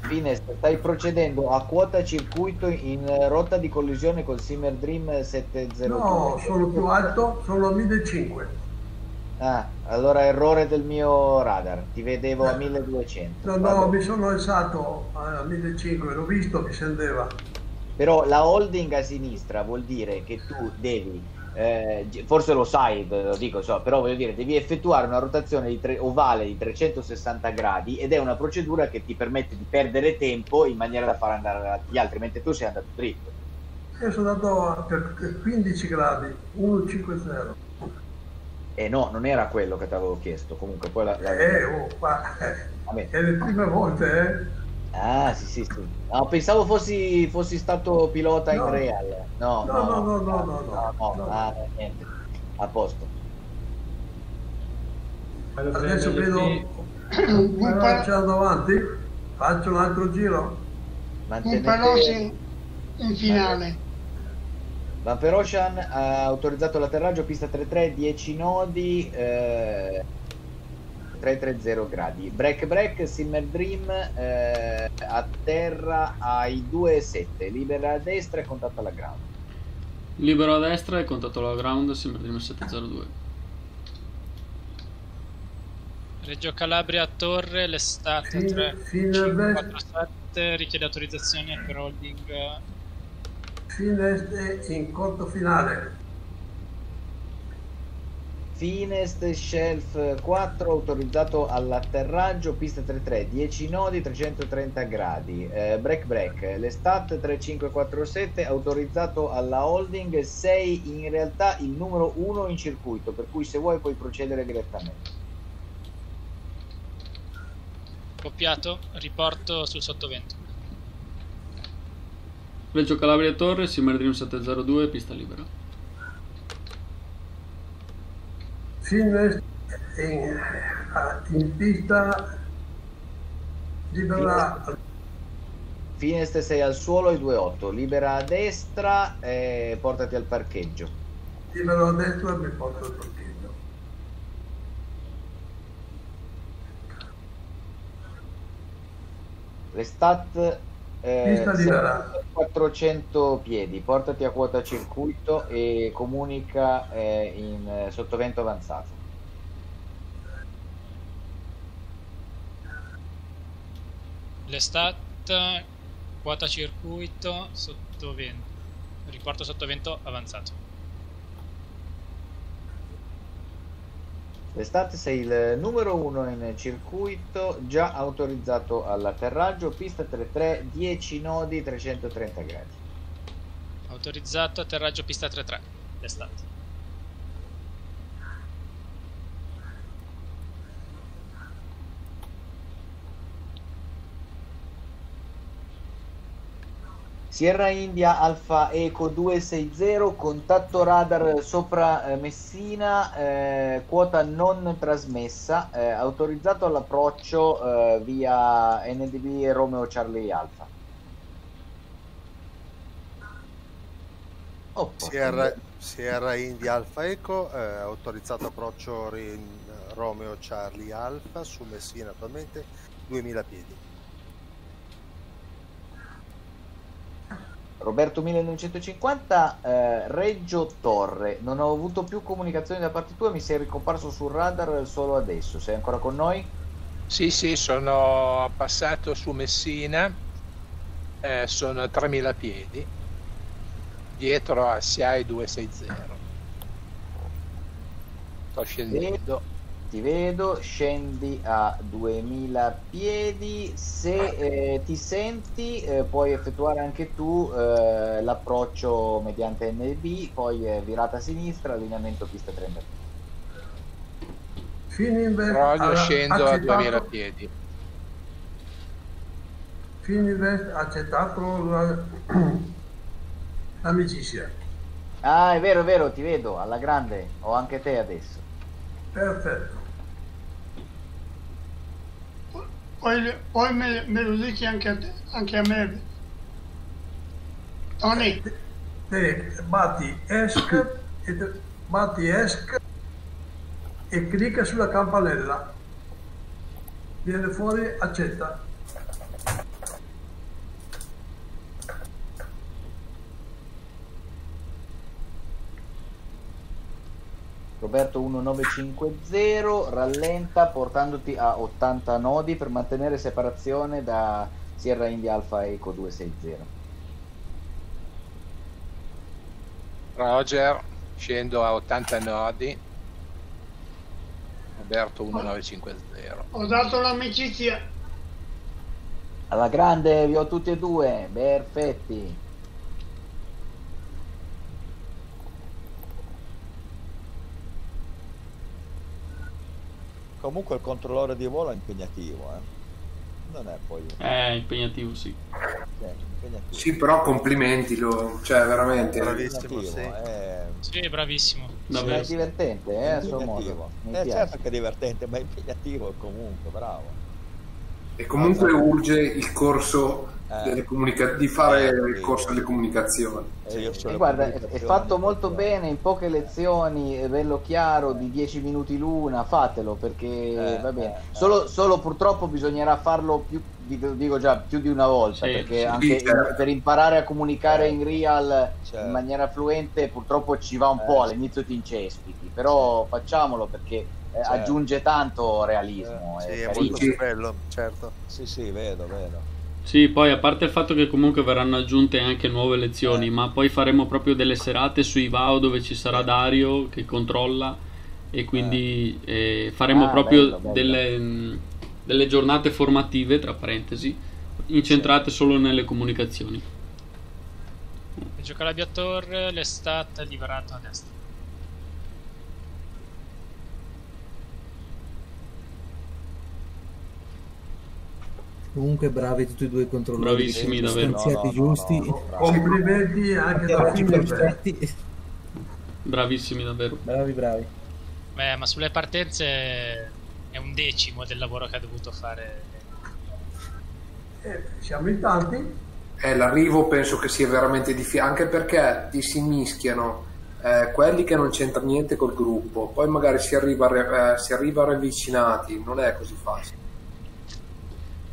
Fines, stai procedendo a quota circuito in rotta di collisione col Simmer Dream 702. No, sono più alto, sono a 1500. Ah, allora errore del mio radar, ti vedevo a 1200. No, no, mi sono alzato a 1500, l'ho visto che scendeva. Però la holding a sinistra vuol dire che tu devi, eh, forse lo sai, lo dico, so, però voglio dire, devi effettuare una rotazione di tre- ovale di 360 gradi ed è una procedura che ti permette di perdere tempo in maniera da far andare gli altri, mentre tu sei andato dritto. Io sono andato a per 15 gradi, 150 eh no, non era quello che ti avevo chiesto. Comunque poi la. la... Eh, oh, ma... È le prime volte, eh? Ah, sì, sì, sì. No, pensavo fossi, fossi stato pilota no. in Real. No, no, no, no, no, no. no, no, ah, no. Ah, niente. A posto. Adesso vedo. Un faccio davanti, faccio un altro giro. Mantenete... Un in, in finale. Vamper Ocean ha autorizzato l'atterraggio, pista 3-3, 10 nodi, eh, 330 gradi. Break break, Simmer Dream, eh, a terra ai 2,7, libera a destra e contatto alla ground. Libero a destra e contatto la ground, Simmer Dream 702. Reggio Calabria a Torre, l'estate Fine- 3 fine 547 richiede autorizzazione per holding eh, Fine in conto finale. Finest Shelf 4 autorizzato all'atterraggio, pista 3-3, 10 nodi, 330 gradi. Eh, break break, l'estat 3547 autorizzato alla holding, sei in realtà il numero 1 in circuito, per cui se vuoi puoi procedere direttamente. copiato, riporto sul sottovento. Reggio Calabria Torre, Simmer Dream 702, pista libera. Fine in, in pista libera Finest 6 al suolo e 2-8, libera a destra e portati al parcheggio. libero a destra e mi porto il parcheggio. Le stat eh, Pista libera. 400 piedi, portati a quota circuito e comunica eh, in eh, sottovento avanzato. L'estat, quota circuito, sottovento. Riporto sottovento avanzato. L'estate sei il numero uno in circuito, già autorizzato all'atterraggio, pista 33, 10 nodi, 330 gradi. Autorizzato atterraggio pista 3-3. L'estate. Sierra India Alfa Eco 260, contatto radar sopra eh, Messina, eh, quota non trasmessa, eh, autorizzato all'approccio eh, via NDB Romeo Charlie Alfa. Oh, Sierra, Sierra India Alfa Eco, eh, autorizzato approccio Rin- Romeo Charlie Alfa su Messina attualmente 2000 piedi. Roberto 1950, eh, Reggio Torre. Non ho avuto più comunicazioni da parte tua, mi sei ricomparso sul radar solo adesso. Sei ancora con noi? Sì, sì, sono passato su Messina, eh, sono a 3000 piedi, dietro a SIAE 260. Sto scendendo. Ti vedo, scendi a 2000 piedi. Se eh, ti senti, eh, puoi effettuare anche tu eh, l'approccio mediante NB, poi eh, virata a sinistra, allineamento pista 30. Fininvest Roglio scendo a accettato- 2000 piedi. Fininvest ha accettato la- (clears throat) l'amicizia. Ah, è vero, è vero, ti vedo, alla grande. Ho anche te adesso. Perfetto. Poi, poi me, me lo dici anche a, te- anche a me. Tony, Te batti ESC e te- batti ESC e clicca sulla campanella. Viene fuori accetta. Roberto 1950 rallenta portandoti a 80 nodi per mantenere separazione da Sierra India Alfa Eco 260. Roger, scendo a 80 nodi. Roberto 1950. ho dato l'amicizia. Alla grande, vi ho tutti e due, perfetti. Comunque il controllore di volo è impegnativo, eh. Non è poi... È impegnativo, sì. Cioè, impegnativo. Sì, però complimenti, lo- cioè veramente. Bravissimo, sì. Eh, Sì, bravissimo. È divertente, eh, a suo modo. Mi Eh, certo che è divertente, ma è impegnativo comunque, bravo. E comunque urge il corso Eh. Comunica- di fare il corso delle comunicazioni. io E guarda, è, è fatto molto bene, in poche lezioni, è bello chiaro, di 10 minuti l'una, fatelo perché Eh, va bene. eh, Solo, solo purtroppo bisognerà farlo più, dico, dico già, più di una volta, Sì, perché sì, anche certo. in- per imparare a comunicare in real Certo. in maniera fluente purtroppo ci va un po', all'inizio ti incespiti, però facciamolo perché eh, aggiunge tanto realismo. Sì, è è molto bello, certo. Sì, sì, vedo, vedo. Sì, poi a parte il fatto che comunque verranno aggiunte anche nuove lezioni, ma poi faremo proprio delle serate sui VAO dove ci sarà Dario che controlla e quindi eh, faremo Ah, proprio bello, bello. Delle, mh, delle giornate formative, tra parentesi, incentrate solo nelle comunicazioni. Gioca la Viator, l'estate liberato a destra. Comunque bravi tutti e due i controllori. Bravissimi, davvero. Stanziati No, no, giusti. no. Complimenti anche da perfetti. Bravissimi davvero. Bravi, bravi. Beh, ma sulle partenze è un decimo del lavoro che ha dovuto fare. Eh, siamo in tanti. Eh, l'arrivo penso che sia veramente difficile, anche perché ti si mischiano eh, quelli che non c'entra niente col gruppo, poi magari si arriva, a- eh, si arriva ravvicinati, non è così facile.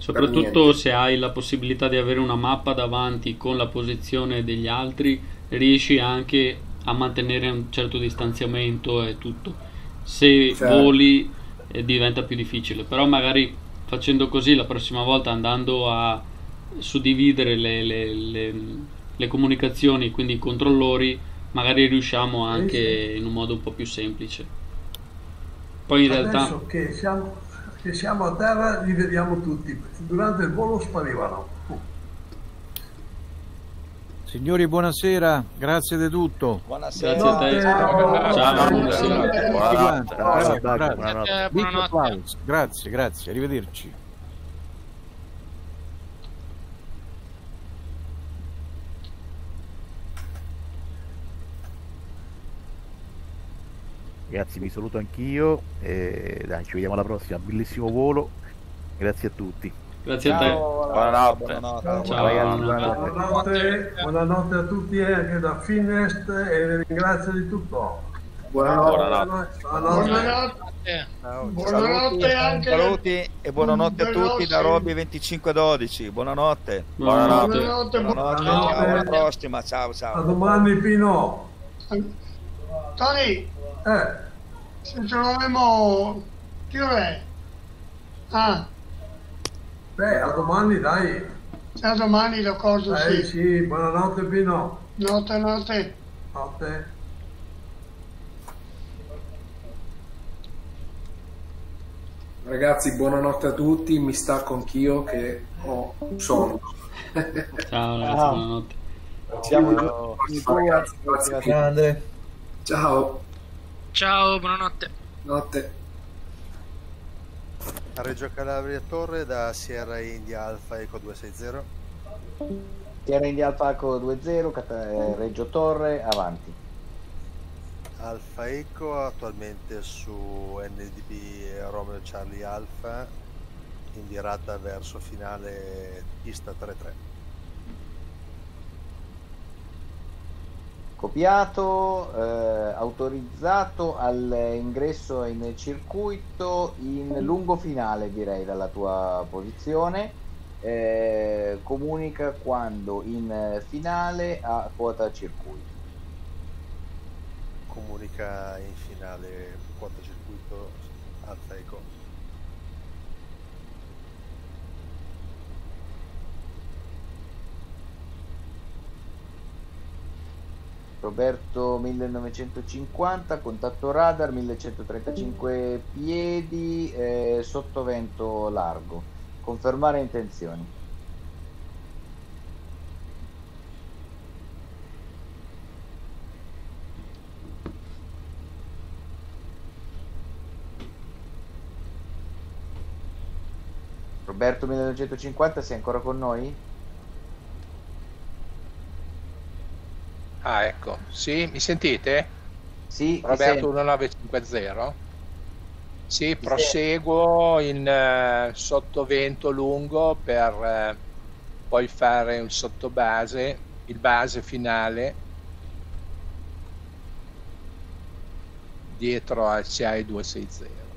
Soprattutto se hai la possibilità di avere una mappa davanti con la posizione degli altri, riesci anche a mantenere un certo distanziamento e tutto. Se Certo. voli eh, diventa più difficile, però magari facendo così la prossima volta andando a suddividere le, le- le- le comunicazioni, quindi i controllori, magari riusciamo anche in un modo un po' più semplice. Poi in realtà... Adesso che siamo, che siamo a terra li vediamo tutti. Durante il volo sparivano. Signori, buonasera, grazie di tutto. Buonasera. Grazie a te. Ciao, buonasera. Buonanotte. Buonanotte. Buonanotte. Grazie, grazie, arrivederci. Ragazzi, vi saluto anch'io. E dai, ci vediamo alla prossima. Bellissimo volo. Grazie a tutti. Grazie a te. Buonanotte. Ciao, Ciao, ragazzi, buonanotte. Buonanotte, buonanotte a tutti e anche da Finest e vi ringrazio di tutto. Buonanotte. Buonanotte. Buonanotte anche Saluti e buonanotte a tutti da Veloci. Robby 2512. Buonanotte. Buonanotte. Buonanotte. Buonanotte, Buonanotte. ciao, alla prossima. Ciao, A ciao. domani Pino. Tony, Eh, se ce. Che ora è? Ah, beh, a domani dai. già domani lo coso, Eh sì. sì, buonanotte Pino. Notte, notte. Notte. Ragazzi, buonanotte a tutti. Mi stacco anch'io che ho sonno. Ciao (laughs) ragazzi, buonanotte. Siamo Ciao, ragazzi, grazie mille. Grande. Ciao. Ciao, buonanotte. Notte. A Reggio Calabria Torre da Sierra India Alfa Eco 260. Sierra India Alfaco 2-0, Cata- eh, Reggio Torre, avanti. Alfa Eco attualmente su NDB Romeo Charlie Alfa in dirata verso finale pista 3-3. Copiato, eh, autorizzato all'ingresso in circuito in lungo finale direi dalla tua posizione. Eh, comunica quando in finale a quota circuito. Comunica in finale quota circuito Alfa Eco. Roberto 1950, contatto radar 1135 piedi, eh, sottovento largo. Confermare intenzioni. Roberto 1950, sei ancora con noi? Ah, ecco. Sì, mi sentite? Sì, Roberto sento. 1950. Sì, proseguo in eh, sottovento lungo per eh, poi fare un sottobase, il base finale dietro al CI 260.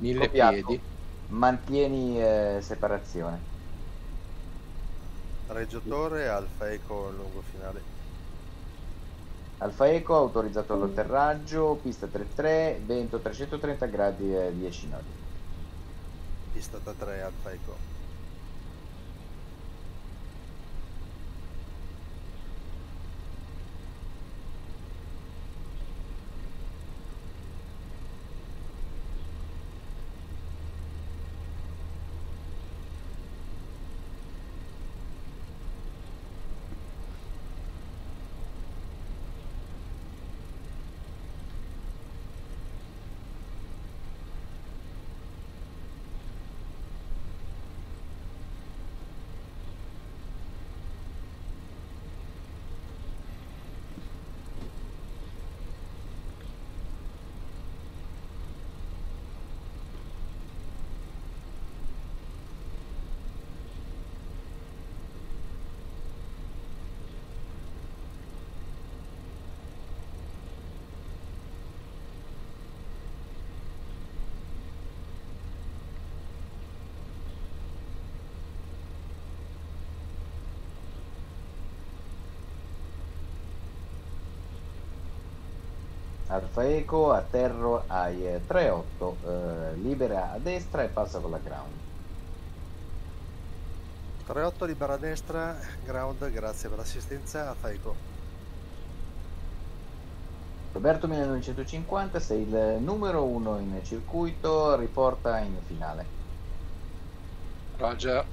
Mille Copiato. piedi. Mantieni eh, separazione. Reggio Torre Alfa Eco lungo finale. Alfa Eco autorizzato all'atterraggio, pista 33, vento 330 gradi e 10 nodi. Pista 3 Alfa Eco. Alfa Eco, atterro ai eh, 38, eh, libera a destra e passa con la ground. 3-8 libera a destra, ground, grazie per l'assistenza a Taiko. Roberto 1950, sei il numero uno in circuito, riporta in finale. Roger.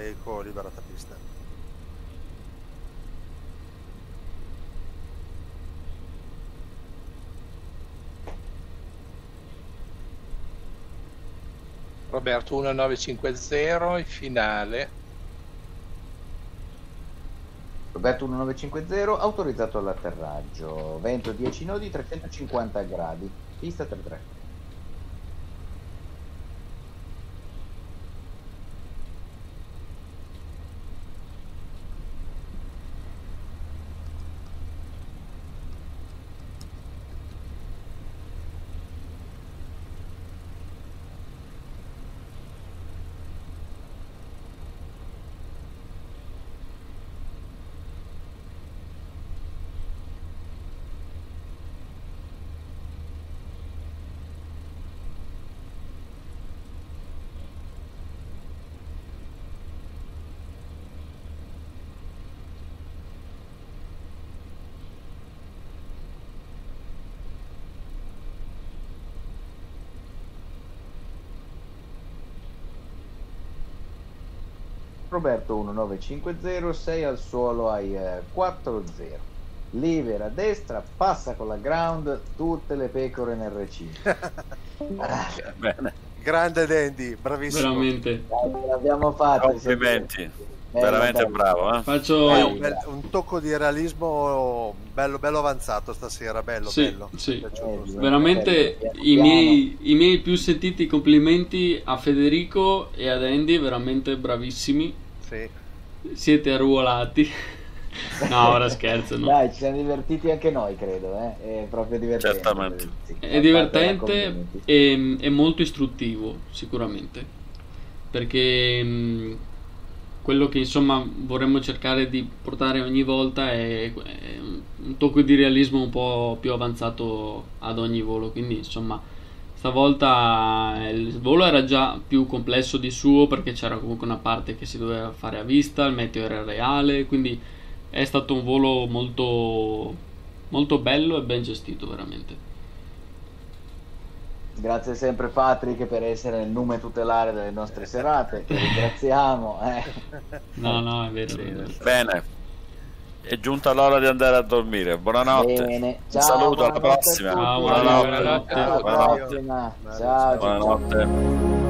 Eco liberata pista. Roberto 1950 in finale. Roberto 1950, autorizzato all'atterraggio. Vento 10 nodi, 350 gradi. Pista 33. Roberto 1950, 6 al suolo ai eh, 4-0. Libera a destra, passa con la ground, tutte le pecore nel recinto. (laughs) Ah, Bene. Grande Dandy, bravissimo. Veramente. L'abbiamo fatto. Complimenti. Veramente bello. bravo. Eh? Faccio... Eh, un, bel- un tocco di realismo bello, bello avanzato stasera, bello, Sì, bello. sì. È piaciuto. Veramente i miei, i miei più sentiti complimenti a Federico e ad Andy, veramente bravissimi. Sì. Siete arruolati. no, ora scherzo. No. Dai, ci siamo divertiti anche noi, credo. Eh? È proprio divertente. Certamente. È divertente e è molto istruttivo, sicuramente. Perché mh, quello che insomma vorremmo cercare di portare ogni volta è, un tocco di realismo un po' più avanzato ad ogni volo. Quindi insomma, stavolta eh, il volo era già più complesso di suo perché c'era comunque una parte che si doveva fare a vista, il meteo era reale, quindi è stato un volo molto, molto bello e ben gestito veramente. Grazie sempre Patrick per essere il nume tutelare delle nostre serate. Ti ringraziamo. eh. No, no, è vero. è vero. Bene. È giunta l'ora di andare a dormire. Buonanotte. Bene. Un Ciao, saluto, alla prossima. tutti. Ciao, Buonanotte. buonanotte. Buonanotte. ciao. Buonanotte.